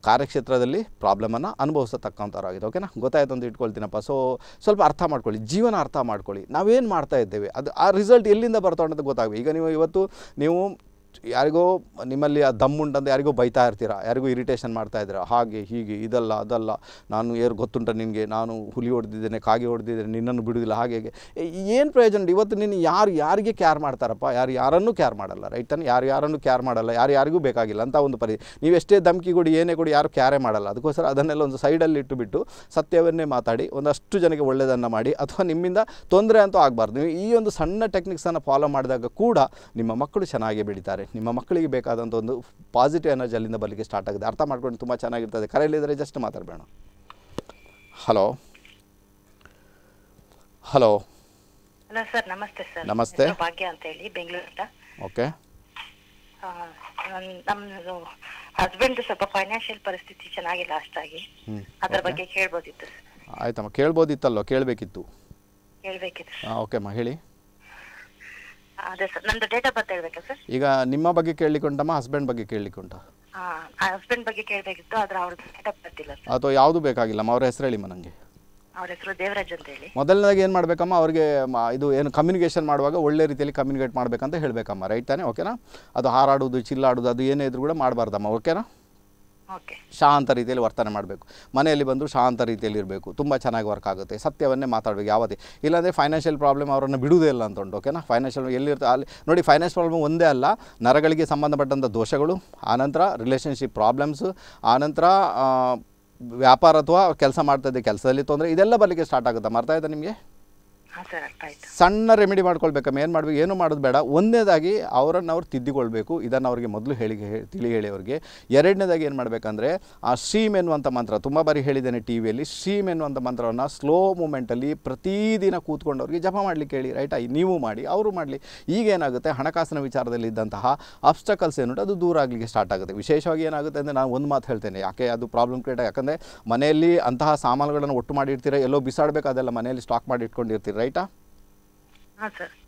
ಕಾರ್ಯಕ್ಷೇತ್ರದಲ್ಲಿ ಪ್ರಾಬ್ಲಮನ್ನು ಅನುಭವಿಸತಕ್ಕಂಥವ್ರಾಗಿದೆ ಓಕೆನಾ? ಗೊತ್ತಾಯ್ತು ಅಂತ ಇಟ್ಕೊಳ್ತೀನಪ್ಪ. ಸೊ ಸ್ವಲ್ಪ ಅರ್ಥ ಮಾಡ್ಕೊಳ್ಳಿ. ಜೀವನ ಅರ್ಥ ಮಾಡ್ಕೊಳ್ಳಿ. ನಾವೇನು ಮಾಡ್ತಾ ಇದ್ದೇವೆ? ಅದು ಆ ರಿಸಲ್ಟ್ ಎಲ್ಲಿಂದ ಬರ್ತಾ ಅನ್ನೋದು ಗೊತ್ತಾಗಬೇಕು. ಈಗ ನೀವು ಇವತ್ತು ನೀವು ಯಾರಿಗೋ ನಿಮ್ಮಲ್ಲಿ ಆ ದಮ್ಮುಂಟಂತ ಯಾರಿಗೋ ಬೈತಾ ಇರ್ತೀರಾ, ಯಾರಿಗೂ ಇರಿಟೇಷನ್ ಮಾಡ್ತಾ ಇದ್ದೀರಾ, ಹಾಗೆ ಹೀಗೆ ಇದಲ್ಲ, ಅದಲ್ಲ, ನಾನು ಏರು ಗೊತ್ತುಂಟ ನಿನಗೆ, ನಾನು ಹುಲಿ ಹೊಡೆದಿದ್ದೇನೆ, ಕಾಗೆ ಹೊಡೆದಿದ್ದೇನೆ, ನಿನ್ನನ್ನು ಬಿಡುವುದಿಲ್ಲ, ಹಾಗೆ ಹೇಗೆ. ಏನು ಪ್ರಯೋಜನ? ಇವತ್ತು ನೀನು ಯಾರು, ಯಾರಿಗೆ ಕ್ಯಾರ್ ಮಾಡ್ತಾರಪ್ಪ? ಯಾರು ಯಾರನ್ನೂ ಕ್ಯಾರ್ ಮಾಡಲ್ಲ ರೈಟ್ ತಾನೆ? ಯಾರು ಯಾರನ್ನು ಕ್ಯಾರ್ ಮಾಡಲ್ಲ, ಯಾರು ಯಾರಿಗೂ ಬೇಕಾಗಿಲ್ಲ ಅಂತ ಒಂದು ಪರಿ ನೀವು ಎಷ್ಟೇ ಧಮಕಿ ಕೊಡಿ, ಏನೇ ಕೊಡಿ, ಯಾರು ಕ್ಯಾರೇ ಮಾಡಲ್ಲ. ಅದಕ್ಕೋಸ್ಕರ ಅದನ್ನೆಲ್ಲ ಒಂದು ಸೈಡಲ್ಲಿ ಇಟ್ಟುಬಿಟ್ಟು ಸತ್ಯವನ್ನೇ ಮಾತಾಡಿ, ಒಂದಷ್ಟು ಜನಕ್ಕೆ ಒಳ್ಳೆಯದನ್ನು ಮಾಡಿ, ಅಥವಾ ನಿಮ್ಮಿಂದ ತೊಂದರೆ ಅಂತೂ ಆಗಬಾರ್ದು. ನೀವು ಈ ಒಂದು ಸಣ್ಣ ಟೆಕ್ನಿಕ್ಸನ್ನು ಫಾಲೋ ಮಾಡಿದಾಗ ಕೂಡ ನಿಮ್ಮ ಮಕ್ಕಳು ಚೆನ್ನಾಗಿ ಬೆಳೀತಾರೆ. ನಿಮ್ಮ ಮಕ್ಕಳಿಗೆ ಬೇಕಾದಂಥ ಒಂದು ಪಾಸಿಟಿವ್ ಎನರ್ಜಿ ಅಲ್ಲಿಂದ ಬರಲಿಕ್ಕೆ ಸ್ಟಾರ್ಟ್ ಆಗಿದೆ. ಅರ್ಥ ಮಾಡ್ಕೊಂಡು ತುಂಬ ಚೆನ್ನಾಗಿರ್ತದೆ. ಕರೆಯಲ್ಲಿದ್ದರೆ ಜಸ್ಟ್ ಮಾತಾಡಬೇಡ. ಹಲೋ ಹಲೋ ಹಲೋ ಸರ್ ನಮಸ್ತೆ ಸರ್ ನಮಸ್ತೆ. ಭಾಗ್ಯ ಅಂತ ಹೇಳಿ ಬೆಂಗಳೂರಿಂದ ಓಕೆ ನಮ್ದು ಹಸ್ಬೆಂಡ್ ಸ್ವಲ್ಪ ಫೈನಾನ್ಷಿಯಲ್ ಪರಿಸ್ಥಿತಿ ಚೆನ್ನಾಗಿಲ್ಲ ಅಷ್ಟಾಗಿ. ಅದರ ಬಗ್ಗೆ ಕೇಳ್ಬೋದಿತ್ತು ಆಯ್ತಮ್ಮ. ಕೇಳ್ಬೋದಿತ್ತಲ್ಲೋ ಕೇಳಬೇಕಿತ್ತು. ಕೇಳಬೇಕಿತ್ತು ಓಕೆಮ್ಮ ಹೇಳಿ. ಅದೇ ಸರ್. ನಂದು ಡೇಟ್ ಆಫ್ ಬರ್ತ್ ಹೇಳ್ಬೇಕಾ ಸರ್? ಈಗ ನಿಮ್ಮ ಬಗ್ಗೆ ಕೇಳಲಿಕ್ಕೆ ಉಂಟಮ್ಮ ಹಸ್ಬೆಂಡ್ ಬಗ್ಗೆ ಕೇಳಲಿಕ್ಕೆ ಉಂಟಾ ಹಸ್ಬೆಂಡ್ ಬಗ್ಗೆ ಕೇಳಬೇಕಿತ್ತು ಆದ್ರೆ ಅವ್ರ ಡೇಟ್ ಆಫ್ ಬರ್ತ್ ಇಲ್ಲ ಸರ್. ಅಥವಾ ಯಾವುದು ಬೇಕಾಗಿಲ್ಲಮ್ಮ ಅವ್ರ ಹೆಸರು ಹೇಳಿಮ್ಮ ನನಗೆ ಅವ್ರ ಹೆಸರು ದೇವರಾಜ್ ಅಂತ ಹೇಳಿ. ಮೊದಲನೇದಾಗಿ ಏನು ಮಾಡಬೇಕಮ್ಮ ಅವ್ರಿಗೆ ಮ- ಇದು ಏನು ಕಮ್ಯುನಿಕೇಷನ್ ಮಾಡುವಾಗ ಒಳ್ಳೆ ರೀತಿಯಲ್ಲಿ ಕಮ್ಯುನಿಕೇಟ್ ಮಾಡಬೇಕಂತ ಹೇಳಬೇಕಮ್ಮ. ರೈಟ್ ತಾನೇ? ಓಕೆನಾ ಅದು ಹಾರಾಡೋದು ಚಿಲ್ಲಾಡೋದು ಅದು ಏನೇ ಇದ್ರೂ ಕೂಡ ಮಾಡಬಾರ್ದಮ್ಮ. ಓಕೆನಾ ಓಕೆ ಶಾಂತ ರೀತಿಯಲ್ಲಿ ವರ್ತನೆ ಮಾಡಬೇಕು. ಮನೆಯಲ್ಲಿ ಬಂದು ಶಾಂತ ರೀತಿಯಲ್ಲಿ ಇರಬೇಕು. ತುಂಬ ಚೆನ್ನಾಗಿ ವರ್ಕ್ ಆಗುತ್ತೆ. ಸತ್ಯವನ್ನೇ ಮಾತಾಡಬೇಕು ಯಾವುದೇ ಇಲ್ಲಾಂದರೆ ಫೈನಾನ್ಷಿಯಲ್ ಪ್ರಾಬ್ಲಮ್ ಅವರನ್ನು ಬಿಡುವುದೇ ಇಲ್ಲ ಅಂತ ಓಕೆನಾ ಫೈನಾನ್ಷಿಯಲ್ ಎಲ್ಲಿರ್ತಾರೆ ಅಲ್ಲಿ ನೋಡಿ ಫೈನಾನ್ಸ್ ಪ್ರಾಬ್ಲಮ್ ಒಂದೇ ಅಲ್ಲ. ನರಗಳಿಗೆ ಸಂಬಂಧಪಟ್ಟಂಥ ದೋಷಗಳು, ಆನಂತರ ರಿಲೇಷನ್ಶಿಪ್ ಪ್ರಾಬ್ಲಮ್ಸು ಆನಂತರ ವ್ಯಾಪಾರ ಅಥವಾ ಕೆಲಸ ಮಾಡ್ತಾ ಕೆಲಸದಲ್ಲಿ ತೊಂದರೆ, ಇದೆಲ್ಲ ಬರಲಿಕ್ಕೆ ಸ್ಟಾರ್ಟ್ ಆಗುತ್ತೆ? ಮರ್ತಾ ಇದೆ ನಿಮಗೆ ಹಾ ಸರ್ ಅರ್ಥ ಆಯ್ತು ಸಣ್ಣ ರೆಮಿಡಿ ಮಾಡ್ಕೊಳ್ಬೇಕಮ್ಮ ಏನು ಮಾಡಬೇಕು? ಏನು ಮಾಡೋದು ಬೇಡ. ಒಂದನೇದಾಗಿ ಅವರನ್ನು ಅವ್ರು ತಿದ್ದಿಕೊಳ್ಬೇಕು. ಇದನ್ನು ಅವ್ರಿಗೆ ಮೊದಲು ಹೇಳಿ ತಿಳಿ ಹೇಳಿ ಅವ್ರಿಗೆ ಎರಡನೇದಾಗಿ ಏನು ಮಾಡಬೇಕಂದ್ರೆ, ಆ ಸೀಮ್ ಎನ್ನುವಂಥ ಮಂತ್ರ ತುಂಬ ಬಾರಿ ಹೇಳಿದ್ದೇನೆ ಟಿ ವಿಯಲ್ಲಿ ಸೀಮ್ ಎನ್ನುವಂಥ ಮಂತ್ರವನ್ನು ಸ್ಲೋ ಮೂಮೆಂಟಲ್ಲಿ ಪ್ರತಿದಿನ ಕೂತ್ಕೊಂಡು ಅವ್ರಿಗೆ ಜಪ ಮಾಡಲಿಕ್ಕೆ ಹೇಳಿ ರೈಟ್ ನೀವು ಮಾಡಿ, ಅವರು ಮಾಡಲಿ. ಈಗ ಏನಾಗುತ್ತೆ? ಹಣಕಾಸಿನ ವಿಚಾರದಲ್ಲಿ ಇದ್ದಂತಹ ಅಬ್ಸ್ಟಕಲ್ಸ್ ಏನು ಅದು ದೂರ ಆಗಲಿಕ್ಕೆ ಸ್ಟಾರ್ಟ್ ಆಗುತ್ತೆ. ವಿಶೇಷವಾಗಿ ಏನಾಗುತ್ತೆ ಅಂದರೆ, ನಾನು ಒಂದು ಮಾತು ಹೇಳ್ತೇನೆ. ಯಾಕೆ ಅದು ಪ್ರಾಬ್ಲಮ್ ಕ್ರಿಯೇಟ್ ಯಾಕಂದರೆ ಮನೆಯಲ್ಲಿ ಅಂತಹ ಸಾಮಾನುಗಳನ್ನು ಒಟ್ಟು ಮಾಡಿರ್ತೀರ? ಎಲ್ಲೋ ಬಿಸಾಡಬೇಕು ಅದೆಲ್ಲ ಮನೆಯಲ್ಲಿ ಸ್ಟಾಕ್ ಮಾಡಿ ಇಟ್ಕೊಂಡಿರ್ತೀರಿ ರೈಟಾ ಹಾ ಸರ್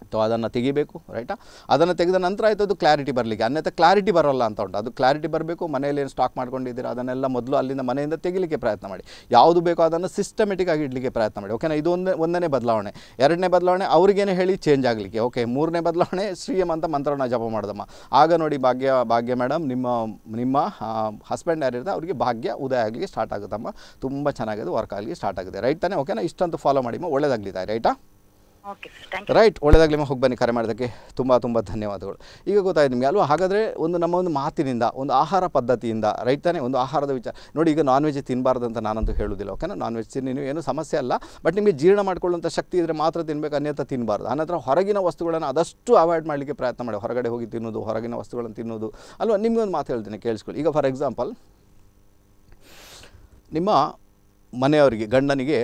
ಅಥವಾ ಅದನ್ನು ತೆಗಿಬೇಕು ರೈಟಾ ಅದನ್ನು ತೆಗೆದ ನಂತರ ಆಯಿತು, ಅದು ಕ್ಲಾರಿಟಿ ಬರಲಿಕ್ಕೆ. ಅನ್ಯಥ ಕ್ಲಾರಿಟಿ ಬರೋಲ್ಲ ಅಂತ ಉಂಟು. ಅದು ಕ್ಲಾರಿಟಿ ಬರಬೇಕು, ಮನೆಯಲ್ಲಿ ಏನು ಸ್ಟಾಕ್ ಮಾಡ್ಕೊಂಡಿದ್ದೀರಾ, ಅದನ್ನೆಲ್ಲ ಮೊದಲು ಅಲ್ಲಿಂದ ಮನೆಯಿಂದ ತೆಗಿಲಿಕ್ಕೆ ಪ್ರಯತ್ನ ಮಾಡಿ. ಯಾವುದು ಬೇಕೋ ಅದನ್ನು ಸಿಸ್ಟಮೆಟಿಕ್ ಆಗಿ ಇಡಲಿಕ್ಕೆ ಪ್ರಯತ್ನ ಮಾಡಿ. ಓಕೆನಾ ಇದು ಒಂದೇ ಒಂದನೇ ಬದಲಾವಣೆ. ಎರಡನೇ ಬದಲಾವಣೆ, ಅವ್ರಿಗೇನೆ ಹೇಳಿ ಚೇಂಜ್ ಆಗಲಿಕ್ಕೆ. ಓಕೆ ಮೂರನೇ ಬದಲಾವಣೆ ಶ್ರೀಯಂ ಅಂತ ಮಂತ್ರನ ಜಪ ಮಾಡ್ದಮ್ಮ. ಆಗ ನೋಡಿ ಭಾಗ್ಯ ಭಾಗ್ಯ ಮೇಡಮ್ ನಿಮ್ಮ ನಿಮ್ಮ ಹಸ್ಬೆಂಡ್ ಯಾರಿರ್ತಾರೆ ಅವರಿಗೆ ಭಾಗ್ಯ ಉದಯ ಆಗಲಿಕ್ಕೆ ಸ್ಟಾರ್ಟ್ ಆಗುತ್ತಮ್ಮ. ತುಂಬ ಚೆನ್ನಾಗಿದೆ ವರ್ಕ್ ಆಗಲಿಕ್ಕೆ ಸ್ಟಾರ್ಟ್ ಆಗುತ್ತೆ ರೈಟ್ ತಾನೇ? ಓಕೆನಾ ಇಷ್ಟಂತೂ ಫಾಲೋ ಮಾಡಿಮ್ಮ. ಒಳ್ಳೇದಾಗಲಿದೆ ರೈಟಾ ರೈಟ್ ಒಳ್ಳೆದಾಗಲಿ ಹೋಗಿ ಬನ್ನಿ, ಕರೆ ಮಾಡೋದಕ್ಕೆ ತುಂಬ ತುಂಬ ಧನ್ಯವಾದಗಳು. ಈಗ ಗೊತ್ತಾಯ್ತು ನಿಮಗೆ, ಅಲ್ವಾ? ಹಾಗಾದರೆ ಒಂದು ನಮ್ಮ ಒಂದು ಮಾತಿನಿಂದ, ಒಂದು ಆಹಾರ ಪದ್ಧತಿಯಿಂದ ರೈಟ್ ತಾನೇ? ಒಂದು ಆಹಾರದ ವಿಚಾರ. ನೋಡಿ, ಈಗ ನಾನ್ ವೆಜ್ ತಿನ್ನಬಾರ್ದು ಅಂತ ನಾನಂತೂ ಹೇಳೋದಿಲ್ಲ ಓಕೆನಾ ನಾನ್ ವೆಜ್ ತಿನ್ನಿ, ನೀವು ಏನು ಸಮಸ್ಯೆ ಅಲ್ಲ ಬಟ್ ನಿಮಗೆ ಜೀರ್ಣ ಮಾಡ್ಕೊಳ್ಳುವಂಥ ಶಕ್ತಿ ಇದ್ದರೆ ಮಾತ್ರ ತಿನ್ನಬೇಕು ಅನ್ಯಥ ತಿನ್ನಬಾರ್ದು ಆನಂತರ ಹೊರಗಿನ ವಸ್ತುಗಳನ್ನು ಆದಷ್ಟು ಅವಾಯ್ಡ್ ಮಾಡಲಿಕ್ಕೆ ಪ್ರಯತ್ನ ಮಾಡಿ. ಹೊರಗಡೆ ಹೋಗಿ ತಿನ್ನೋದು ಹೊರಗಿನ ವಸ್ತುಗಳನ್ನು ತಿನ್ನೋದು ಅಲ್ವಾ? ನಿಮಗೊಂದು ಮಾತು ಹೇಳ್ತೀನಿ, ಕೇಳಿಸ್ಕೊಳ್ಳಿ. ಈಗ ಫಾರ್ ಎಕ್ಸಾಂಪಲ್ ನಿಮ್ಮ ಮನೆಯವರಿಗೆ, ಗಂಡನಿಗೆ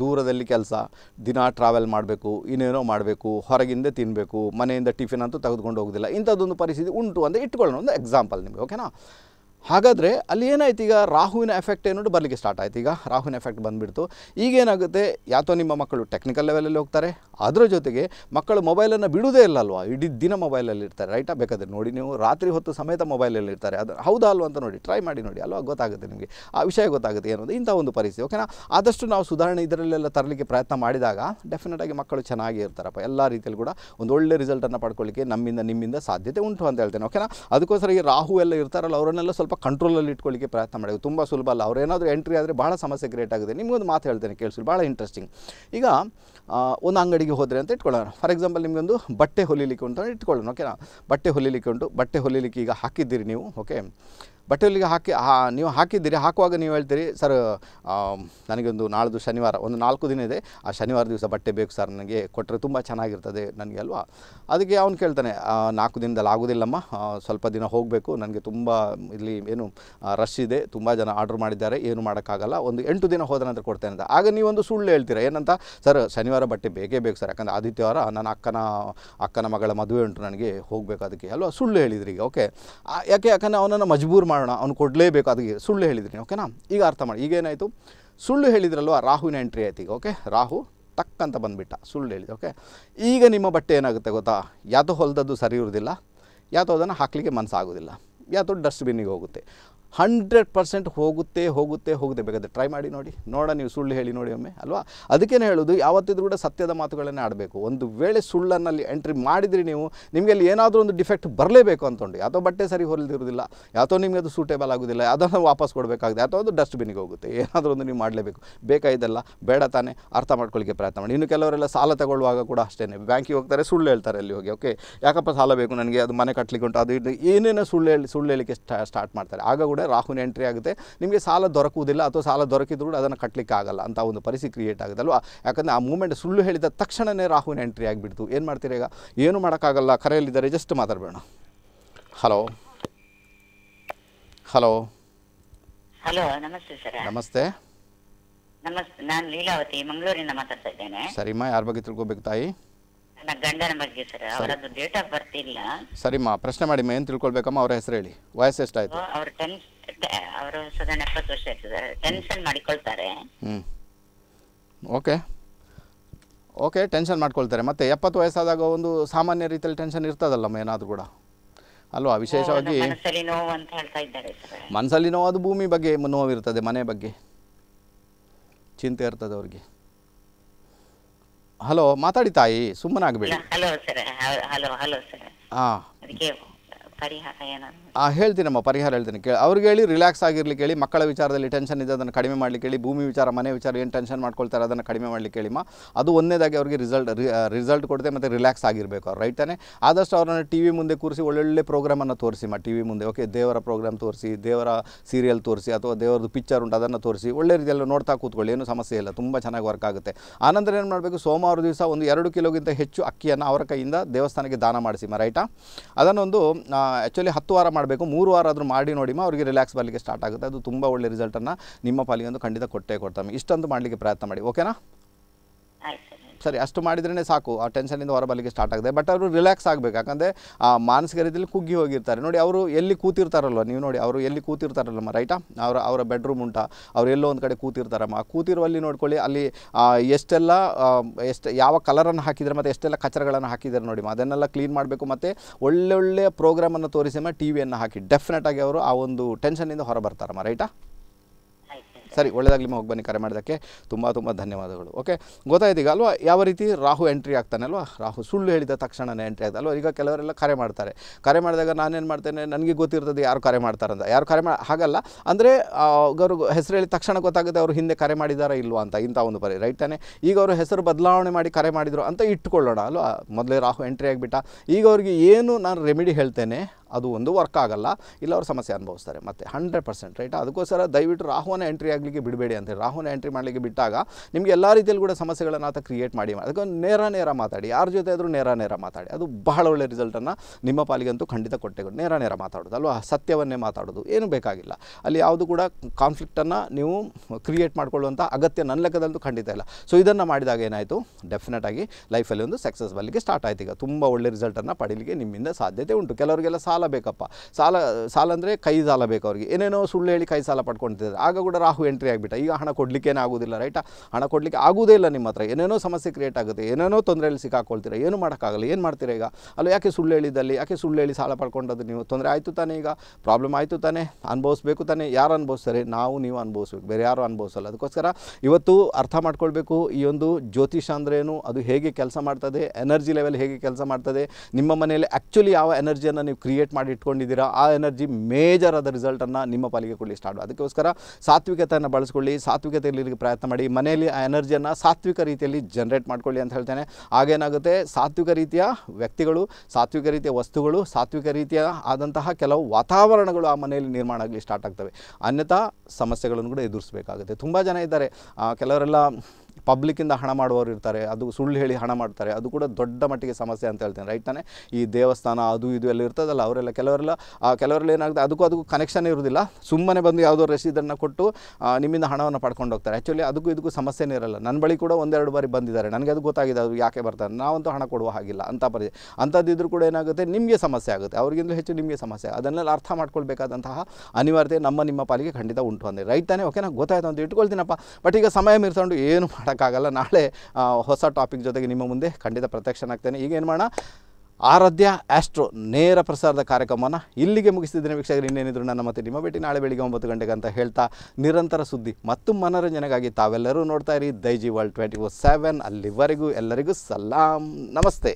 ದೂರದಲ್ಲಿ ಕೆಲಸ, ದಿನ ಟ್ರಾವೆಲ್ ಮಾಡಬೇಕು, ಇನ್ನೇನೋ ಮಾಡಬೇಕು, ಹೊರಗಿಂದ ತಿನ್ನಬೇಕು ಮನೆಯಿಂದ ಟಿಫಿನ್ ಅಂತೂ ತೆಗೆದುಕೊಂಡು ಹೋಗೋದಿಲ್ಲ. ಇಂಥದ್ದೊಂದು ಪರಿಸ್ಥಿತಿ ಉಂಟು ಅಂದರೆ ಇಟ್ಕೊಳ್ಳೋಣ, ಒಂದು ಎಕ್ಸಾಂಪಲ್ ನಿಮಗೆ ಓಕೆನಾ ಹಾಗಾದರೆ ಅಲ್ಲಿ ಏನಾಯ್ತು ಈಗ ರಾಹುವಿನ ಎಫೆಕ್ಟ್ ಏನೋ ಬರಲಿಕ್ಕೆ ಸ್ಟಾರ್ಟ್ ಆಯ್ತು. ಈಗ ರಾಹುವಿನ ಎಫೆಕ್ಟ್ ಬಂದುಬಿಡ್ತು. ಈಗೇನಾಗುತ್ತೆ ಯಾತೋ ನಿಮ್ಮ ಮಕ್ಕಳು ಟೆಕ್ನಿಕಲ್ ಲೆವೆಲಲ್ಲಿ ಹೋಗ್ತಾರೆ. ಅದರ ಜೊತೆಗೆ ಮಕ್ಕಳು ಮೊಬೈಲನ್ನು ಬಿಡುವುದೇ ಇಲ್ಲ ಅಲ್ವಾ ಇಡೀ ದಿನ ಮೊಬೈಲಲ್ಲಿ ಇರ್ತಾರೆ ರೈಟಾ ಬೇಕಾದ್ರೆ ನೋಡಿ ನೀವು ರಾತ್ರಿ ಹೊತ್ತು ಸಮೇತ ಮೊಬೈಲಲ್ಲಿ ಇರ್ತಾರೆ. ಅದು ಹೌದಾ ಅಲ್ವಾ ಅಂತ ನೋಡಿ ಟ್ರೈ ಮಾಡಿ ನೋಡಿ. ಅಲ್ವಾ ಗೊತ್ತಾಗುತ್ತೆ ನಿಮಗೆ? ಆ ವಿಷಯ ಗೊತ್ತಾಗುತ್ತೆ ಏನೋ ಇಂಥ ಒಂದು ಪರಿಸ್ಥಿತಿ ಓಕೆನಾ ಆದಷ್ಟು ನಾವು ಸುಧಾರಣೆ ಇದರಲ್ಲೆಲ್ಲ ತರಲಿಕ್ಕೆ ಪ್ರಯತ್ನ ಮಾಡಿದಾಗ ಡೆಫಿನೆಟಾಗಿ ಮಕ್ಕಳು ಚೆನ್ನಾಗಿ ಇರ್ತಾರಪ್ಪ. ಎಲ್ಲ ರೀತಿಯಲ್ಲಿ ಕೂಡ ಒಂದು ಒಳ್ಳೆ ರಿಸಲ್ಟನ್ನು ಪಡ್ಕೊಳ್ಳಿಕ್ಕೆ ನಮ್ಮಿಂದ ನಿಮ್ಮಿಂದ ಸಾಧ್ಯತೆ ಉಂಟು ಅಂತ ಹೇಳ್ತೇನೆ ಓಕೆನಾ ಅದಕ್ಕೋಸ್ಕರ ಈ ರಾಹು ಎಲ್ಲ ಇರ್ತಾರಲ್ಲ, ಅವರನ್ನೆಲ್ಲ ಸ್ವಲ್ಪ ಕಂಟ್ರೋಲಲ್ಲಿ ಇಟ್ಕೊಳ್ಳಿಕ್ಕೆ ಪ್ರಯತ್ನ ಮಾಡಿದ್ವಿ ತುಂಬ ಸುಲಭ ಅಲ್ಲ. ಅವ್ರೇನಾದರೂ ಎಂಟ್ರಿ ಆದರೆ ಭಾಳ ಸಮಸ್ಯೆ ಕ್ರಿಯೇಟ್ ಆಗುತ್ತೆ. ನಿಮಗೊಂದು ಮಾತು ಹೇಳ್ತೇನೆ ಕೇಳಿಸಿ ಭಾಳ ಇಂಟ್ರೆಸ್ಟಿಂಗ್ ಈಗ ಒಂದು ಅಂಗಡಿಗೆ ಹೋದರೆ ಅಂತ ಇಟ್ಕೊಳ್ಳೋಣ. ಫಾರ್ ಎಕ್ಸಾಂಪಲ್ ನಿಮಗೊಂದು ಬಟ್ಟೆ ಹೊಲಿಲಿಕ್ಕೆ ಉಂಟು ಇಟ್ಕೊಳ್ಳೋಣ ಓಕೆನಾ ಬಟ್ಟೆ ಹೊಲಿಲಿಕ್ಕೆ ಉಂಟು. ಬಟ್ಟೆ ಹೊಲಿಲಿಕ್ಕೆ ಈಗ ಹಾಕಿದ್ದೀರಿ ನೀವು ಓಕೆ ಬಟ್ಟೆ ಹೊಲಿಗೆ ಹಾಕಿ ನೀವು ಹಾಕಿದ್ದೀರಿ ಹಾಕುವಾಗ ನೀವು ಹೇಳ್ತೀರಿ ಸರ್ ನನಗೊಂದು ನಾಳ್ದು ಶನಿವಾರ ಒಂದು ನಾಲ್ಕು ದಿನ ಇದೆ ಆ ಶನಿವಾರ ದಿವಸ ಬಟ್ಟೆ ಬೇಕು ಸರ್ ನನಗೆ ಕೊಟ್ಟರೆ ತುಂಬ ಚೆನ್ನಾಗಿರ್ತದೆ ನನಗೆ ಅಲ್ವಾ? ಅದಕ್ಕೆ ಅವ್ನು ಕೇಳ್ತಾನೆ "ಆ, ನಾಲ್ಕು ದಿನದಲ್ಲಿ ಆಗೋದಿಲ್ಲಮ್ಮ ಸ್ವಲ್ಪ ದಿನ ಹೋಗಬೇಕು ನನಗೆ ತುಂಬ ಇಲ್ಲಿ ಏನು ರಶ್ ಇದೆ ತುಂಬ ಜನ ಆರ್ಡ್ರ್ ಮಾಡಿದ್ದಾರೆ ಏನು ಮಾಡೋಕ್ಕಾಗಲ್ಲ ಒಂದು ಎಂಟು ದಿನ ಹೋದ ನಂತರ ಕೊಡ್ತೇನೆ ಅಂತ. ಆಗ ನೀವೊಂದು ಸುಳ್ಳು ಹೇಳ್ತೀರಾ ಏನಂತ ಸರ್ ಶನಿವಾರ ಬಟ್ಟೆ ಬೇಕೇ ಬೇಕು ಸರ್ ಯಾಕಂದರೆ ಆದಿತ್ಯವಾರ ನನ್ನ ಅಕ್ಕನ ಅಕ್ಕನ ಮಗಳ ಮದುವೆ ಉಂಟು ನನಗೆ ಹೋಗಬೇಕು ಅದಕ್ಕೆ ಅಲ್ವಾ? ಸುಳ್ಳು ಹೇಳಿದ್ರಿ ಈಗ ಓಕೆ ಯಾಕೆ ಯಾಕಂದರೆ ಅವನನ್ನು ಮಜಬೂರ್ ಮಾಡೋಣ ಅವ್ನು ಕೊಡಲೇಬೇಕು ಅದಕ್ಕೆ ಸುಳ್ಳು ಹೇಳಿದ್ರಿ ಓಕೆನಾ ಈಗ ಅರ್ಥ ಮಾಡಿ ಈಗೇನಾಯಿತು ಸುಳ್ಳು ಹೇಳಿದ್ರಲ್ವ, ರಾಹುವಿನ ಎಂಟ್ರಿ ಆಯ್ತು ಈಗ ಓಕೆ ರಾಹು ತಕ್ಕಂತ ಬಂದುಬಿಟ್ಟ, ಸುಳ್ಳು ಹೇಳಿದೆ ಓಕೆ ಈಗ ನಿಮ್ಮ ಬಟ್ಟೆ ಏನಾಗುತ್ತೆ ಗೊತ್ತಾ? ಯಾತೋ ಹೊಲ್ದದ್ದು ಸರಿ ಇರೋದಿಲ್ಲ, ಯಾತೋ ಅದನ್ನು ಹಾಕಲಿಕ್ಕೆ ಮನಸ್ಸಾಗೋದಿಲ್ಲ ಯಾತೋ ಡಸ್ಟ್ಬಿನ್ನಿಗೆ ಹೋಗುತ್ತೆ. ಹಂಡ್ರೆಡ್ ಪರ್ಸೆಂಟ್ ಹೋಗುತ್ತೆ ಹೋಗುತ್ತೆ ಹೋಗುತ್ತೆ. ಬೇಕಾದ್ರೆ ಟ್ರೈ ಮಾಡಿ ನೋಡಿ. ನೋಡ ನೀವು ಸುಳ್ಳು ಹೇಳಿ ನೋಡಿ ಒಮ್ಮೆ, ಅಲ್ವಾ? ಅದಕ್ಕೇನೆ ಹೇಳೋದು, ಯಾವತ್ತಿದ್ರೂ ಕೂಡ ಸತ್ಯದ ಮಾತುಗಳನ್ನೇ ಆಡಬೇಕು. ಒಂದು ವೇಳೆ ಸುಳ್ಳನ್ನಲ್ಲಿ ಎಂಟ್ರಿ ಮಾಡಿದ್ರಿ ನೀವು, ನಿಮಗೆ ಅಲ್ಲಿ ಏನಾದರೂ ಒಂದು ಡಿಫೆಕ್ಟ್ ಬರಲೇಬೇಕು ಅಂತೊಂಡು ಯಾತೋ ಬಟ್ಟೆ ಸರಿ ಹೊಲಿದಿರೋದಿಲ್ಲ, ಯಾತೋ ನಿಮಗೆ ಅದು ಸೂಟೇಬಲ್ ಆಗೋದಿಲ್ಲ ಅದನ್ನು ವಾಪಸ್ ಕೊಡಬೇಕಾಗುತ್ತೆ ಅಥವಾ ಅದು ಡಸ್ಟ್ಬಿನ್ನಿಗೆ ಹೋಗುತ್ತೆ. ಏನಾದರೂ ಒಂದು ನೀವು ಮಾಡಲೇಬೇಕು. ಬೇಕಾಯಿದೆಲ್ಲ ಬೇಡ ತಾನೇ. ಅರ್ಥ ಮಾಡ್ಕೊಳ್ಳಿಕ್ಕೆ ಪ್ರಯತ್ನ ಮಾಡಿ. ಇನ್ನು ಕೆಲವರೆಲ್ಲ ಸಾಲ ತಗೊಳ್ಳುವಾಗ ಕೂಡ ಅಷ್ಟೇ ಬ್ಯಾಂಕಿಗೆ ಹೋಗ್ತಾರೆ, ಸುಳ್ಳು ಹೇಳ್ತಾರೆ ಅಲ್ಲಿ ಹೋಗಿ ಓಕೆ ಯಾಕಪ್ಪ ಸಾಲ ಬೇಕು ನನಗೆ? ಅದು ಮನೆ ಕಟ್ಟಲಿಕ್ಕೆ ಉಂಟು, ಅದು ಇದು, ಏನೇನೋ ಸುಳ್ಳು ಹೇಳಿ, ಸುಳ್ಳು ಹೇಳಿಕ್ಕೆ ಸ್ಟಾ ಸ್ಟಾರ್ಟ್ ಮಾಡ್ತಾರೆ. ಆಗ ಕೂಡ ರಾಹುನ ಎಂಟ್ರಿ ಆಗುತ್ತೆ. ನಿಮಗೆ ಸಾಲ ದೊರಕುವುದಿಲ್ಲ ಅಥವಾ ಸಾಲ ದೊರಕಿದ್ರು ಕೂಡ ಅದನ್ನು ಕಟ್ಟಲಿಕ್ಕೆ ಆಗಲ್ಲ ಅಂತ ಒಂದು ಪರಿಸ್ಥಿತಿ ಕ್ರಿಯೇಟ್ ಆಗುತ್ತೆ ಅಲ್ವಾ? ಯಾಕಂದರೆ ಆ ಮೂಮೆಂಟ್ ಸುಳ್ಳು ಹೇಳಿದ ತಕ್ಷಣವೇ ರಾಹುನ ಎಂಟ್ರಿ ಆಗಿಬಿಡ್ತು. ಏನು ಮಾಡ್ತೀರಿ ಈಗ? ಏನು ಮಾಡೋಕ್ಕಾಗಲ್ಲ. ಕರೆಯಲ್ಲಿದ್ದಾರೆ. ಜಸ್ಟ್ ಮಾತಾಡಬೇಡ ಹಲೋ ಹಲೋ ಹಲೋ ನಮಸ್ತೆ ಸರ್ ನಮಸ್ತೆ. ನಮಸ್ತೆ. ನಾನು ಲೀಲಾವತಿ ಮಂಗಳೂರಿಂದ ಮಾತಾಡ್ತಾ ಇದ್ದೇನೆ. ಸರಿಮ್ಮ ಯಾರ ಬಗ್ಗೆ ತಿಳ್ಕೊಬೇಕು ತಾಯಿ? ನನ್ನ ಗಂಡನ ಬಗ್ಗೆ ಸರ್. ಅವರದ್ದು ಡೇಟ್ ಆಫ್ ಬರ್ತ್ ಇಲ್ಲ. ಸರಿಮ್ಮ ಪ್ರಶ್ನೆ ಮಾಡಿಮ್ಮ ಏನು ತಿಳ್ಕೊಳ್ಬೇಕಮ್ಮ ಅವ್ರ ಹೆಸರು ಹೇಳಿ. ವಯಸ್ಸು ಎಷ್ಟಾಯ್ತು? ಅವರು ಟೆನ್ ಅವರು ಸಾಧಾರಣ ಎಪ್ಪತ್ತು ವರ್ಷ ಇರ್ತದೆ ಟೆನ್ಷನ್ ಮಾಡಿಕೊಳ್ತಾರೆ. ಹ್ಞೂ ಓಕೆ. ಓಕೆ ಟೆನ್ಷನ್ ಮಾಡ್ಕೊಳ್ತಾರೆ. ಮತ್ತೆ ಎಪ್ಪತ್ತು ವಯಸ್ಸಾದಾಗ ಒಂದು ಸಾಮಾನ್ಯ ರೀತಿಯಲ್ಲಿ ಟೆನ್ಷನ್ ಇರ್ತದಲ್ಲಮ್ಮ ಏನಾದರೂ ಕೂಡ? ಅಲ್ವಾ? ವಿಶೇಷವಾಗಿ ಮನಸ್ಸಲ್ಲಿ ನೋವು ಅಂತ ಹೇಳ್ತಾ ಇದ್ದಾರೆ ಸರ್ ಮನಸ್ಸಲ್ಲಿ ನೋವು ಅದು ಭೂಮಿ ಬಗ್ಗೆ ನೋವಿರ್ತದೆ ಮನೆ ಬಗ್ಗೆ. ಚಿಂತೆ ಇರ್ತದೆ ಅವ್ರಿಗೆ. ಹಲೋ ಮಾತಾಡಿ ತಾಯಿ ಸುಮ್ಮನಾಗಬೇಡಿ. Hello sir hello hello sir. ಹಾಂ ಅದಕ್ಕೆ ಪರಿಹಾರ ಏನಾದ್ರು ಹೇಳ್ತೀನಮ್ಮ ಪರಿಹಾರ ಹೇಳ್ತೀನಿ ಕೇಳಿ. ಅವ್ರಿಗೆ ಹೇಳಿ ರಿಲ್ಯಾಕ್ಸ್ ಆಗಿರಲಿ ಹೇಳಿ ಮಕ್ಕಳ ವಿಚಾರದಲ್ಲಿ ಟೆನ್ಷನ್ ಇದೆ, ಅದನ್ನು ಕಡಿಮೆ ಮಾಡಲಿ ಹೇಳಿ ಭೂಮಿ ವಿಚಾರ, ಮನೆ ವಿಚಾರ ಏನು ಟೆನ್ಷನ್ ಮಾಡ್ಕೊಳ್ತಾರೆ ಅದನ್ನು ಕಡಿಮೆ ಮಾಡಲಿ ಕೇಳಿ ಮಾ. ಅದು ಒಂದೇದಾಗಿ ಅವ್ರಿಗೆ ರಿಸಲ್ಟ್ ರಿಸಲ್ಟ್ ಕೊಡುತ್ತೆ ಮತ್ತು ರಿಲ್ಯಾಕ್ಸ್ ಆಗಿರಬೇಕು ಅವ್ರು ರೈಟ್ ತಾನೆ? ಆದಷ್ಟು ಅವ್ರನ್ನ ಟಿ ವಿ ಮುಂದೆ ಕೂರಿಸಿ ಒಳ್ಳೊಳ್ಳೆ ಪ್ರೋಗ್ರಾಮನ್ನು ತೋರಿಸಿಮ್ಮ ಟಿ ವಿ ಮುಂದೆ. ಓಕೆ ದೇವರ ಪ್ರೋಗ್ರಾಮ್ ತೋರಿಸಿ, ದೇವರ ಸೀರಿಯಲ್ ತೋರಿಸಿ, ಅಥವಾ ದೇವರದ್ದು ಪಿಕ್ಚರ್ ಉಂಟು, ಅದನ್ನು ತೋರಿಸಿ, ಒಳ್ಳೆ ರೀತಿಯಲ್ಲಿ ನೋಡ್ತಾ ಕೂತ್ಕೊಳ್ಳಿ, ಏನು ಸಮಸ್ಯೆ ಇಲ್ಲ, ತುಂಬ ಚೆನ್ನಾಗಿ ವರ್ಕ್ ಆಗುತ್ತೆ. ಆನಂತರ ಏನು ಮಾಡಬೇಕು, ಸೋಮವಾರ ದಿವಸ ಒಂದು ಎರಡು ಕಿಲೋಗಿಂತ ಹೆಚ್ಚು ಅಕ್ಕಿಯನ್ನು ಅವರ ಕೈಯಿಂದ ದೇವಸ್ಥಾನಕ್ಕೆ ದಾನ ಮಾಡಿಸಿಮ್ಮ ರೈಟಾ ಅದನ್ನೊಂದು ಆ್ಯಕ್ಚುಲಿ ಹತ್ತು ವಾರ ಮಾಡಬೇಕು. ಮೂರು ವಾರ ಆದರೂ ಮಾಡಿ ನೋಡಿಮ್ಮ ಅವರಿಗೆ ರಿಲ್ಯಾಕ್ಸ್ ಬರಲಿಕ್ಕೆ ಸ್ಟಾರ್ಟ್ ಆಗುತ್ತೆ. ಅದು ತುಂಬ ಒಳ್ಳೆ ರಿಸಲ್ಟನ್ನು ನಿಮ್ಮ ಪಾಲಿಗೆ ಒಂದು ಖಂಡಿತ ಕೊಟ್ಟೇ ಕೊಡ್ತಾವೆ ಇಷ್ಟೊಂದು ಮಾಡಲಿಕ್ಕೆ ಪ್ರಯತ್ನ ಮಾಡಿ. ಓಕೆನಾ ಸರ್, ಅಷ್ಟು ಮಾಡಿದ್ರೇ ಸಾಕು. ಆ ಟೆನ್ಷನಿಂದ ಹೊರಬಲಿಗೆ ಸ್ಟಾರ್ಟ್ ಆಗಿದೆ ಬಟ್ ಅವರು ರಿಲ್ಯಾಕ್ಸ್ ಆಗಬೇಕು. ಯಾಕಂದರೆ, ಆ ಮಾನಸಿಕ ರೀತಿಯಲ್ಲಿ ಕುಗ್ಗಿ ಹೋಗಿರ್ತಾರೆ. ನೋಡಿ, ಅವರು ಎಲ್ಲಿ ಕೂತಿರ್ತಾರಲ್ವ? ನೀವು ನೋಡಿ, ಅವರು ಎಲ್ಲಿ ಕೂತಿರ್ತಾರಲ್ಲಮ್ಮ ರೈಟಾ ಅವರ ಅವರ ಬೆಡ್ರೂಮ್ ಉಂಟಾ? ಅವ್ರು ಎಲ್ಲೋ ಒಂದು ಕಡೆ ಕೂತಿರ್ತಾರಮ್ಮ. ಕೂತಿರುವಲ್ಲಿ ನೋಡ್ಕೊಳ್ಳಿ, ಅಲ್ಲಿ ಎಷ್ಟೆಲ್ಲ ಎಷ್ಟು, ಯಾವ ಕಲರನ್ನು ಹಾಕಿದ್ರೆ ಮತ್ತು ಎಷ್ಟೆಲ್ಲ ಕಚರಗಳನ್ನು ಹಾಕಿದ್ದಾರೆ ನೋಡಿ. ಅದನ್ನೆಲ್ಲ ಕ್ಲೀನ್ ಮಾಡಬೇಕು ಮತ್ತು ಒಳ್ಳೊಳ್ಳೆಯ ಪ್ರೋಗ್ರಾಮನ್ನು ತೋರಿಸಿಮ್ಮ ಟಿ ವಿಯನ್ನು ಹಾಕಿ. ಡೆಫಿನೆಟಾಗಿ ಅವರು ಆ ಒಂದು ಟೆನ್ಷನಿಂದ ಹೊರಬರ್ತಾರಮ್ಮ. ರೈಟಾ ಸರ್ ಒಳ್ಳೆಯದಾಗಲಿ ಹೋಗಿ ಬನ್ನಿ ಕರೆ ಮಾಡೋದಕ್ಕೆ ತುಂಬ ತುಂಬ ಧನ್ಯವಾದಗಳು. ಓಕೆ ಗೊತ್ತಾಯ್ತೀಗ ಅಲ್ವಾ? ಯಾವ ರೀತಿ ರಾಹು ಎಂಟ್ರಿ ಆಗ್ತಾನೆ ಅಲ್ವಾ? ರಾಹು ಸುಳ್ಳು ಹೇಳಿದ ತಕ್ಷಣನೇ ಎಂಟ್ರಿ ಆಗ್ತದೆ ಅಲ್ವಾ? ಈಗ ಕೆಲವರೆಲ್ಲ ಕರೆ ಮಾಡ್ತಾರೆ. ಕರೆ ಮಾಡಿದಾಗ ನಾನೇನು ಮಾಡ್ತೇನೆ? ನನಗೆ ಗೊತ್ತಿರ್ತದೆ ಯಾರು ಕರೆ ಮಾಡ್ತಾರಂತ ಯಾರು ಕರೆ ಮಾಡಿ ಹಾಗಲ್ಲ. ಅಂದರೆ ಅವರು ಹೆಸರು ಹೇಳಿ ತಕ್ಷಣ ಗೊತ್ತಾಗುತ್ತೆ ಅವರು ಹಿಂದೆ ಕರೆ ಮಾಡಿದಾರಾ ಇಲ್ವಾ ಅಂತ ಇಂಥ ಒಂದು ಪರಿ ರೈಟ್ ತಾನೆ? ಈಗ ಅವರು ಹೆಸರು ಬದಲಾವಣೆ ಮಾಡಿ ಕರೆ ಮಾಡಿದರು ಅಂತ ಇಟ್ಕೊಳ್ಳೋಣ, ಅಲ್ವಾ? ಮೊದಲೇ ರಾಹು ಎಂಟ್ರಿ ಆಗಿಬಿಟ್ಟ. ಈಗ ಅವ್ರಿಗೆ ಏನು ನಾನು ರೆಮಿಡಿ ಹೇಳ್ತೇನೆ? ಅದು ಒಂದು ವರ್ಕ್ ಆಗಲ್ಲ. ಇಲ್ಲ ಅವ್ರು ಸಮಸ್ಯೆ ಅನುಭವಿಸ್ತಾರೆ. ಮತ್ತೆ ಹಂಡ್ರೆಡ್ ಪರ್ಸೆಂಟ್ ರೈಟ್ ಅದಕ್ಕೋಸ್ಕರ ದಯವಿಟ್ಟು ರಾಹುನ ಎಂಟ್ರಿ ಆಗಲಿಕ್ಕೆ ಬಿಡಬೇಡಿ ಅಂತ ರಾಹುನ ಎಂಟ್ರಿ ಮಾಡಲಿಕ್ಕೆ ಬಿಟ್ಟಾಗ ನಿಮಗೆ ಎಲ್ಲ ರೀತಿಯಲ್ಲಿ ಕೂಡ ಸಮಸ್ಯೆಗಳನ್ನು ಆತ ಕ್ರಿಯೇಟ್ ಮಾಡಿ ಅದಕ್ಕೆ ನೇರ ನೇರ ಮಾತಾಡಿ. ಯಾರ ಜೊತೆ ಆದರೂ ನೇರ ನೇರ ಮಾತಾಡಿ. ಅದು ಬಹಳ ಒಳ್ಳೆ ರಿಸಲ್ಟನ್ನು ನಿಮ್ಮ ಪಾಲಿಗಂತೂ ಖಂಡಿತ ಕೊಟ್ಟೆ ನೇರ ನೇರ ಮಾತಾಡೋದು, ಅಲ್ವಾ? ಸತ್ಯವನ್ನೇ ಮಾತಾಡೋದು, ಏನು ಬೇಕಾಗಿಲ್ಲ. ಅಲ್ಲಿ ಯಾವುದು ಕೂಡ ಕಾನ್ಫ್ಲಿಕ್ಟನ್ನು ನೀವು ಕ್ರಿಯೇಟ್ ಮಾಡಿಕೊಳ್ಳುವಂಥ ಅಗತ್ಯ ನನ್ನ ಲೆಕ್ಕದಂತೂ ಖಂಡಿತ ಇಲ್ಲ. ಸೊ ಇದನ್ನು ಮಾಡಿದಾಗ ಏನಾಯಿತು? ಡೆಫಿನೆಟ್ ಆಗಿ ಲೈಫಲ್ಲಿ ಒಂದು ಸಕ್ಸಸ್ ಬಲ್ಲಿಗೆ ಸ್ಟಾರ್ಟ್ ಆಯ್ತು ಈಗ. ತುಂಬ ಒಳ್ಳೆ ರಿಸಲ್ಟನ್ನು ಪಡೀಲಿಕ್ಕೆ ನಿಮ್ಮಿಂದ ಸಾಧ್ಯತೆ ಉಂಟು. ಕೆಲವರಿಗೆಲ್ಲ ಸಾಲ ಬೇಕಪ್ಪ. ಸಾಲ ಸಾಲ ಅಂದರೆ ಕೈ ಸಾಲ ಬೇಕು ಅವ್ರಿಗೆ. ಏನೇನೋ ಸುಳ್ಳು ಹೇಳಿ ಕೈ ಸಾಲ ಪಡ್ಕೊಂಡಿದ್ದಾರೆ ಆಗ ಕೂಡ ರಾಹು ಎಂಟ್ರಿ ಆಗಿಬಿಟ್ಟ. ಈಗ ಹಣ ಕೊಡಲಿಕ್ಕೇನೆ ಆಗೋದಿಲ್ಲ ರೈಟಾ ಹಣ ಕೊಡಲಿಕ್ಕೆ ಆಗೋದೇ ಇಲ್ಲ ನಿಮ್ಮ ಹತ್ರ. ಏನೇನೋ ಸಮಸ್ಯೆ ಕ್ರಿಯೇಟ್ ಆಗುತ್ತೆ. ಏನೇನೋ ತೊಂದರೆಯಲ್ಲಿ ಸಿಕ್ಕಾಕೊಳ್ತೀರಾ. ಏನು ಮಾಡೋಕ್ಕಾಗಲ್ಲ. ಏನು ಮಾಡ್ತೀರಾ ಈಗ? ಅಲ್ಲ ಯಾಕೆ ಸುಳ್ಳು ಹೇಳಿದ್ದಲ್ಲಿ ಯಾಕೆ ಸುಳ್ಳು ಹೇಳಿ ಸಾಲ ಪಡ್ಕೊಂಡದ್ದು ನೀವು? ತೊಂದರೆ ಆಯಿತು ತಾನೇ ಈಗ? ಪ್ರಾಬ್ಲಮ್ ಆಯಿತು ತಾನೇ? ಅನುಭವಿಸ್ಬೇಕು ತಾನೇ? ಯಾರು ಅನುಭವಿಸ್ತಾರೆ? ನಾವು ನೀವು ಅನುಭವಿಸ್ಬೇಕು. ಬೇರೆ ಯಾರು ಅನುಭವಿಸಲ್ಲ. ಅದಕ್ಕೋಸ್ಕರ ಇವತ್ತು ಅರ್ಥ ಮಾಡ್ಕೊಳ್ಬೇಕು. ಈ ಒಂದು ಜ್ಯೋತಿಷ ಅಂದ್ರೇನು ಅದು ಹೇಗೆ ಕೆಲಸ ಮಾಡ್ತದೆ? ಎನರ್ಜಿ ಲೆವೆಲ್ ಹೇಗೆ ಕೆಲಸ ಮಾಡ್ತದೆ? ನಿಮ್ಮ ಮನೆಯಲ್ಲಿ ಆ್ಯಕ್ಚುಲಿ ಯಾವ ಎನರ್ಜಿಯನ್ನು ನೀವು ಕ್ರಿಯೇಟ್ ಜನ್ರೇಟ್ ಮಾಡಿ ಇಟ್ಕೊಂಡಿದ್ದೀರಾ, ಆ ಎನರ್ಜಿ ಮೇಜರ್ ಆದ ರಿಸಲ್ಟನ್ನು ನಿಮ್ಮ ಪಾಲಿಗೆ ಕೊಡಲಿ ಸ್ಟಾರ್ಟ್ ಅದಕ್ಕೋಸ್ಕರ ಸಾತ್ವಿಕತೆಯನ್ನು ಬಳಸ್ಕೊಳ್ಳಿ, ಸಾತ್ವಿಕತೆಯಲ್ಲಿ ಪ್ರಯತ್ನ ಮಾಡಿ, ಮನೆಯಲ್ಲಿ ಆ ಎನರ್ಜಿಯನ್ನು ಸಾತ್ವಿಕ ರೀತಿಯಲ್ಲಿ ಜನ್ರೇಟ್ ಮಾಡ್ಕೊಳ್ಳಿ ಅಂತ ಹೇಳ್ತೇನೆ. ಆಗೇನಾಗುತ್ತೆ ಸಾತ್ವಿಕ ರೀತಿಯ ವ್ಯಕ್ತಿಗಳು, ಸಾತ್ವಿಕ ರೀತಿಯ ವಸ್ತುಗಳು, ಸಾತ್ವಿಕ ರೀತಿಯ ಆದಂತಹ ಕೆಲವು ವಾತಾವರಣಗಳು ಆ ಮನೆಯಲ್ಲಿ ನಿರ್ಮಾಣ ಆಗಲಿ ಸ್ಟಾರ್ಟ್ ಆಗ್ತವೆ. ಅನ್ಯಥಾ ಸಮಸ್ಯೆಗಳನ್ನು ಕೂಡ ಎದುರಿಸಬೇಕಾಗುತ್ತೆ. ತುಂಬ ಜನ ಇದ್ದಾರೆ. ಕೆಲವರೆಲ್ಲ ಪಬ್ಲಿಕ್ಕಿಂದ ಹಣ ಮಾಡುವವರು ಇರ್ತಾರೆ, ಅದು ಸುಳ್ಳು ಹೇಳಿ ಹಣ ಮಾಡ್ತಾರೆ, ಅದು ಕೂಡ ದೊಡ್ಡ ಮಟ್ಟಿಗೆ ಸಮಸ್ಯೆ ಅಂತ ಹೇಳ್ತೇನೆ ರೈಟ್ ತಾನೆ? ಈ ದೇವಸ್ಥಾನ ಅದು ಇದು ಎಲ್ಲ ಇರ್ತದಲ್ಲ, ಅವರೆಲ್ಲ ಕೆಲವರೆಲ್ಲ ಕೆಲವರೆಲ್ಲ ಏನಾಗುತ್ತೆ, ಅದಕ್ಕೂ ಅದಕ್ಕೂ ಕನೆಕ್ಷನ್ ಇರೋದಿಲ್ಲ ಸುಮ್ಮನೆ ಬಂದು ಯಾವುದೋ ರಸೀದನ್ನು ಕೊಟ್ಟು ನಿಮ್ಮಿಂದ ಹಣವನ್ನು ಪಡ್ಕೊಂಡು ಹೋಗ್ತಾರೆ. ಆ್ಯಕ್ಚುಲಿ ಅದಕ್ಕೂ ಇದಕ್ಕೂ ಸಮಸ್ಯೆನೇ ಇರಲ್ಲ. ನನ್ನ ಬಳಿ ಕೂಡ ಒಂದೆರಡು ಬಾರಿ ಬಂದಿದ್ದಾರೆ. ನನಗೆ ಅದು ಗೊತ್ತಾಗಿದೆ, ಅದು ಯಾಕೆ ಬರ್ತಾರೆ. ನಾವಂತೂ ಹಣ ಕೊಡುವ ಹಾಗಿಲ್ಲ ಅಂತ ಪರಿಸ್ಥಿತಿ. ಅಂಥದ್ದಿದ್ರೂ ಕೂಡ ಏನಾಗುತ್ತೆ, ನಿಮಗೆ ಸಮಸ್ಯೆ ಆಗುತ್ತೆ. ಅವ್ರಿಗಿಂತಲೂ ಹೆಚ್ಚು ನಿಮಗೆ ಸಮಸ್ಯೆ. ಅದನ್ನೆಲ್ಲ ಅರ್ಥ ಮಾಡ್ಕೊಳ್ಬೇಕಾದಂತಹ ಅನಿವಾರ್ಯತೆ ನಮ್ಮ ನಿಮ್ಮ ಪಾಲಿಗೆ ಖಂಡಿತ ಉಂಟು ಅಂದರೆ ರೈಟ್ ತಾನೇ? ಓಕೆನಾ ಗೊತ್ತಾಯ್ತು ಅಂತ ಇಟ್ಕೊಳ್ತೀನಪ್ಪ. ಬಟ್ ಈಗ ಸಮಯ ಮೀರ್ಕೊಂಡು ಏನು ಮಾಡೋಕ್ಕಾಗಲ್ಲ ನಾಳೆ ಹೊಸ ಟಾಪಿಕ್ ಜೊತೆಗೆ ನಿಮ್ಮ ಮುಂದೆ ಖಂಡಿತ ಪ್ರತ್ಯಕ್ಷನಾಗ್ತೇನೆ. ಈಗ ಏನು ಮಾಡೋಣ? ಆರಾಧ್ಯ ಆಸ್ಟ್ರೋ ನೇರ ಪ್ರಸಾರದ ಕಾರ್ಯಕ್ರಮನ ಇಲ್ಲಿಗೆ ಮುಗಿಸಿದ್ದೇನೆ ವೀಕ್ಷಕರು. ಇನ್ನೇನಿದ್ರು ನನ್ನ ಮತ್ತೆ ನಿಮ್ಮ ಭೇಟಿ ನಾಳೆ ಬೆಳಿಗ್ಗೆ ಒಂಬತ್ತು ಗಂಟೆಗೆ ಅಂತ ಹೇಳ್ತಾ ನಿರಂತರ ಸುದ್ದಿ ಮತ್ತು ಮನೋರಂಜನೆಗಾಗಿ ತಾವೆಲ್ಲರೂ ನೋಡ್ತಾ ಇರಿ. Daiji world twenty four seven ಅಲ್ಲಿವರೆಗೂ ಎಲ್ಲರಿಗೂ ಸಲಾಂ. ನಮಸ್ತೆ.